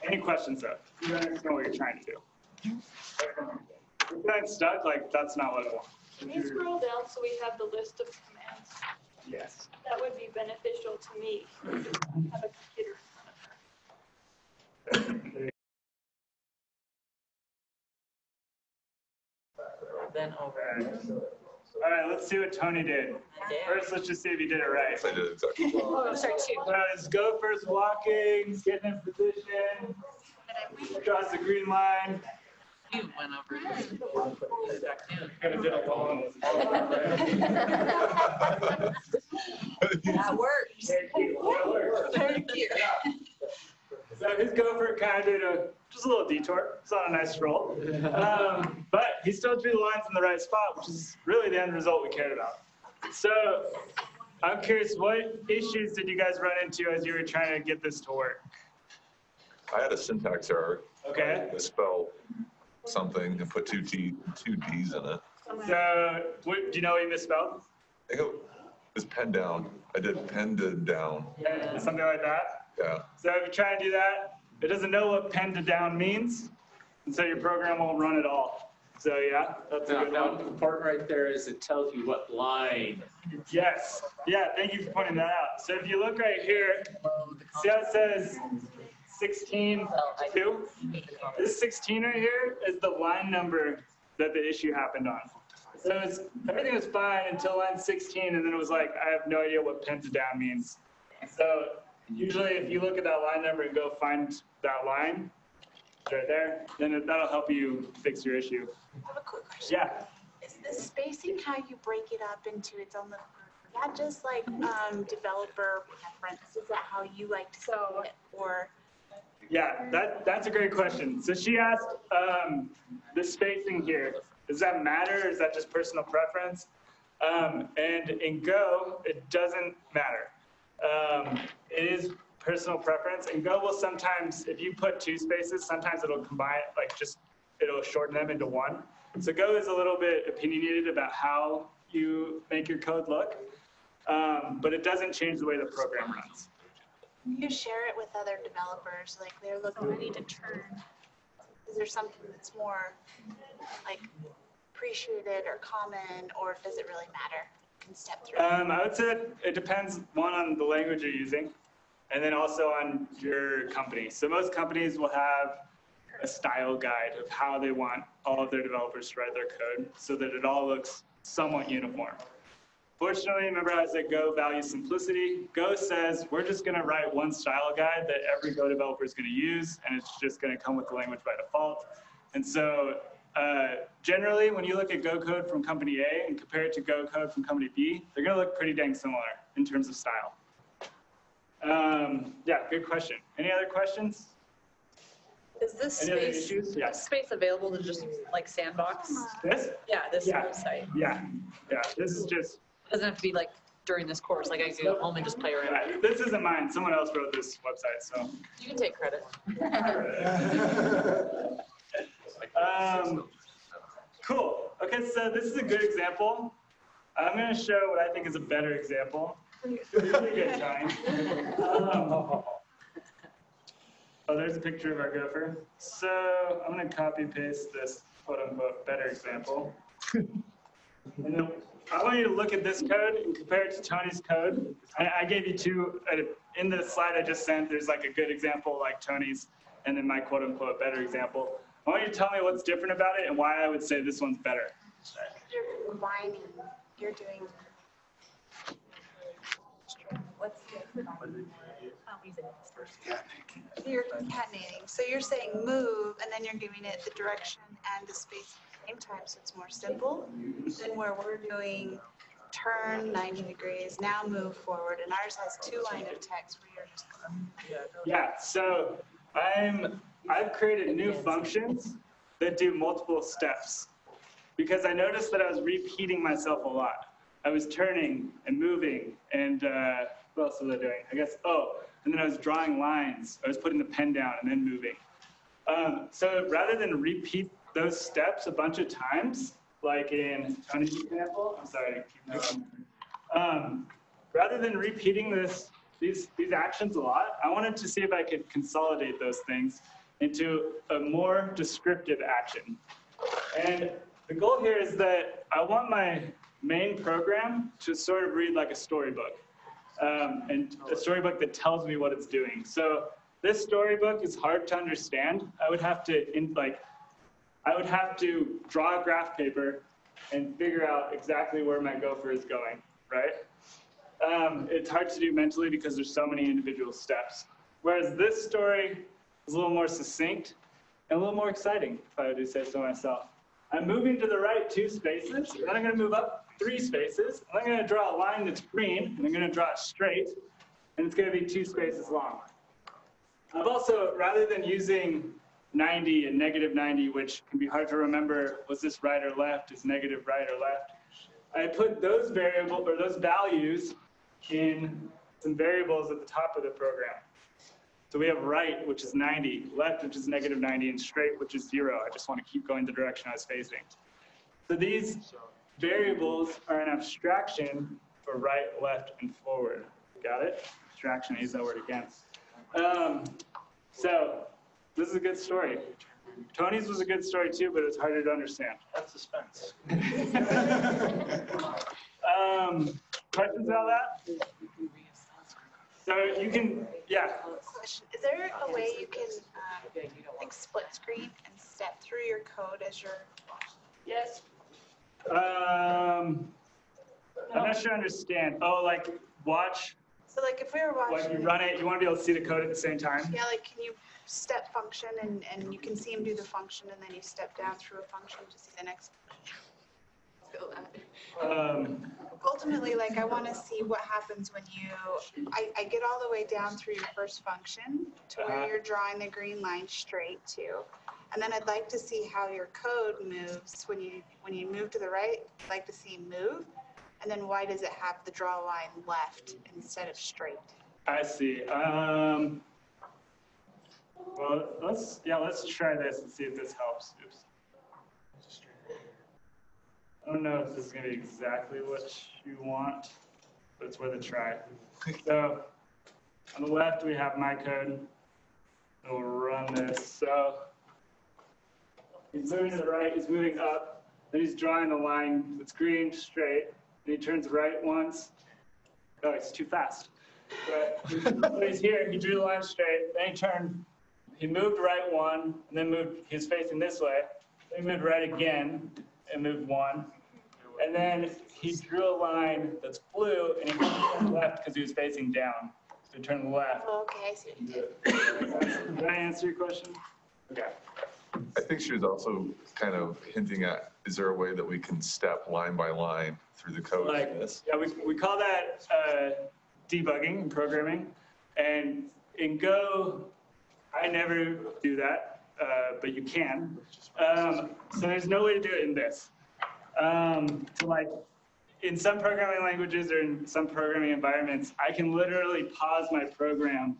Any questions though? You don't understand what you're trying to do. If you're feeling stuck, like that's not what I want. Can you scroll down so we have the list of commands? Yes. That would be beneficial to me. Have a computer. Then over. All right, let's see what Tony did. First, let's just see if he did it right. I did exactly. Oh, sorry, two. Uh, let's go first walking, getting in position, draws the green line. You went over Kind of did a long. That works. Thank you. So his gopher kind of did a just a little detour. It's not a nice stroll, um, but he still drew the lines in the right spot, which is really the end result we cared about. So I'm curious, what issues did you guys run into as you were trying to get this to work? I had a syntax error. Okay. I spelled something and put two T, two Ds in it. So what, do you know what you misspelled? I think it was pen down. I did pen to down. Yeah, something like that. Yeah. So if you try and do that, it doesn't know what pen to down means, and so your program won't run at all. So yeah, that's a good now, one. the part right there is it tells you what line. Yes. Yeah, thank you for pointing that out. So if you look right here, see how it says 16, 2? This 16 right here is the line number that the issue happened on. So it was, everything was fine until line 16, and then it was like, I have no idea what pen to down means. So usually if you look at that line number and go find that line, right there, then it- that'll help you fix your issue. I have a quick question. Yeah. Is the spacing how you break it up into its own little group? Not just like um, developer preference. Is that how you like to see it, or? Yeah, that, that's a great question. So she asked, um, the spacing here, does that matter? Is that just personal preference? Um, and in Go, it doesn't matter. Um, it is personal preference. And Go will sometimes, if you put two spaces, sometimes it'll combine, like just, it'll shorten them into one. So Go is a little bit opinionated about how you make your code look, um, but it doesn't change the way the program runs. You share it with other developers, like they're looking ready to turn. Is there something that's more like appreciated or common, or does it really matter? Can step through. Um, I would say it depends, one, on the language you're using, and then also on your company. So most companies will have a style guide of how they want all of their developers to write their code so that it all looks somewhat uniform. Fortunately, remember I said Go values simplicity. Go says we're just going to write one style guide that every Go developer is going to use, and it's just going to come with the language by default. And so uh, generally, when you look at Go code from company A and compare it to Go code from company B, they're going to look pretty dang similar in terms of style. Um, yeah, good question. Any other questions? Is this Any space. Yeah. space available to just like sandbox? This? Yeah, this Yeah. website. Yeah, yeah, this is just, Doesn't have to be like during this course, like I can go home and just play around. right, this isn't mine, someone else wrote this website, so. You can take credit. Um, cool. Okay, so this is a good example. I'm going to show what I think is a better example. Really good, Johnny. Um, oh, there's a picture of our gopher. So I'm going to copy paste this quote unquote better example. And then I want you to look at this code and compare it to Tony's code. I, I gave you two, uh, in the slide I just sent, there's like a good example like Tony's, and then my quote unquote better example. I want you to tell me what's different about it and why I would say this one's better. You're combining, you're doing. What's the? You're concatenating, so you're saying move, and then you're giving it the direction and the space at the same time, so it's more simple than where we're doing turn 90 degrees, now move forward, and ours has two line of text where you're just. Yeah, so I'm, I've created new functions that do multiple steps because I noticed that I was repeating myself a lot. I was turning and moving and uh, what else was I doing? I guess, oh, and then I was drawing lines. I was putting the pen down and then moving. Um, so rather than repeat those steps a bunch of times, like in Tony's example, I'm sorry. Um, rather than repeating this, these, these actions a lot, I wanted to see if I could consolidate those things into a more descriptive action. And the goal here is that I want my main program to sort of read like a storybook, um, and a storybook that tells me what it's doing. So this storybook is hard to understand. I would have to in, like, I would have to draw a graph paper and figure out exactly where my gopher is going, right? Um, it's hard to do mentally because there's so many individual steps. Whereas this story is a little more succinct and a little more exciting, if I would say so myself. I'm moving to the right two spaces, and then I'm going to move up three spaces, and I'm to draw a line that's green, and I'm going to draw it straight, and it's going to be two spaces long. I've also, rather than using 90 and negative 90, which can be hard to remember, was this right or left, is negative right or left, I put those variable or those values in some variables at the top of the program. So we have right, which is 90, left, which is negative 90, and straight, which is zero. I just want to keep going the direction I was facing. So these variables are an abstraction for right, left, and forward. Got it? Abstraction, I use that word again. Um, so this is a good story. Tony's was a good story too, but it's harder to understand. That's suspense. Um, questions about that? So you can, yeah. Question, is there a way you can, um, like split screen and step through your code as you're? Yes. Um, I'm not sure I understand. Oh, like watch, So like if we were watching. you run it, you want to be able to see the code at the same time? Yeah, like can you step function and, and you can see him do the function and then you step down through a function to see the next. That. Um, Ultimately, like I want to see what happens when you, I, I get all the way down through your first function to where you're drawing the green line straight to. And then I'd like to see how your code moves when you, when you move to the right, I'd like to see move. And then why does it have the draw line left instead of straight? I see. Um, well, let's, yeah, let's try this and see if this helps. Oops. I don't know if this is gonna be exactly what you want, but it's worth a try. So, on the left, we have my code. And we'll run this. So, he's moving to the right, he's moving up, then he's drawing a line that's green straight, then he turns right once. Oh, it's too fast. But he's here, he drew the line straight, then he turned, he moved right one, and then moved, he was facing this way. Then he moved right again and moved one. And then he drew a line that's blue and he turned left because he was facing down. So he turned left. Oh, Okay, I see what did. Did I answer your question? Okay. I think she was also kind of hinting at, is there a way that we can step line by line through the code? Like, this. yeah, we, we call that uh, debugging and programming. And in Go, I never do that. uh, but you can. Um, so there's no way to do it in this. Um, to like, in some programming languages or in some programming environments, I can literally pause my program,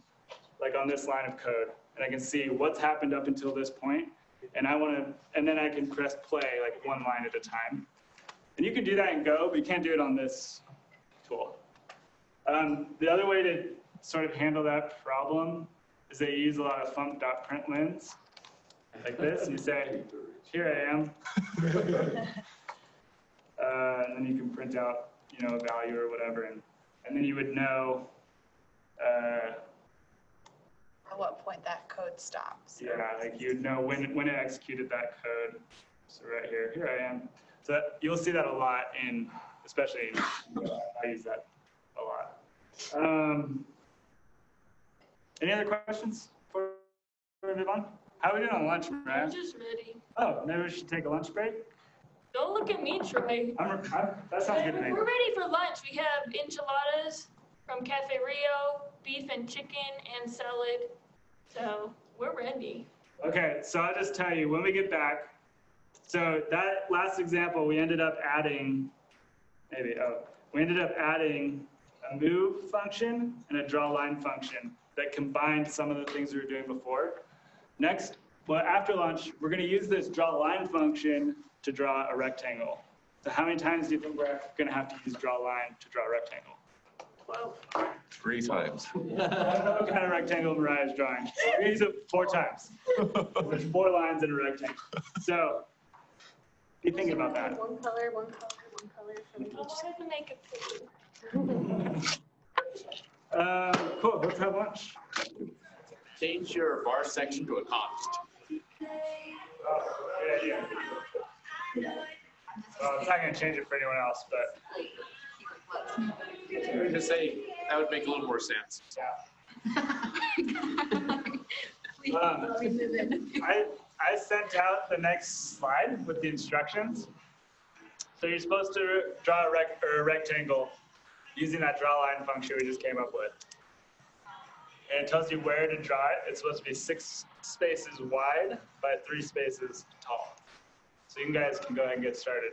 like on this line of code, and I can see what's happened up until this point, and I want to, and then I can press play like one line at a time. And you can do that in Go, but you can't do it on this tool. Um, the other way to sort of handle that problem is they use a lot of fmt.printlns like this. You say, here I am. uh, and then you can print out, you know, a value or whatever, and, and then you would know, uh, At what point that code stops. yeah, like you'd know when, when it executed that code. So right here, here I am. So that, you'll see that a lot in, especially, I use that a lot. Um, any other questions before we move on? How are we doing on lunch, I'm Mariah? just ready. Oh, maybe we should take a lunch break? Don't look at me, Troy. I'm, I'm, that sounds good to me. We're ready for lunch. We have enchiladas from Cafe Rio, beef and chicken and salad. So we're ready. Okay, so I'll just tell you, when we get back, so that last example, we ended up adding, maybe, oh, we ended up adding a move function and a draw line function that combined some of the things we were doing before. Next, well, after launch, we're gonna use this draw line function to draw a rectangle. So how many times do you think we're gonna have to use draw line to draw a rectangle? Well, Three times. I don't know what kind of rectangle Mariah's drawing. We use it four times. There's four lines in a rectangle. So be thinking about that. One color, one color, one color from each. I had to make a picture. Um, cool, let's have lunch. Change your var section to a const. Yeah, yeah. Well, it's not gonna change it for anyone else, but Just say, that would make a little more sense. Um, I, I sent out the next slide with the instructions. So you're supposed to draw a rec, or a rectangle using that draw line function we just came up with. And it tells you where to draw it. It's supposed to be six spaces wide by three spaces tall. So you guys can go ahead and get started.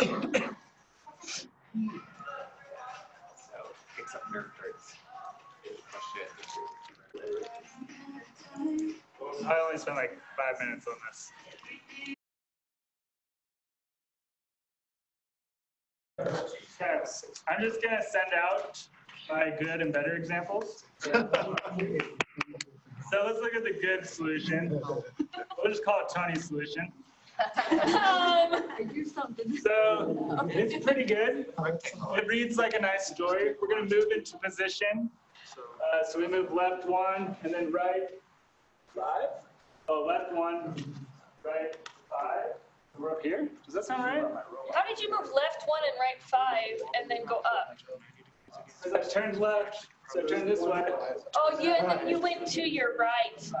Hmm. I only spent like five minutes on this. Okay, I'm just gonna send out my good and better examples. So let's look at the good solution. We'll just call it Tony's solution. Um, I do something. So it's pretty good. It reads like a nice story. We're gonna move into position. Uh, so we move left one and then right five. Oh, left one, right five. We're up here. Does that sound right? How did you move left one and right five and then go up? Because I turned left, so I turned this way. Oh, you, and then you went to your right.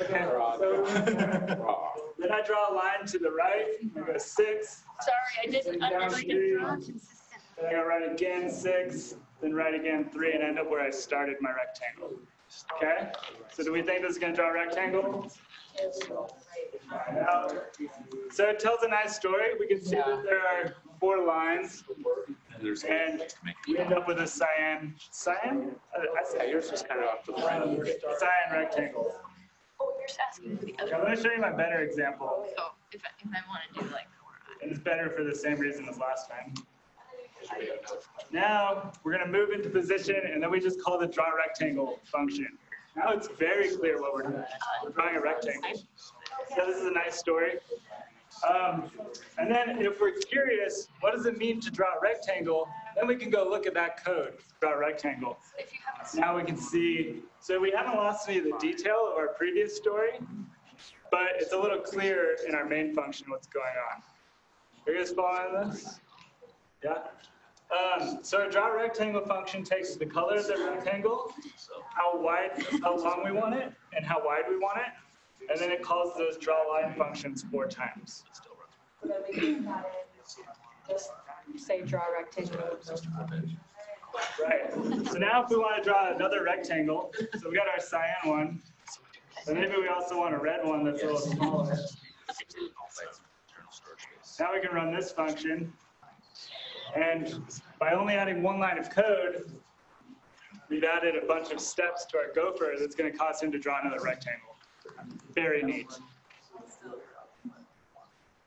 Okay, so then I draw a line to the right. I go six. Sorry, I didn't Down understand. three. Then I go right again six. Then right again three, and end up where I started my rectangle. Okay. So do we think this is going to draw a rectangle? So it tells a nice story. We can see that there are four lines, and we end up with a cyan. Cyan? Uh, I, I yours just kind of off to the right. Cyan rectangle. Oh, you're just asking for the Okay, I'm going to show you my better example. So if I, if I want to do like, And it's better for the same reason as last time. Now, we're gonna move into position and then we just call the draw rectangle function. Now it's very clear what we're doing. We're drawing a rectangle. So this is a nice story. Um, and then if we're curious, what does it mean to draw a rectangle? Then we can go look at that code, draw a rectangle. Now we can see, so we haven't lost any of the detail of our previous story, but it's a little clearer in our main function what's going on. Are you guys following this? Yeah? Um, so our draw rectangle function takes the color of the rectangle, how wide, how long we want it, and how wide we want it, and then it calls those draw line functions four times. Just say draw rectangle. Right. So now if we want to draw another rectangle, so we got our cyan one, and maybe we also want a red one that's a little smaller. Now we can run this function. And by only adding one line of code, we've added a bunch of steps to our gopher that's going to cause him to draw another rectangle. Very neat. I'm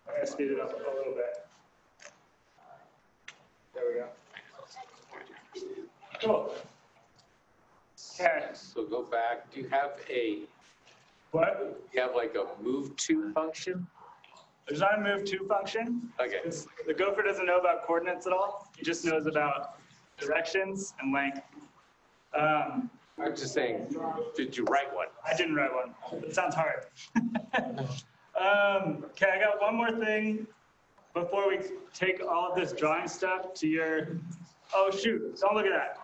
going to speed it up a little bit. There we go. Cool. Okay. So go back, do you have a, What? you have like a move to function? There's not a move to function. Okay. It's- The gopher doesn't know about coordinates at all. He just knows about directions and length. Um, I'm just saying, did you write one? I didn't write one. It sounds hard. um, okay, I got one more thing before we take all of this drawing stuff to your. Oh shoot! Don't look at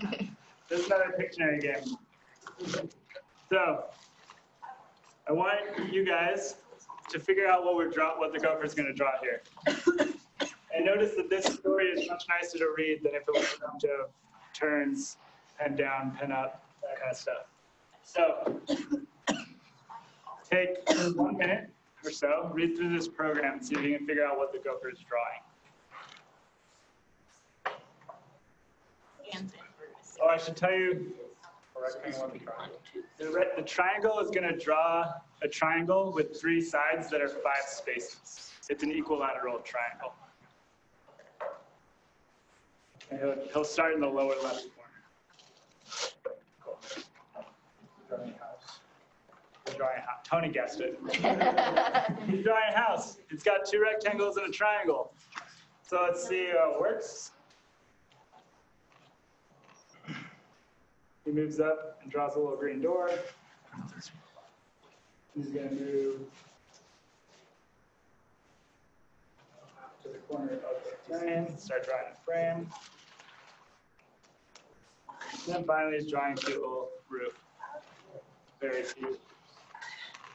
that. This is another Pictionary game. So, I want you guys to figure out what we're draw, what the gopher's going to draw here. and notice that this story is much nicer to read than if it was a bunch of turns, pen down, pen up, that kind of stuff. So, take one minute or so, read through this program, and see if you can figure out what the gopher is drawing. Oh, I should tell you, the, triangle is going to draw a triangle with three sides that are five spaces. It's an equilateral triangle. And he'll, he'll start in the lower left corner. Drawing a house. Drawing a house. Tony guessed it. He's drawing a house. It's got two rectangles and a triangle. So let's see how it works. He moves up and draws a little green door. He's gonna move to the corner of the frame, start drawing the frame. And then finally, he's drawing cute little roof. Very cute.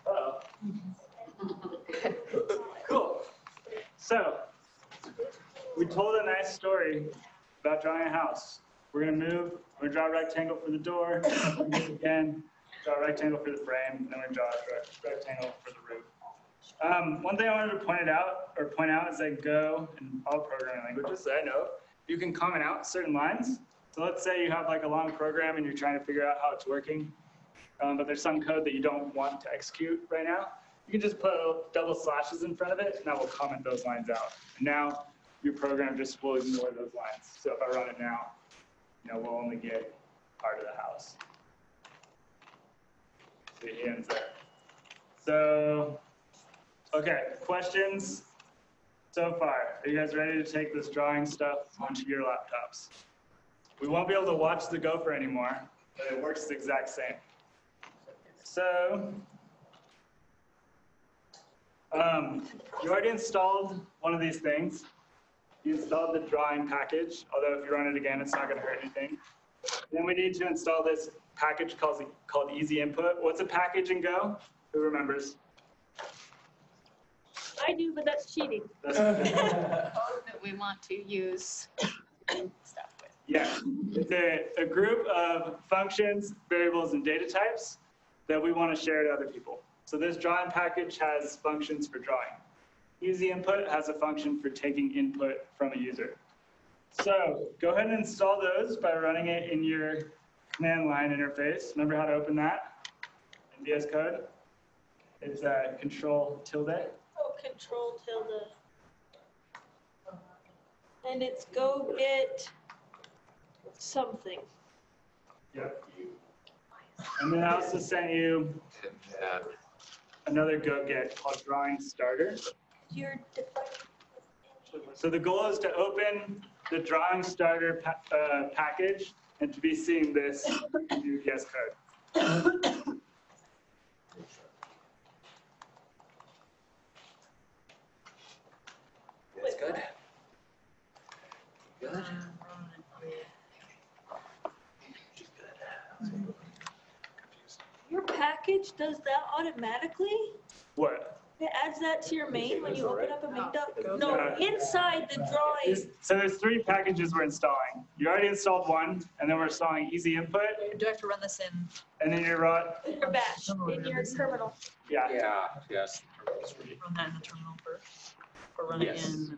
Uh-oh. Cool. So, we told a nice story about drawing a house. We're gonna move, gonna draw a rectangle for the door, again, draw a rectangle for the frame, and then we draw a rectangle for the roof. Um, one thing I wanted to point it out, or point out is that Go and all programming languages that I know, you can comment out certain lines. So let's say you have like a long program and you're trying to figure out how it's working, um, but there's some code that you don't want to execute right now. You can just put double slashes in front of it, and that will comment those lines out. And now your program just will ignore those lines. So if I run it now, you know, we'll only get part of the house. He ends there. So, okay, questions so far? Are you guys ready to take this drawing stuff onto your laptops? We won't be able to watch the gopher anymore, but it works the exact same. So, um, you already installed one of these things. You installed the drawing package, although if you run it again, it's not going to hurt anything. Then we need to install this package called, called Easy Input. What's a package in Go? Who remembers? I do, but that's cheating. That we want to use stuff with. Yeah, it's a, a group of functions, variables, and data types that we want to share to other people. So this drawing package has functions for drawing. Easy Input has a function for taking input from a user. So go ahead and install those by running it in your command line interface. Remember how to open that in VS Code? It's uh, control tilde. Oh, control tilde. And it's go get something. Yep. And then I also sent you another go get called Drawing Starter. Your So the goal is to open the Drawing Starter pa- uh, package and to be seeing this new VS Code. That's good. Good. your package does that automatically? What? It adds that to your main when you open up a main dot? No. No, inside the drawing. So there's three packages we're installing. You already installed one, and then we're installing Easy Input, Do I have to run this in? and then you're run, In your batch, in your terminal. yeah. Yeah, yes. Run that in the terminal first? Or run it Yes. in?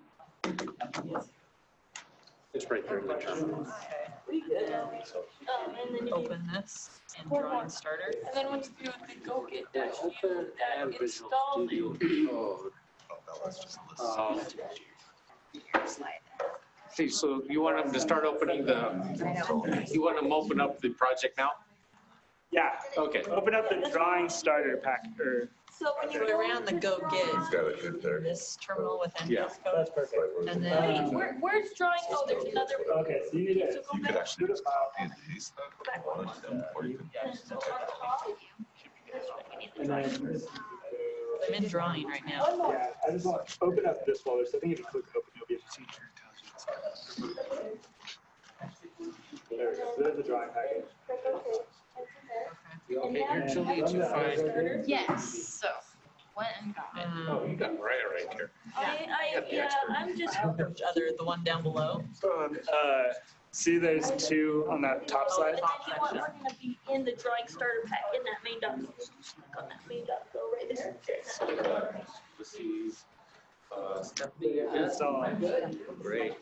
It's right there in the terminal. Okay. Um, and then you Open this and Hold drawing on. starter. And then once you do the go get dash u, Open that and Visual installed. Studio Code. Oh, no, that's just a list. Um, See, so you want them to start opening the, you want them to open up the project now? Yeah. Okay. Open up the drawing starter pack, or, So when you So I go. ran the go Got get it good there. this terminal with Yeah. in VS code. And Wait, then where, where's drawing? Oh, there's another. okay, so you need to, So go You could actually just copy and paste that if you wanted to, or you can. So on top. and then, I'm in drawing right now. Yeah, I just want, to open up this folder, so I think if you click open, you'll be able to see. There we go, so there's the drawing package. Okay, here, Julie, did you find, Yes, so went and got it. Um, oh, you got Raya right here. I, I, yeah, I'm just. Which other, the one down below? Uh, see, there's two on that top Oh, side. and then you want, we're gonna be in the drawing starter pack, in that main dot. Click On that main dot, go right there. Let's see. Uh, Stephanie, Install, great.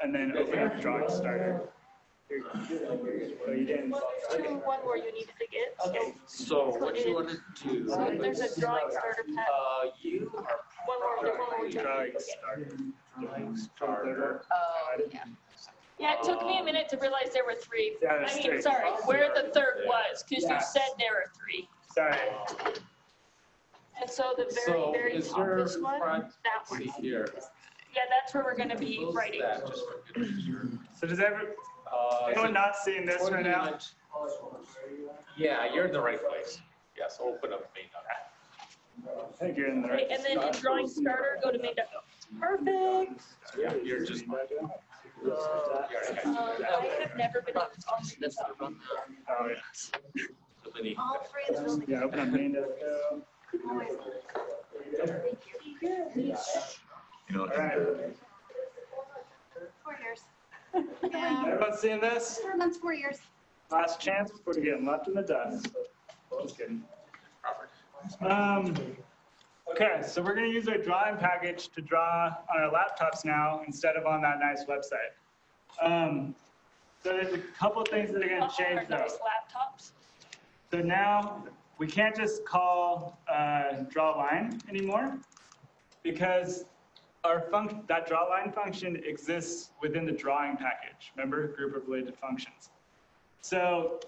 and then open up drawing starter. Here, Oh, you didn't. Two, one more you needed to get. Okay. So what you want to do? So there's a drawing starter pack. Uh, you are One more, there's one more. we Drawing took. starter. doing starter. Oh, yeah. Yeah, it took me a minute to realize there were three. Yeah, I mean, three. sorry, where the third was, because you Yeah. said there were three. Sorry. And so the very, So very is top, there this one, front, that see one. here. Yeah, that's where we're gonna be Close writing. that just for good measure. So does every, Uh, is anyone it not seeing this right now? 49? Yeah, you're in the right place. Yes, open up main dot. I think you're in the Okay, right. and then in drawing starter, go to main dot. Perfect. Yeah, you're just. Um, I have never been on this top. Oh, yeah. So many. All three of the buildings. Yeah, open up main dot go. You know, All right. Four years. Yeah, Everyone seeing this? four months, four years. Last chance before we get left in the dust. Just kidding. Um, okay, so we're gonna use our drawing package to draw on our laptops now instead of on that nice website. Um, so there's a couple things that are gonna change though. nice laptops. So now we can't just call uh, draw line anymore because our func that draw line function exists within the drawing package. Remember, group of related functions. So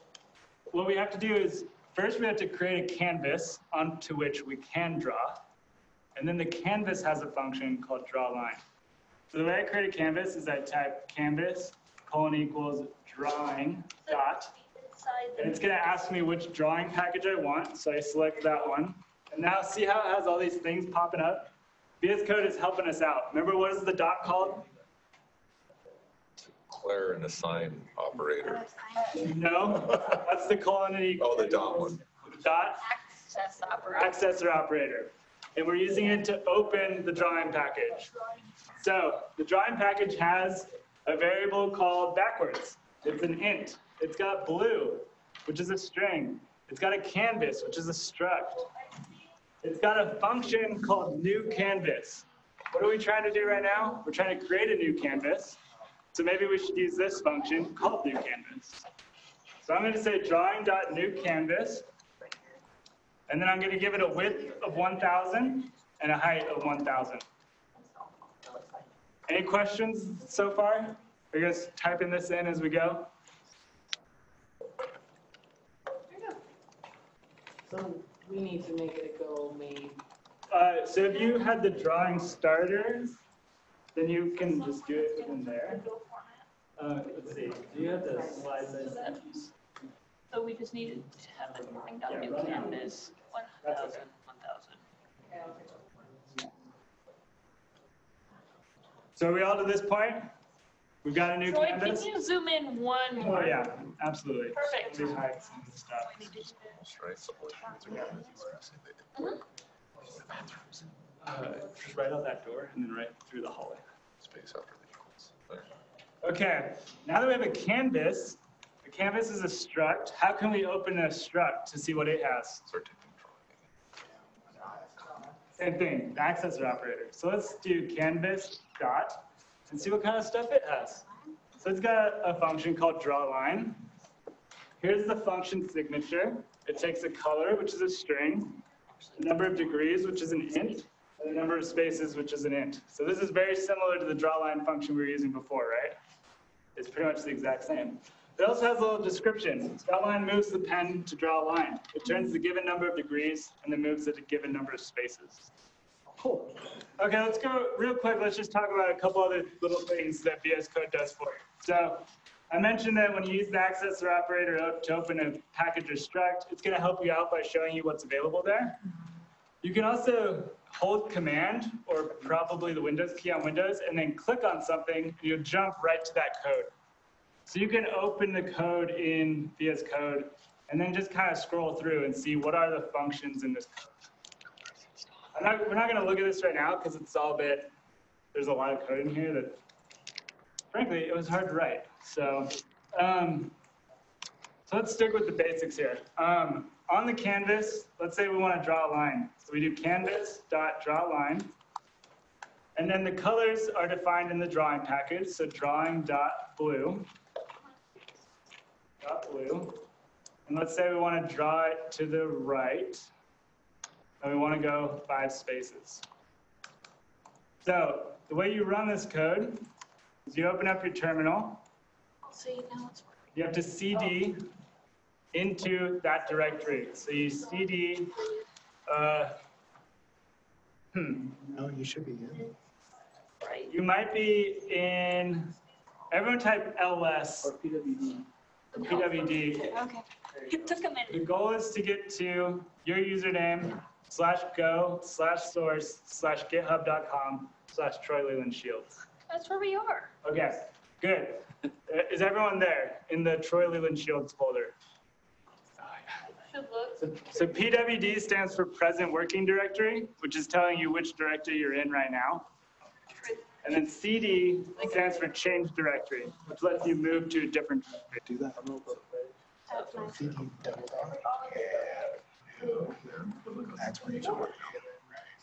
what we have to do is first we have to create a canvas onto which we can draw. And then the canvas has a function called draw line. So the way I create a canvas is I type canvas colon equals drawing dot and it's gonna ask me which drawing package I want, so I select that one. And now see how it has all these things popping up? VS Code is helping us out. Remember what is the dot called? Declare an assign operator. No, that's the colon and equal. Oh, the dot one. Dot Access operator. accessor operator. And we're using it to open the drawing package. So the drawing package has a variable called backwards. It's an int. It's got blue, which is a string. It's got a canvas, which is a struct. It's got a function called new canvas. What are we trying to do right now? We're trying to create a new canvas. So maybe we should use this function called new canvas. So I'm going to say drawing.newCanvas. And then I'm going to give it a width of 1,000 and a height of 1,000. Any questions so far? Are you guys typing this in as we go? So we need to make it a go made. Uh, so if you had the drawing starters, then you can just do it in there. Uh, let's see. Do you have the slide list? So we just needed to have the drawing dot new canvas, one thousand, one thousand. So are we all to this point? We've got a new Troy, can canvas. you zoom in one Oh, more? yeah, absolutely. Perfect. Let me hide some of the stuff. Right, so what- Mhm. Uh, just right out that door and then right through the hallway. Space after the equals. There. Okay, now that we have a canvas, a canvas is a struct. How can we open a struct to see what it has? Start taking control. Same thing, the accessor operator. So let's do canvas dot and see what kind of stuff it has. So it's got a function called draw line. Here's the function signature. It takes a color, which is a string, a number of degrees, which is an int, and the number of spaces, which is an int. So this is very similar to the draw line function we were using before, right? It's pretty much the exact same. It also has a little description. Draw line moves the pen to draw a line. It turns the given number of degrees and then moves it a given number of spaces. Cool. Okay, let's go real quick. Let's just talk about a couple other little things that VS Code does for you. So I mentioned that when you use the accessor operator to open a package or struct, it's going to help you out by showing you what's available there. You can also hold command or probably the Windows key on Windows and then click on something and you'll jump right to that code. So you can open the code in VS Code and then just kind of scroll through and see what are the functions in this code. I'm not, we're not going to look at this right now because it's all a bit, there's a lot of code in here that, frankly, it was hard to write. So, um, so let's stick with the basics here. Um, on the canvas, let's say we want to draw a line. So we do canvas dot draw line. And then the colors are defined in the drawing package. So drawing dot blue. Dot blue. And let's say we want to draw it to the right. And we want to go five spaces. So the way you run this code is you open up your terminal. So you know it's working. You have to CD into that directory. So you CD, uh, hmm, No, you should be in. right. you might be in, everyone type ls. Or PWD. PWD. Okay. It took a minute. The goal is to get to your username slash go slash source slash github.com slash Troy Leland Shields. That's where we are. Okay, good. Uh, Is everyone there in the Troy Leland Shields folder? Should look. So, so PWD stands for present working directory, which is telling you which directory you're in right now. And then CD stands for change directory, which lets you move to a different directory. Do that. CD double dot. That's where you.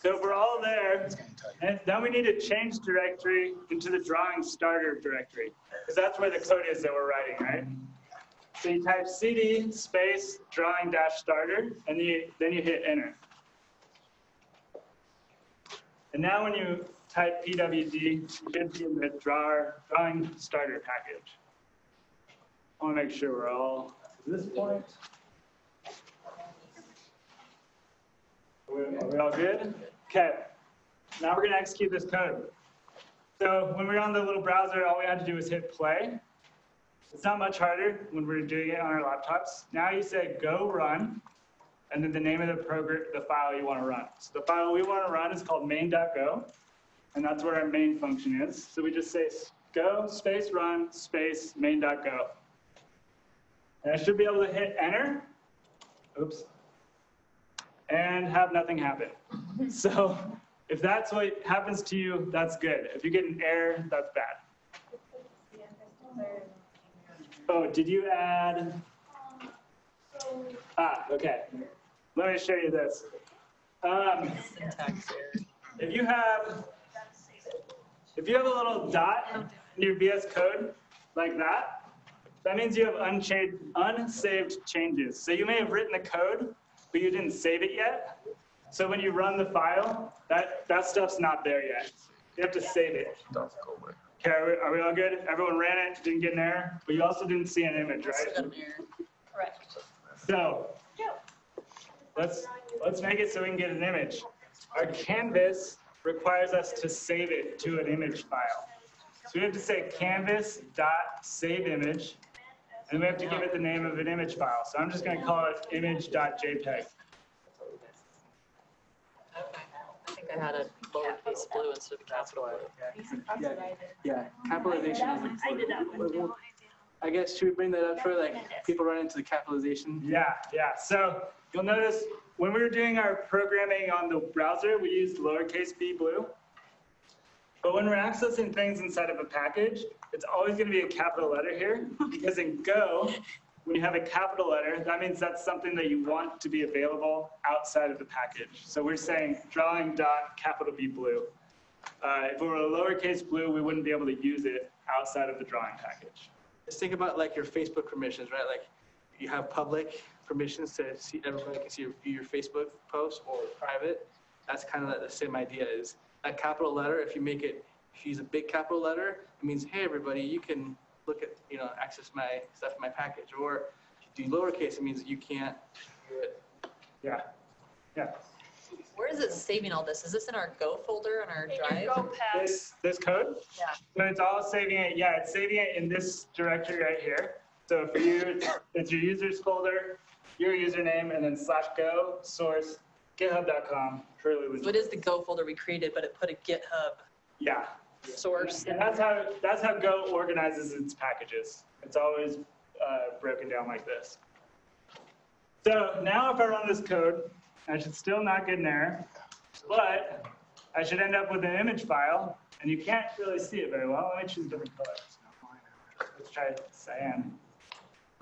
So we're all there, and then we need to change directory into the drawing starter directory, because that's where the code is that we're writing, right? So you type cd space drawing dash starter, and you, then you hit enter. And now when you type pwd, you should be in the drawer, drawing starter package. I want to make sure we're all at this point. Are we, all good? Okay. Now we're going to execute this code. So when we we're on the little browser, all we had to do was hit play. It's not much harder when we're doing it on our laptops. Now you say go run, and then the name of the program, the file you want to run. So the file we want to run is called main.go, and that's where our main function is. So we just say go space run space main.go. And I should be able to hit enter. Oops and have nothing happen. So if that's what happens to you, that's good. If you get an error, that's bad. Oh, did you add? Ah, okay. Let me show you this. Um, if you have, if you have a little dot in your VS Code like that, that means you have unsaved changes. So you may have written the code, but you didn't save it yet. So when you run the file, that, that stuff's not there yet. You have to save it. Okay, are we, are we all good? Everyone ran it, didn't get an error, but you also didn't see an image, right? Correct. So let's let's make it so we can get an image. Our canvas requires us to save it to an image file. So we have to say canvas dot save image, and we have to give it the name of an image file. So I'm just going to call it image.jpg. I think I had a lowercase lowercase blue instead of capital. Yeah, yeah, capitalization. I did that one. I guess, should we bring that up for like, people run into the capitalization? Yeah, yeah. So you'll notice when we were doing our programming on the browser, we used lowercase b blue. But when we're accessing things inside of a package, it's always going to be a capital letter here because in Go, when you have a capital letter, that means that's something that you want to be available outside of the package. So we're saying drawing dot capital B blue. Uh, if it were a lowercase blue, we wouldn't be able to use it outside of the drawing package. Just think about like your Facebook permissions, right? Like you have public permissions to see, everybody can see your, view your Facebook post or private. That's kind of like the same idea is that capital letter, if you make it, if you use a big capital letter, it means, hey, everybody, you can look at, you know, access my stuff in my package. Or if you do lowercase, it means you can't do it. Yeah, yeah. Where is it saving all this? Is this in our Go folder on our drive? This, this code? Yeah. So it's all saving it, yeah, it's saving it in this directory right here. So for you, it's your users folder, your username, and then slash go, source, github.com, Curly Legit. So it is the Go folder we created, but it put a GitHub Yeah. source. And that's how, that's how Go organizes its packages. It's always uh, broken down like this. So now if I run this code, I should still not get an error, but I should end up with an image file, and you can't really see it very well. Let me choose a different colors. Let's try cyan.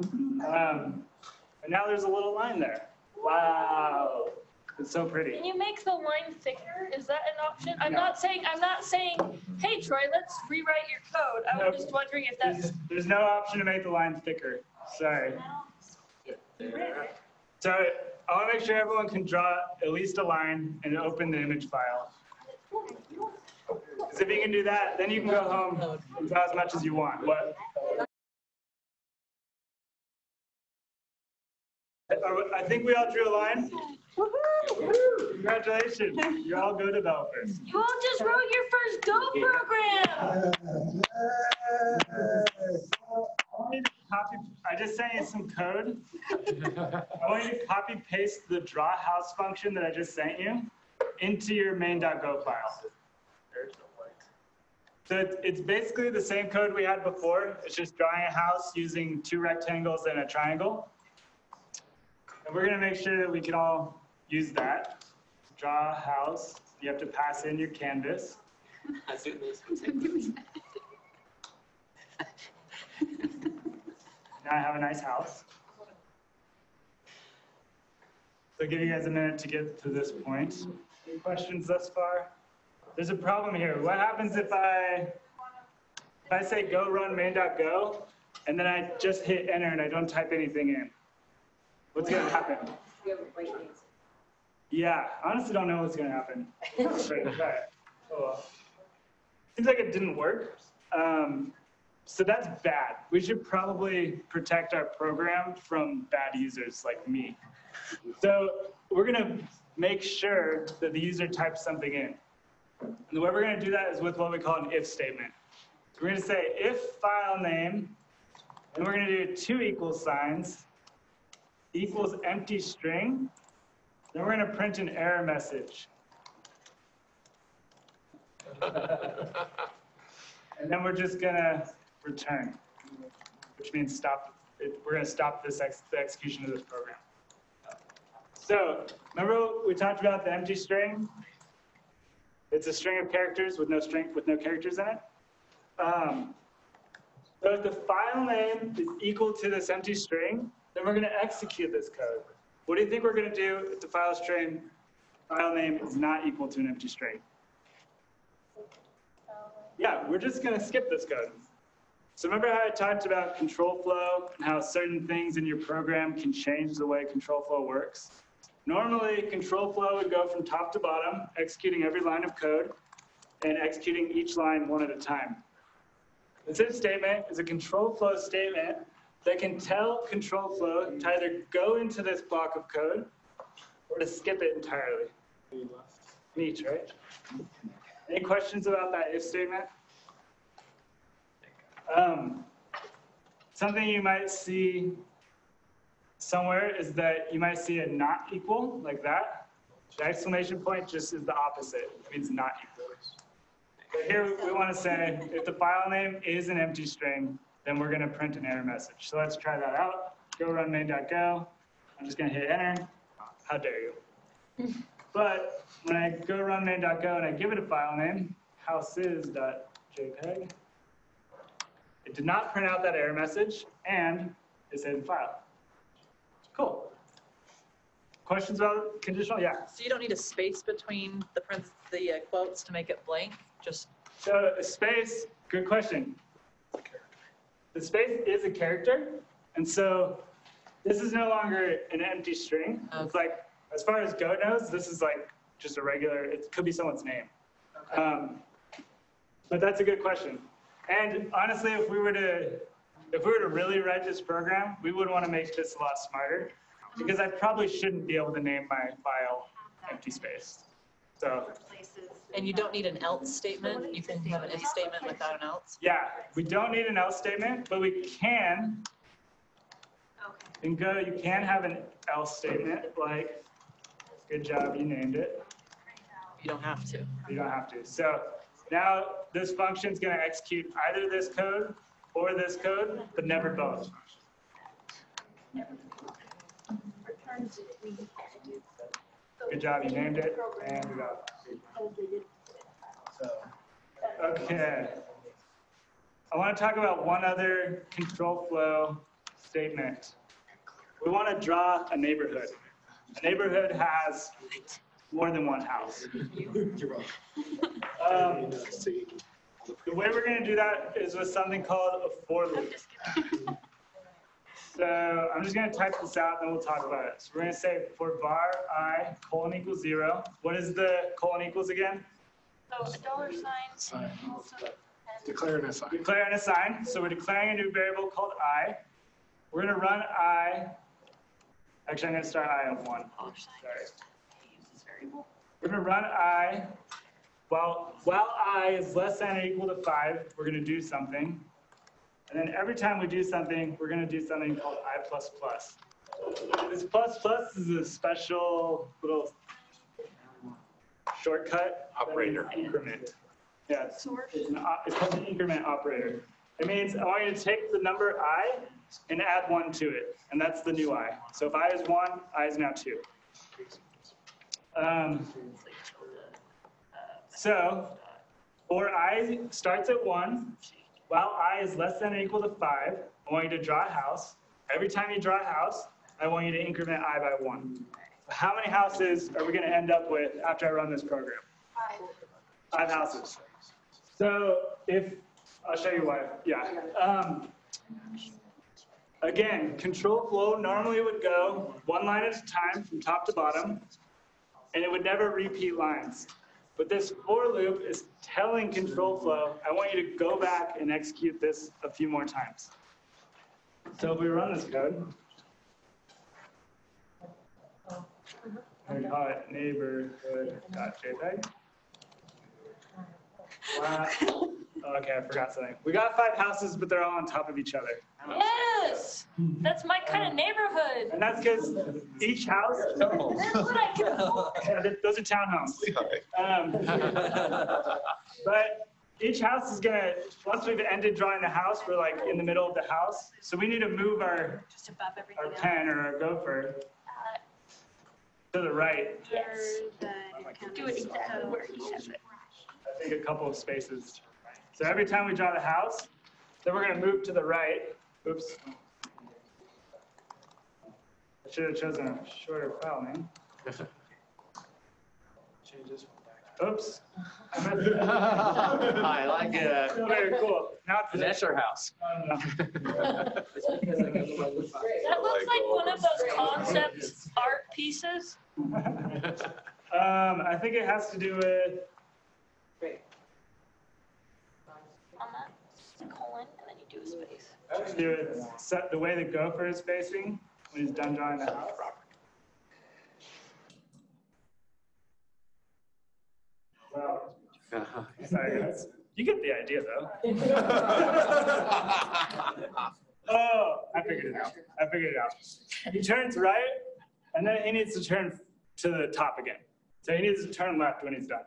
Um, and now there's a little line there. Wow, it's so pretty. Can you make the line thicker? Is that an option? I'm No. not saying, I'm not saying, hey, Troy, let's rewrite your code. I Nope. was just wondering if that's. There's, there's no option to make the line thicker. Sorry. So I want to make sure everyone can draw at least a line and open the image file. Because if you can do that, then you can go home and draw as much as you want. What? Are- I think we all drew a line. Congratulations, you're all Go developers. You all just wrote your first Go program. I want you to copy, I just sent you some code. I want you to copy paste the draw house function that I just sent you into your main.go file. So it's, it's basically the same code we had before. It's just drawing a house using two rectangles and a triangle. And we're gonna make sure that we can all use that. Draw a house. You have to pass in your canvas. Now I have a nice house. So I'll give you guys a minute to get to this point. Any questions thus far? There's a problem here. What happens if I, if I say go run main.go and then I just hit enter and I don't type anything in? What's gonna happen? Yeah, I honestly don't know what's gonna happen. Try it, try it. Oh, well. Seems like it didn't work. Um, so that's bad. We should probably protect our program from bad users like me. So we're gonna make sure that the user types something in. And the way we're gonna do that is with what we call an if statement. So we're gonna say if file name, and we're gonna do two equal signs, equals empty string, then we're gonna print an error message. And then we're just gonna return, which means stop, it- we're gonna stop this, ex- the execution of this program. So, remember we talked about the empty string? It's a string of characters with no string, with no characters in it. Um, so if the file name is equal to this empty string, then we're gonna execute this code. What do you think we're gonna do if the file string, file name is not equal to an empty string? Yeah, we're just gonna skip this code. So remember how I talked about control flow and how certain things in your program can change the way control flow works? Normally, control flow would go from top to bottom, executing every line of code and executing each line one at a time. This if statement is a control flow statement that can tell control flow to either go into this block of code or to skip it entirely. Neat, right? Any questions about that if statement? Um, something you might see somewhere is that you might see a not equal like that. The exclamation point just is the opposite. It means not equal. But here we want to say if the file name is an empty string, then we're going to print an error message. So let's try that out. Go run main.go. I'm just going to hit enter. How dare you? But when I go run main.go and I give it a file name, houses.jpg, it did not print out that error message and it said file. Cool. Questions about conditional? Yeah. So you don't need a space between the print, the uh, quotes to make it blank, just, So a space, good question. The space is a character, and so this is no longer an empty string. It's like, as far as Go knows, this is like just a regular, it could be someone's name. Um, But that's a good question. And honestly, if we were to, if we were to really write this program, we would want to make this a lot smarter because I probably shouldn't be able to name my file empty space. So, and you don't need an else statement, you can have an if statement without an else. yeah, we don't need an else statement, but we can. In Go, you can have an else statement like, good job, you named it. You don't have to. You don't have to. So now this function is gonna execute either this code or this code, but never both. Good job, you named it, and we got. So, okay. I want to talk about one other control flow statement. We want to draw a neighborhood. A neighborhood has more than one house. Um, the way we're going to do that is with something called a for loop. So I'm just going to type this out and then we'll talk about it. So we're going to say for var i colon equals zero. What is the colon equals again? So a dollar sign. Sign. Declare an assign. Declare an assign. So we're declaring a new variable called i. We're going to run i. Actually, I'm going to start i of one. Sorry. We're going to run i. While, while i is less than or equal to 5, we're going to do something. And then every time we do something, we're going to do something called i plus plus. This plus plus is a special little shortcut. Operator. Increment. Yeah, it's, it's, an op- it's called an increment operator. It means I want you to take the number i and add one to it, and that's the new i. So if i is one, i is now two. Um, so for i starts at one, while i is less than or equal to five, I want you to draw a house. Every time you draw a house, I want you to increment i by one. How many houses are we going to end up with after I run this program? Five houses. So if, I'll show you why, yeah. Um, again, control flow normally would go one line at a time from top to bottom, and it would never repeat lines. But this for loop is telling control flow, I want you to go back and execute this a few more times. So if we run this code, neighborhood.jpg. Wow. Okay, I forgot something. We got five houses, but they're all on top of each other. Yes, that's my kind of neighborhood. And that's because each house. That's what I can afford. Yeah, th- Those are townhomes. Um, But each house is gonna, once we've ended drawing the house, we're like in the middle of the house. So we need to move our, Just above everything our else. pen or our gopher to the right. Yes. Do it exactly where he has it. I think a couple of spaces. So every time we draw the house, then we're gonna move to the right. Oops. I should have chosen a shorter file name. Oops. I meant- I like it. Very cool. Now it's. That's our house. That looks like one of those concept art pieces. Um, I think it has to do with, On that colon, and then you do a space. has do with set, the way the gopher is facing when he's done drawing the house. Well, sorry guys. You get the idea though. Oh, I figured it out. I figured it out. He turns right, and then he needs to turn to the top again. So he needs to turn left when he's done.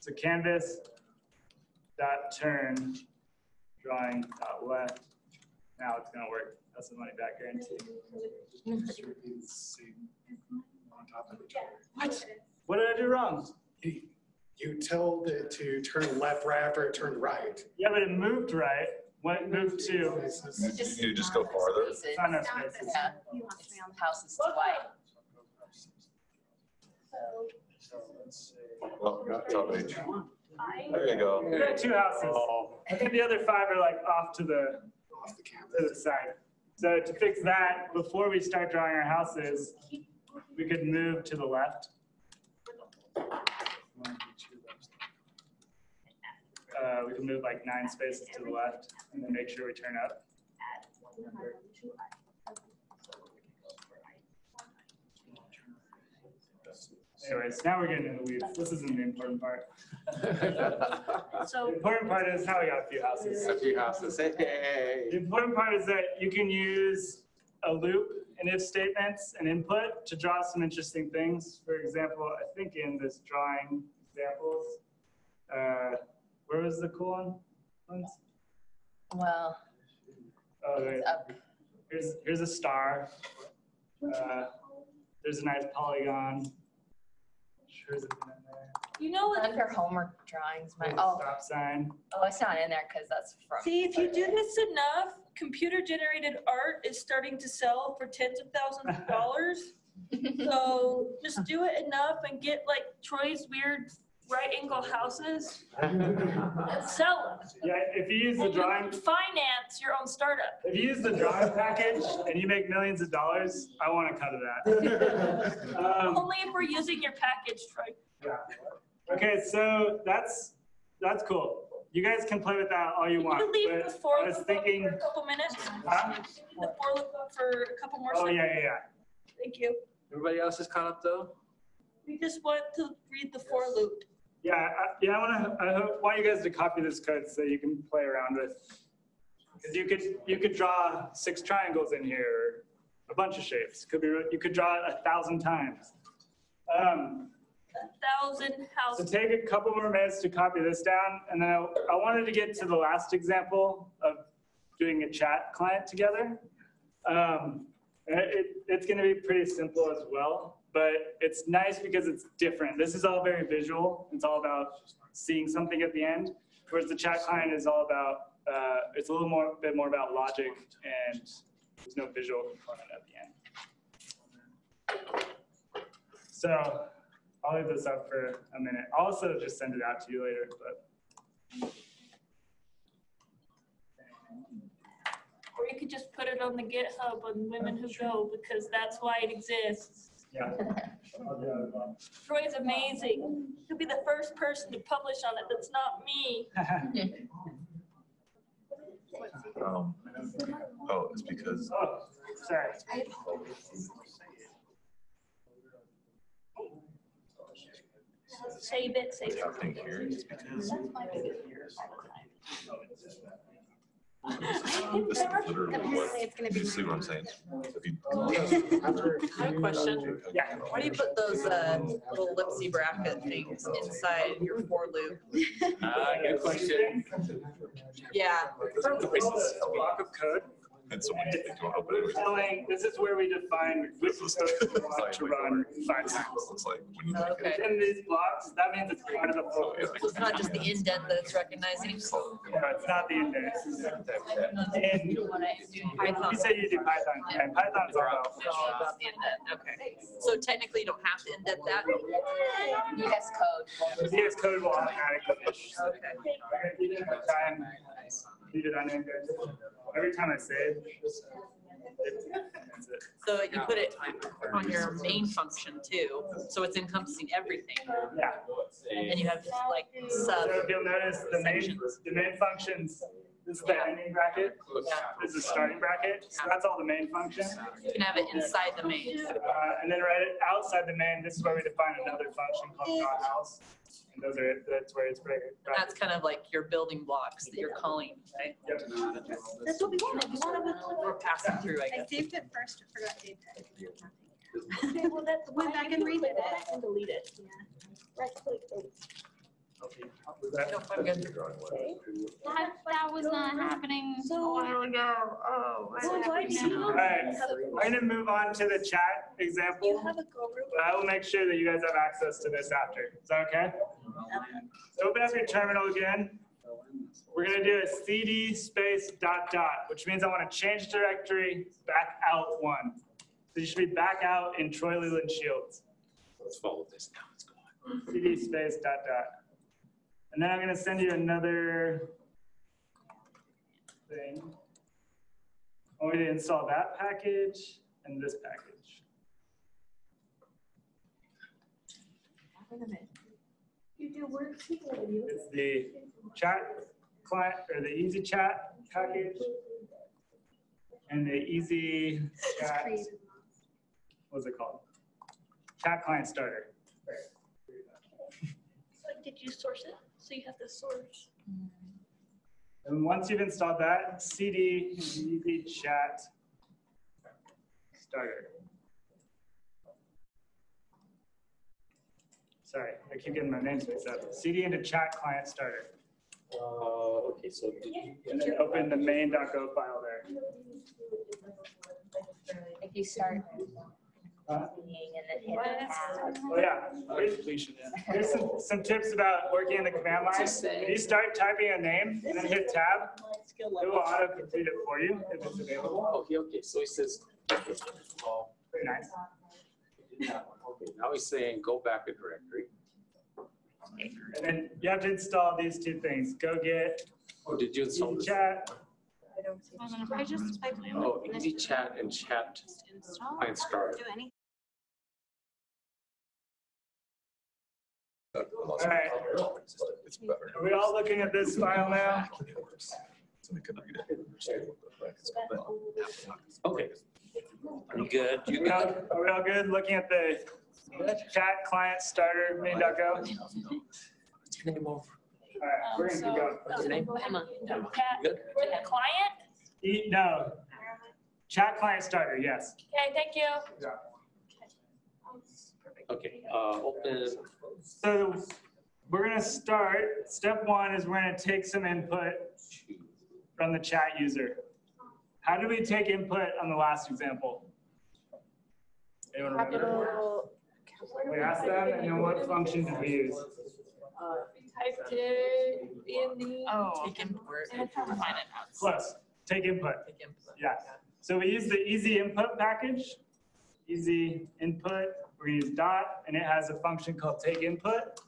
So canvas dot turn drawing dot left. Now it's gonna work. That's the money back guarantee. What? What did I do wrong? You, you told it to turn left right after it turned right. Yeah, but it moved right. When it moved to. You you just go farther. Not enough spaces. Yeah. House is white. Well, top page. There you go. We got two houses. I think the other five are like off to the, off the campus. to the side. So to fix that, before we start drawing our houses, we could move to the left. Uh, we can move like nine spaces to the left and then make sure we turn up. Anyways, now we're getting into the weeds. This isn't the important part. So- The important part is how we got a few houses. A few houses, hey. The important part is that you can use a loop and if statements and input to draw some interesting things. For example, I think in this drawing examples, uh, where was the colon? ones? Well, Oh, wait. Here's, here's a star. Uh, There's a nice polygon. Sure isn't in there. You know what? Under homework drawings, my, There's oh, Stop sign. oh, it's not in there because that's from. See, if you do this enough, computer generated art is starting to sell for tens of thousands of dollars. So just do it enough and get like Troy's weird right angle houses and sell them. Yeah, if you use the And you drawing, can Finance your own startup. if you use the drawing package and you make millions of dollars, I want a cut of that. Um, Only if we're using your package, Troy. Yeah. Okay, so that's, that's cool. You guys can play with that all you Can want. you leave but the four I was loop up thinking, for a couple minutes? Huh? The four loop up for a couple more oh, seconds? yeah, yeah, yeah. Thank you. Everybody else is caught up though? We just want to read the for loop. Yeah, I, yeah, I want to, I hope- want you guys to copy this code so you can play around with. Because you could, you could draw six triangles in here, a bunch of shapes. Could be, you could draw it a thousand times. Um, A thousand So take a couple more minutes to copy this down, and then I, I wanted to get to the last example of doing a chat client together. Um, it, it's gonna be pretty simple as well, but it's nice because it's different. This is all very visual. It's all about seeing something at the end, whereas the chat client is all about, uh, it's a little more, bit more about logic and there's no visual component at the end. So I'll leave this up for a minute. I'll also just send it out to you later, but Or you could just put it on the GitHub on Women Who Go because that's why it exists. Yeah. I'll do that as well. Troy's amazing. He'll be the first person to publish on it that's not me. Um, oh, it's because. Oh, sorry. Save it, save What's happening here is because. This is literally what, you see what I'm saying? If you- I have a question. Yeah. Why do you put those uh, little ellipsy bracket things inside your for loop? Uh, good question. Yeah. This is a block of code. And so when you think you want to open We're it. telling, this is where we define which code we want to run five times. It's like when you make Okay. it. In these blocks, that means it's part of the flow. Yeah, So it's not just the indent that it's recognizing. No, it's not the index. And you Python. say you do Python, and Python's all all about the indent, okay. So technically you don't have to indent that? VS Code. VS Code will automatically. Okay. Have time, it. Every time I save, So you put it on your main function too, so it's encompassing everything. Yeah. And you have like So sub. if you'll notice, the main, the main functions, this is the ending bracket, this is the starting bracket, so that's all the main function. You can have it inside the main. Uh, and then right outside the main, this is where we define another function called dot house. And those are, that's where it's breaking. That's kind of like your building blocks that you're calling, right? Yep. That's what we wanted. We wanted to. We're passing through, I I guess. saved it first, I forgot to. Okay, well, that's. Went back and redid it. And delete it. Right click. Was that? That, that was not happening a while ago. Oh. what So why do you- now? All right, I'm gonna move on to the chat example. You have a go room. But I will make sure that you guys have access to this after. Is that okay? So open up your terminal again. We're gonna do a cd space dot dot, which means I wanna change directory back out one. So you should be back out in Troy Leland Shields. Let's follow this now. Let's go. cd space dot dot. And then I'm gonna send you another thing. I want you to install that package and this package. You do work together. It's the chat client, or the easy chat package. And the easy chat, what's it called? Chat client starter. Like, did you source it? So you have the source. And once you've installed that, cd easy chat starter. Sorry, I keep getting my names mixed up. cd into chat client starter. Uh, okay, so did you? And then open the main.go file there. If you start Huh? Oh, yeah. Here's-. Here's some, some tips about working in the command line. If you start typing a name and then hit tab, it will auto complete it for you if it's available. Okay, okay, so it says. oh, Very nice. Okay, now he's saying go back a directory. And then you have to install these two things. Go get Oh, did you install this? chat. I just, I. Oh, easy chat and chat Install. client starter. Do anything. All right. It's better. Are we all looking at this file now? Somebody can read it. Okay. You good? You We all- Are we all good looking at the chat client starter main.go? All What's your name over? right, we're gonna keep going. What's your name? Emma. Cat, Good? for the client? E- No. Chat client starter, yes. Okay, thank you. Yeah. Okay, uh, open, So we're gonna start, step one is we're gonna take some input from the chat user. How do we take input on the last example? Anyone remember? Capital. We asked them, and then what function did we use? We typed it in the. Oh. Take input. where, find it now. Close, take input, Take input. yeah. So we use the easy input package, easy input, we're gonna use dot, and it has a function called take input.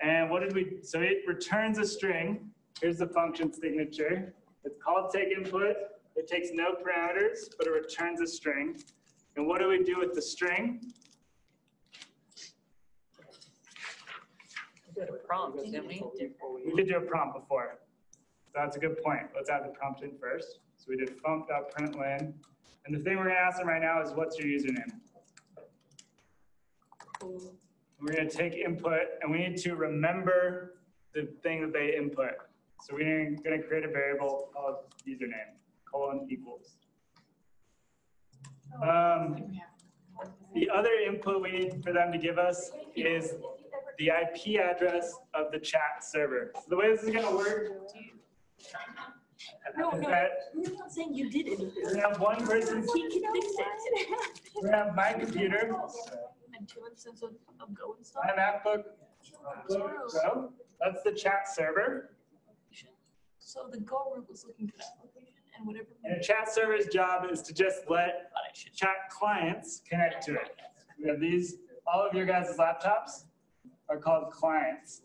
And what did we, so it returns a string, here's the function signature. It's called take input, it takes no parameters, but it returns a string. And what do we do with the string? We did a prompt, didn't we? We did do a prompt before. That's a good point. Let's add the prompt in first. So we did fmt.println. And the thing we're gonna ask them right now is what's your username? We're gonna take input and we need to remember the thing that they input. So we're gonna create a variable called username, colon equals. Um, the other input we need for them to give us is the IP address of the chat server. So the way this is gonna work No, no, that we're not saying you did anything. we're gonna have one person, He can fix it. we're gonna have my computer, And two instances of, of Go and stuff. my MacBook Pro, uh, that's the chat server. So the Go root was looking for that location and whatever. And a chat server's job is to just let chat clients connect to it. We have these, all of your guys' laptops are called clients.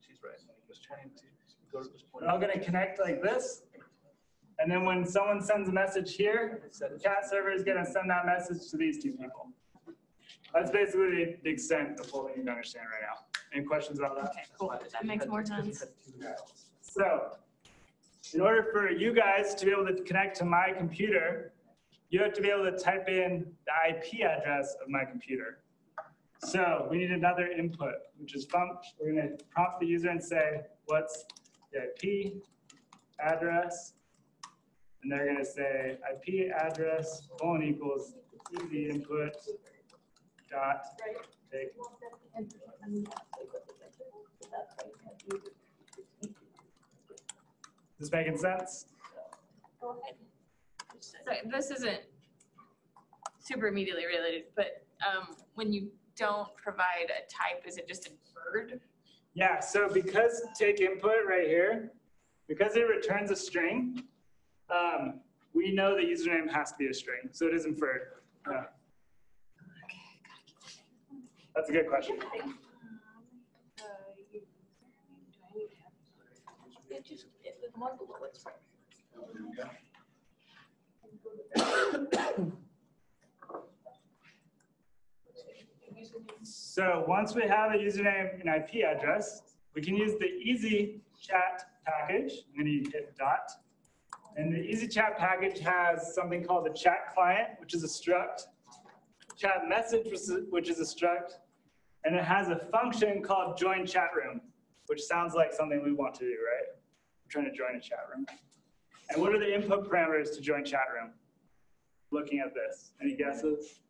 She's right. I was trying to go to this point. They're all gonna connect like this. And then when someone sends a message here, the chat server is gonna send that message to these two people. That's basically the- the extent of what we need to understand right now. Any questions about that? Okay, cool. That makes more sense. So, in order for you guys to be able to connect to my computer, you have to be able to type in the IP address of my computer. So we need another input, which is func. We're gonna prompt the user and say, what's the IP address And they're gonna say IP address colon equals easy input dot take. This making sense? Go ahead. So this isn't super immediately related, but um, when you don't provide a type, is it just inferred? Yeah, so because take input right here, because it returns a string, um, we know the username has to be a string, so it is inferred. Yeah. That's a good question. Uh, um, it just, it, the one below it's fine. So once we have a username and IP address, we can use the easy chat package. I'm going to hit dot. And the easy chat package has something called a chat client, which is a struct, chat message, which is- a struct, and it has a function called join chat room, which sounds like something we want to do, right? We're trying to join a chat room. And what are the input parameters to join chat room? Looking at this, any guesses?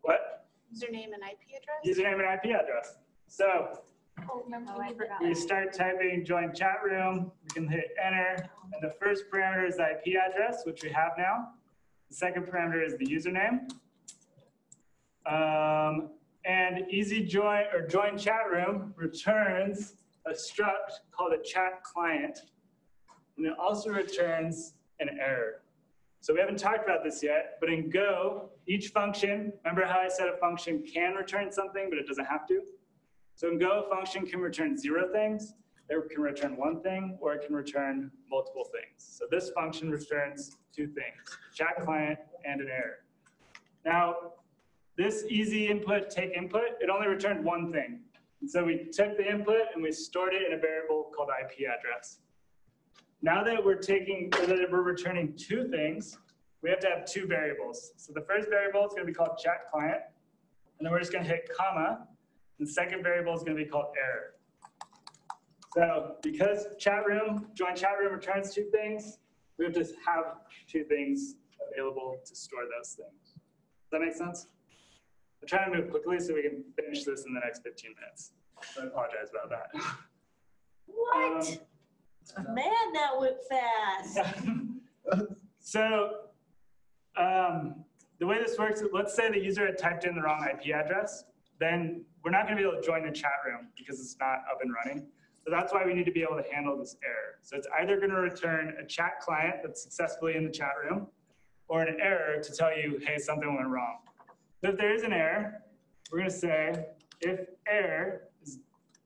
What? Username and IP address? Username and IP address. So Oh, oh I we start typing join chat room, we can hit enter, and the first parameter is the IP address, which we have now. The second parameter is the username. Um, and easy join or join chat room returns a struct called a chat client. And it also returns an error. So we haven't talked about this yet, but in Go, each function, remember how I said a function can return something, but it doesn't have to? So in Go, a function can return zero things, it can return one thing, or it can return multiple things. So this function returns two things, chat client and an error. Now, this easy input, take input, it only returned one thing. And so we took the input and we stored it in a variable called IP address. Now that we're taking, that we're returning two things, we have to have two variables. So the first variable is going to be called chat client, and then we're just going to hit comma, and the second variable is going to be called error. So because chat room, join chat room returns two things, we have to have two things available to store those things. Does that make sense? I'm trying to move quickly so we can finish this in the next 15 minutes. I apologize about that. What? Man, that went fast. So um, the way this works, let's say the user had typed in the wrong IP address, then we're not going to be able to join the chat room because it's not up and running. So that's why we need to be able to handle this error. So it's either going to return a chat client that's successfully in the chat room or an error to tell you, hey, something went wrong. So if there is an error, we're going to say if error is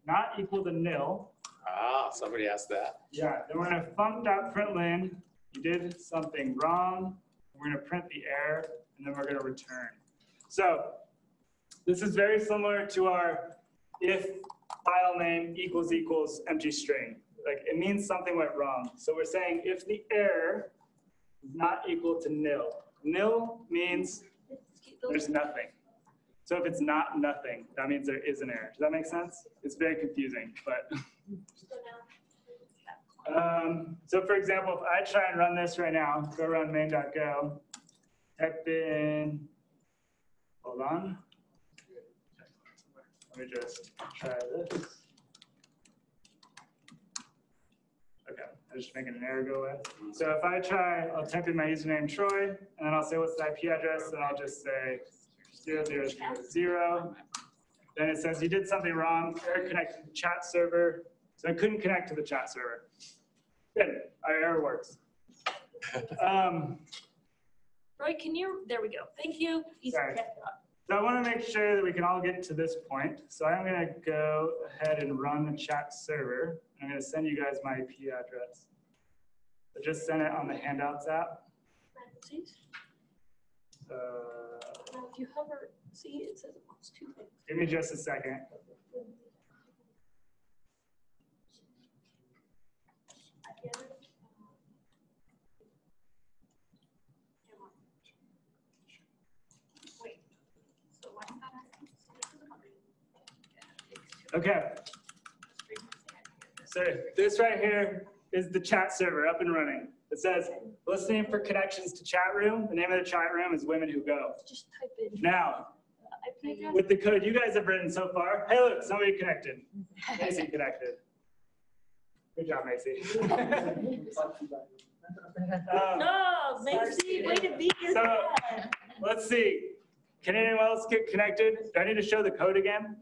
not equal to nil, Ah, somebody asked that. yeah, then we're gonna fmt.println, you did something wrong, we're gonna print the error, and then we're gonna return. So this is very similar to our if file name equals equals empty string. Like it means something went wrong. So we're saying if the error is not equal to nil. Nil means there's nothing. So if it's not nothing, that means there is an error. Does that make sense? It's very confusing, but. Um, so for example, if I try and run this right now, go run main.go, type in, hold on. Let me just try this. Okay, I'm just making an error go away. So if I try, I'll type in my username Troy, and then I'll say what's the IP address, and I'll just say zero zero zero zero. Then it says you did something wrong, error connected to the chat server. So I couldn't connect to the chat server. Good, our error works. Um, Roy, can you, there we go. Thank you. Easy Sorry. So I want to make sure that we can all get to this point. So I'm going to go ahead and run the chat server. I'm going to send you guys my IP address. So just send it on the Hangouts app. Uh, Now, if you hover, see, it says it wants two things. give me just a second. Okay. So this right here is the chat server up and running. It says, listening for connections to chat room. The name of the chat room is Women Who Go. Just type in. Now, with the code you guys have written so far, hey, look, somebody connected. Macy connected. Good job, Macy. Um, No, Macy, way to be your So- dad. Let's see. Can anyone else get connected? Do I need to show the code again?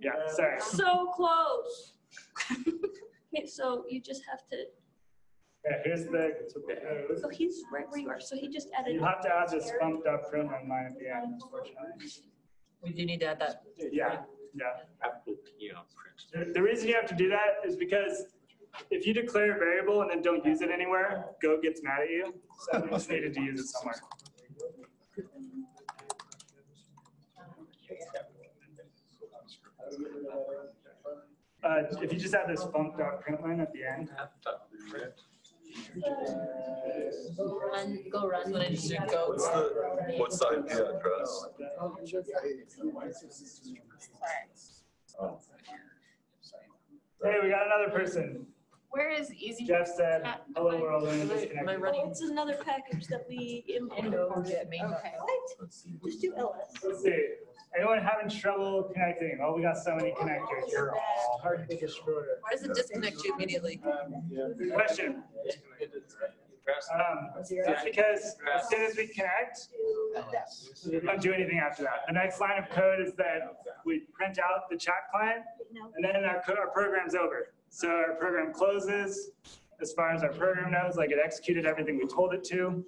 Yeah, sorry. So close. Okay, so you just have to, Yeah, here's the code. so he's right where you are, so he just added. You have to add this bumped up print on line at the end, unfortunately. We do need to add that. Yeah, yeah. The- The reason you have to do that is because if you declare a variable and then don't use it anywhere, Go gets mad at you. So you just needed to use it somewhere. Uh, if you just add this bumped up print line at the end. Run, go run. Then I just do go. What's the, what's the IP address? Oh. Hey, we got another person. Where is easy? Jeff said, chat? hello world, and Am I disconnected. running? Oh, It's another package that we imported. Okay. What? Just do LS. Let's see. Anyone having trouble connecting? Oh, we got so many connectors. You're all hard to destroyer. Why does it disconnect you immediately? Good question. Um, because as soon as we connect, we don't do anything after that. The next line of code is that we print out the chat client, and then our, co- our program's over. So our program closes as far as our program knows, like it executed everything we told it to.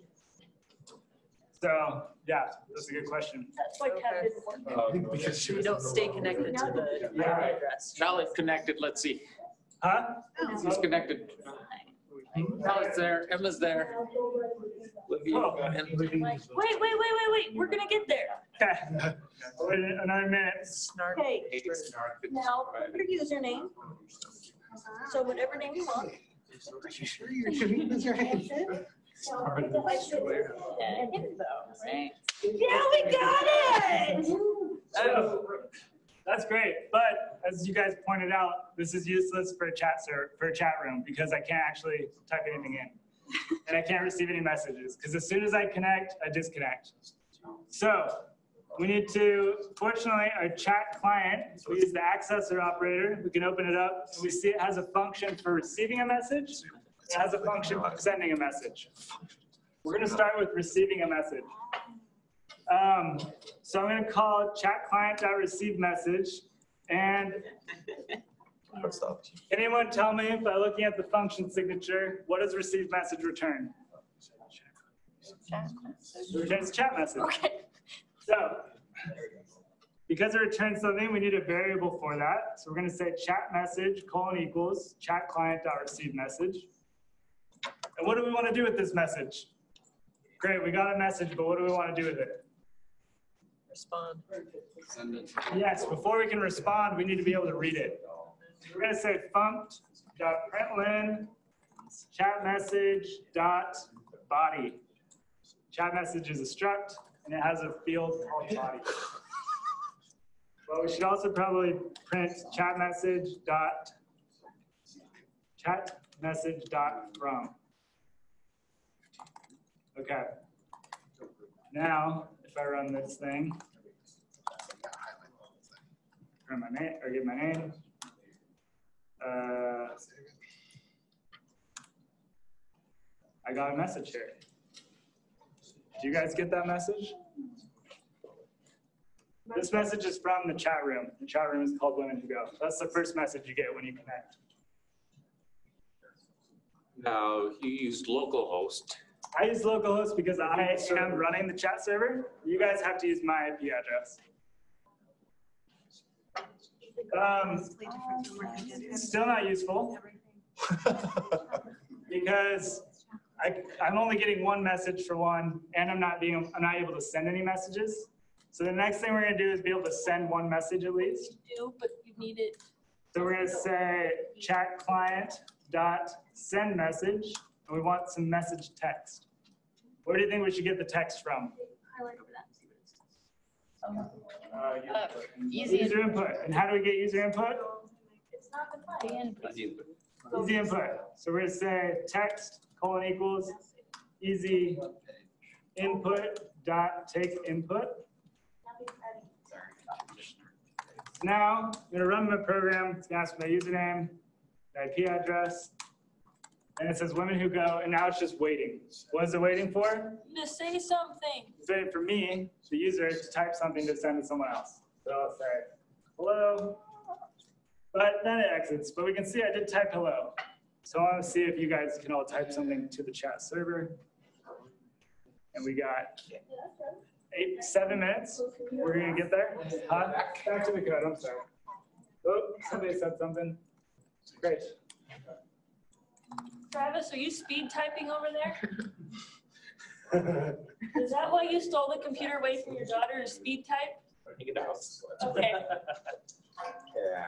So, yeah, that's a good question. That's why tab didn't work. Because she You was don't stay connected to the Yeah. IP address. Now it's connected, let's see. Huh? Oh. He's connected. Now it's there, Emma's there. Olivia, Oh. and- Wait, wait, wait, wait, wait, wait, we're gonna get there. Okay. Wait another minute. Okay, now, put your username. So whatever name you want. Yeah, we got it! So, that's great, but as you guys pointed out, this is useless for a chat for a chat room because I can't actually type anything in. And I can't receive any messages because as soon as I connect, I disconnect. So we need to, fortunately, our chat client, we use the accessor operator. We can open it up and we see it has a function for receiving a message. It has a function for sending a message. We're gonna start with receiving a message. Um, so I'm gonna call chat client.receive message and What's up? can anyone tell me by looking at the function signature, what does receive message return? It returns chat message. Okay. So, because it returns something, we need a variable for that. So we're gonna say chat message colon equals chat client dot receive message. And what do we wanna do with this message? Great, we got a message, but what do we wanna do with it? Respond. Send it. Yes, before we can respond, we need to be able to read it. We're gonna say fmt dot println chat message dot body. Chat message is a struct and it has a field called body. But we should also probably print chat message dot chat message dot from. Okay. Now, if I run this thing, print my name or get my name. Uh, I got a message here. Do you guys get that message? This message is from the chat room. The chat room is called Women Who Go. That's the first message you get when you connect. Now, you used localhost. I use localhost because I am running the chat server. You guys have to use my IP address. Um, still not useful because I, I'm only getting one message for one, and I'm not being, I'm not able to send any messages. So the next thing we're gonna do is be able to send one message at least. You Do, but you need it. So we're gonna say chat client dot send message, and we want some message text. Where do you think we should get the text from? Highlight over that and see what it says. Uh, easy User input. And how do we get user input? It's not the. The input. Easy input. So we're gonna say text colon equals easy input dot take input. Now, I'm gonna run my program. It's gonna ask for my username, my IP address, and it says women who go, and now it's just waiting. What is it waiting for? To say something. It's waiting for me, the user, to type something to send to someone else. So I'll say, hello. But then it exits, but we can see I did type hello. So I want to see if you guys can all type something to the chat server. And we got eight, seven minutes. We're gonna get there. Huh? Back to the code, I'm sorry. Oh, somebody said something. Great. Travis, are you speed typing over there? Is that why you stole the computer away from your daughter to speed type? Okay. Yeah,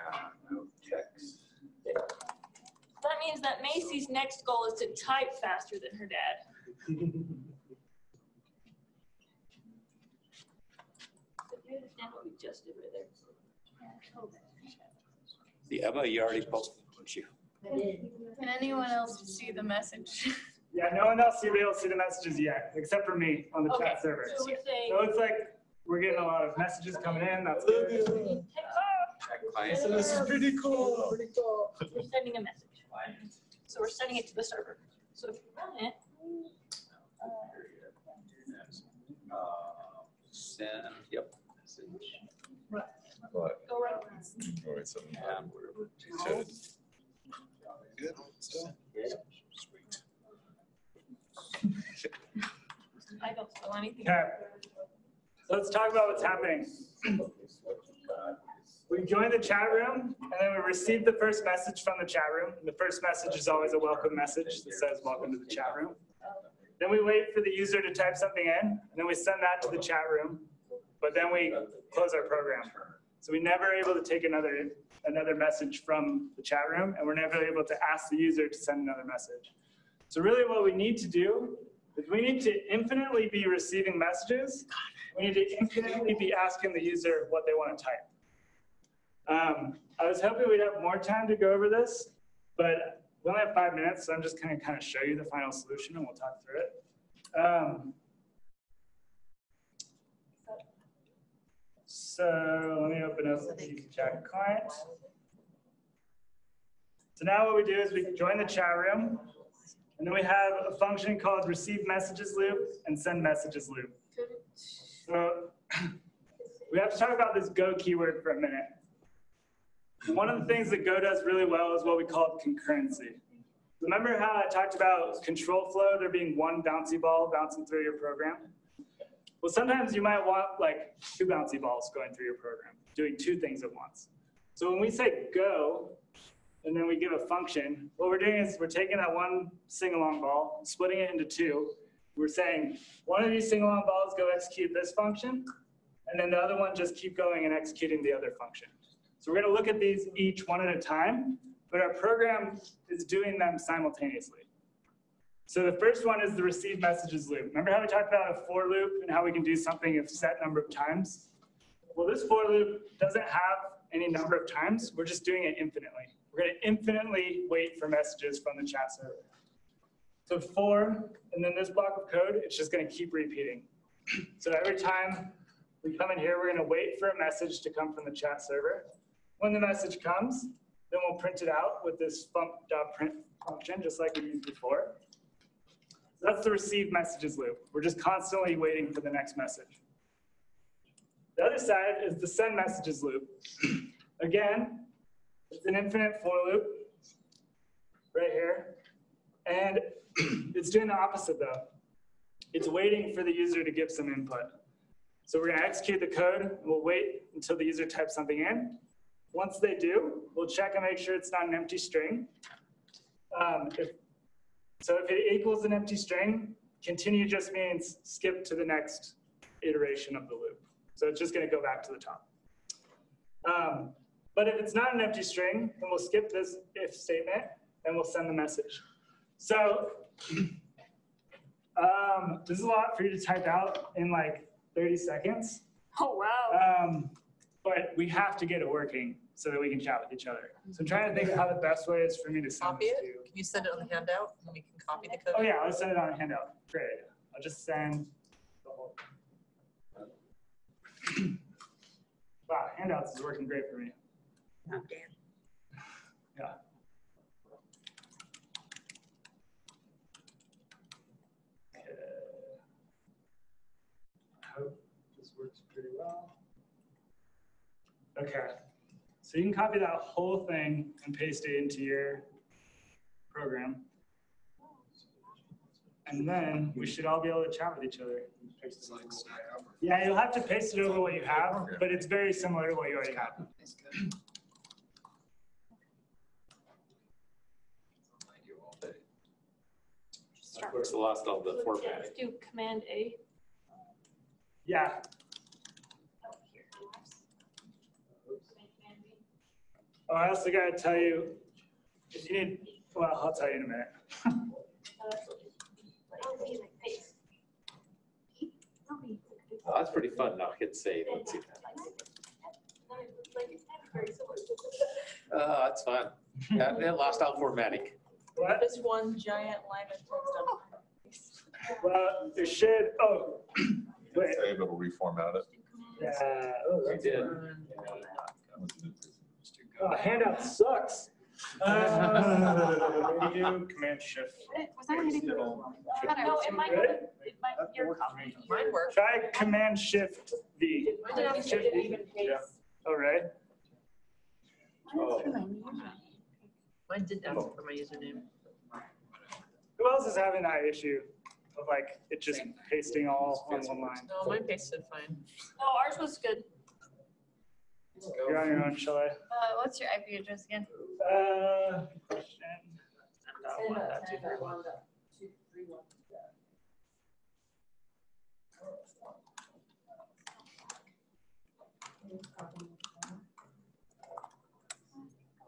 text. That means that Macy's next goal is to type faster than her dad. You understand what we just did right there? The Emma, you already posted, didn't you? Can anyone else see the message? Yeah, no one else will be able to see the messages yet, except for me on the Okay, chat server. so we're saying- So it's like, we're getting a lot of messages coming in, that's good. Client. So this is pretty cool. Pretty cool. We're sending a message. So we're sending it to the server. So if you run it, Uh, Send, yep. message. But, go right. oh, it's a, Yeah. Good, still? I don't spell anything. Okay. Let's talk about what's happening. We joined the chat room and then we received the first message from the chat room. The first message is always a welcome message that says welcome to the chat room. Then we wait for the user to type something in and then we send that to the chat room. But then we close our program. So we never able to take another another message from the chat room and we're never able to ask the user to send another message. So really what we need to do is we need to infinitely be receiving messages. We need to infinitely be asking the user what they want to type. Um, I was hoping we'd have more time to go over this, but we only have five minutes, so I'm just going to kind of show you the final solution and we'll talk through it. Um, so let me open up the chat client. So now what we do is we join the chat room, and then we have a function called receive messages loop and send messages loop. So we have to talk about this Go keyword for a minute. One of the things that Go does really well is what we call concurrency. Remember how I talked about control flow, there being one bouncy ball bouncing through your program? Well, sometimes you might want like two bouncy balls going through your program, doing two things at once. So when we say go, and then we give a function, what we're doing is we're taking that one sing-along ball, splitting it into two. We're saying, one of these sing-along balls go execute this function, and then the other one just keep going and executing the other function. So we're gonna look at these each one at a time, but our program is doing them simultaneously. So the first one is the receive messages loop. Remember how we talked about a for loop and how we can do something a set number of times? Well, this for loop doesn't have any number of times. We're just doing it infinitely. We're going to infinitely wait for messages from the chat server. So for, and then this block of code, it's just going to keep repeating. So every time we come in here, we're going to wait for a message to come from the chat server. When the message comes, then we'll print it out with this fmt.print function, just like we used before. That's the receive messages loop. We're just constantly waiting for the next message. The other side is the send messages loop. Again, it's an infinite for loop right here. And it's doing the opposite though. It's waiting for the user to give some input. So we're gonna execute the code, and we'll wait until the user types something in. Once they do, we'll check and make sure it's not an empty string. Um, if, so if it equals an empty string, continue just means skip to the next iteration of the loop. So it's just gonna go back to the top. Um, but if it's not an empty string, then we'll skip this if statement and we'll send the message. So um, this is a lot for you to type out in like 30 seconds. Oh, wow. Um, but we have to get it working so that we can chat with each other. So I'm trying to think of how the best way is for me to send Copy this it? to. Can you send it on the Hangout and we can copy the code? Oh yeah, I'll send it on a Hangout. Great. I'll just send the whole. Wow, Hangouts is working great for me. Oh, yeah. Okay. I hope this works pretty well. Okay, so you can copy that whole thing and paste it into your program. And then we should all be able to chat with each other. Yeah, you'll have to paste it over what you have, but it's very similar to what you already have. What's the last of the formatting? Do Command A. Yeah. Oh, I also gotta tell you, if you need, well, I'll tell you in a minute. Oh, That's pretty fun, now hit save, let's see. Uh, that's fun. Yeah, they lost out formatting. What? Just one giant line of text on Well, it should, oh, wait, Save, it'll reformat it. yeah, oh, We that's did. Oh, Hangout sucks. Uh, when you command shift. Was that hitting? it'll- No, it might, Good? it might, your copy. Mine worked. Try Command Shift V. Didn't Shift V. Yeah. All right. Oh. Mine didn't ask for my username. Who else is having that issue of like it just pasting all on one line? No, mine pasted fine. No, ours was good. You're on your own, shall I? Uh, what's your IP address again? Uh, question.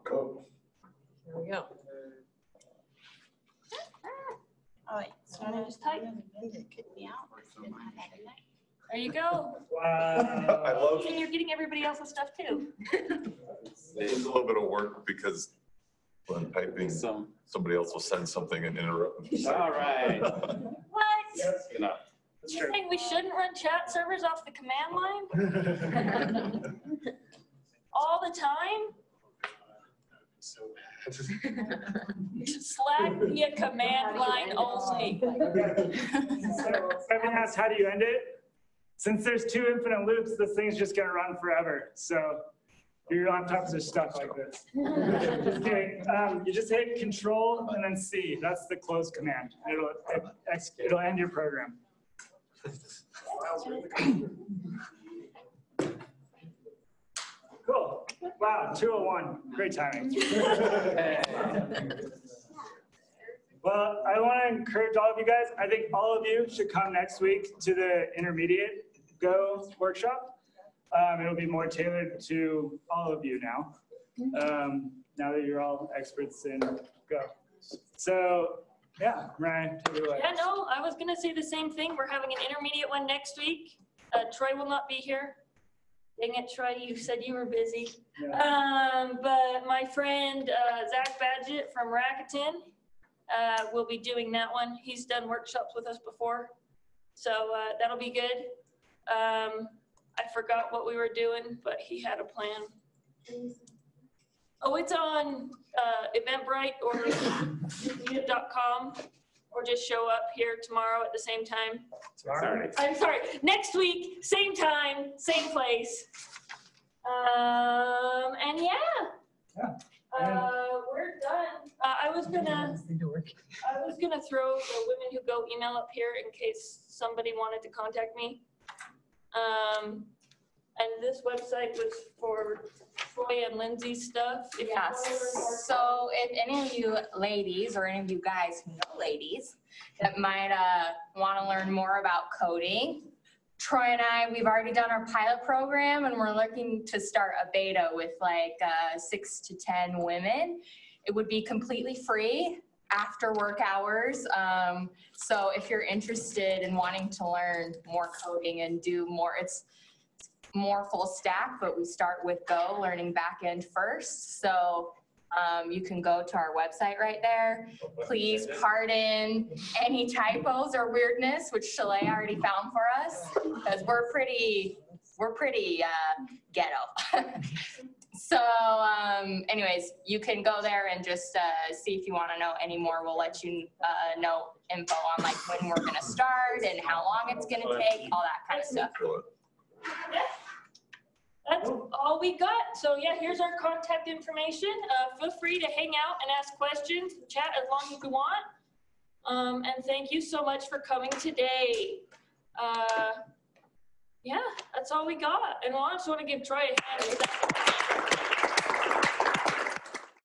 Go. Here we go. Oh, wait, so Wanna just type? it could be out. Didn't have that in there. There you go. Wow. I love, And you're getting everybody else's stuff too. it's a little bit of work because when typing, Some, somebody else will send something and interrupt. all right. What? Enough. That's You true. think we shouldn't run chat servers off the command line all the time? So bad. Slack via command line only. So, Kevin asked, how do you end it? Since there's two infinite loops, this thing's just gonna run forever. So your laptops are stuck like this. Just kidding. Um, you just hit Control and then C. That's the close command. It'll it, it'll end your program. Cool. Wow, 201. Great timing. Well, I want to encourage all of you guys. I think all of you should come next week to the intermediate Go workshop. Um, it'll be more tailored to all of you now. Um, now that you're all experts in Go. So, yeah, Ryan, take it away. Yeah, no, I was gonna say the same thing. We're having an intermediate one next week. Uh, Troy will not be here. Dang it, Troy, you said you were busy. Yeah. Um, but my friend, uh, Zach Badgett from Rakuten, uh, will be doing that one. He's done workshops with us before. So, uh, that'll be good. Um, I forgot what we were doing, but he had a plan. Oh, it's on, uh, Eventbrite or meetup.com, or just show up here tomorrow at the same time. Tomorrow. I'm sorry, next week, same time, same place. Um, and yeah. Yeah. Uh, we're done. Uh, I was gonna, I was gonna throw the Women Who Go email up here in case somebody wanted to contact me. Um, and this website was for Troy and Lindsay's stuff. If Yes, so if any of you ladies or any of you guys who know ladies that might uh, want to learn more about coding, Troy and I, we've already done our pilot program and we're looking to start a beta with like uh, six to 10 women. It would be completely free after work hours. Um, So if you're interested in wanting to learn more coding and do more, it's more full stack, but we start with Go, learning backend first. So um, you can go to our website right there. Please pardon any typos or weirdness, which Chalet already found for us, because we're pretty, we're pretty uh, ghetto. so, um, anyways, you can go there and just uh, see if you want to know any more. We'll let you uh, know info on like when we're gonna start and how long it's gonna take, all that kind of stuff. That's all we got. So yeah, here's our contact information. Uh, feel free to hang out and ask questions, chat as long as you want. Um, and thank you so much for coming today. Uh, yeah, that's all we got. And I just want to give Troy a hand.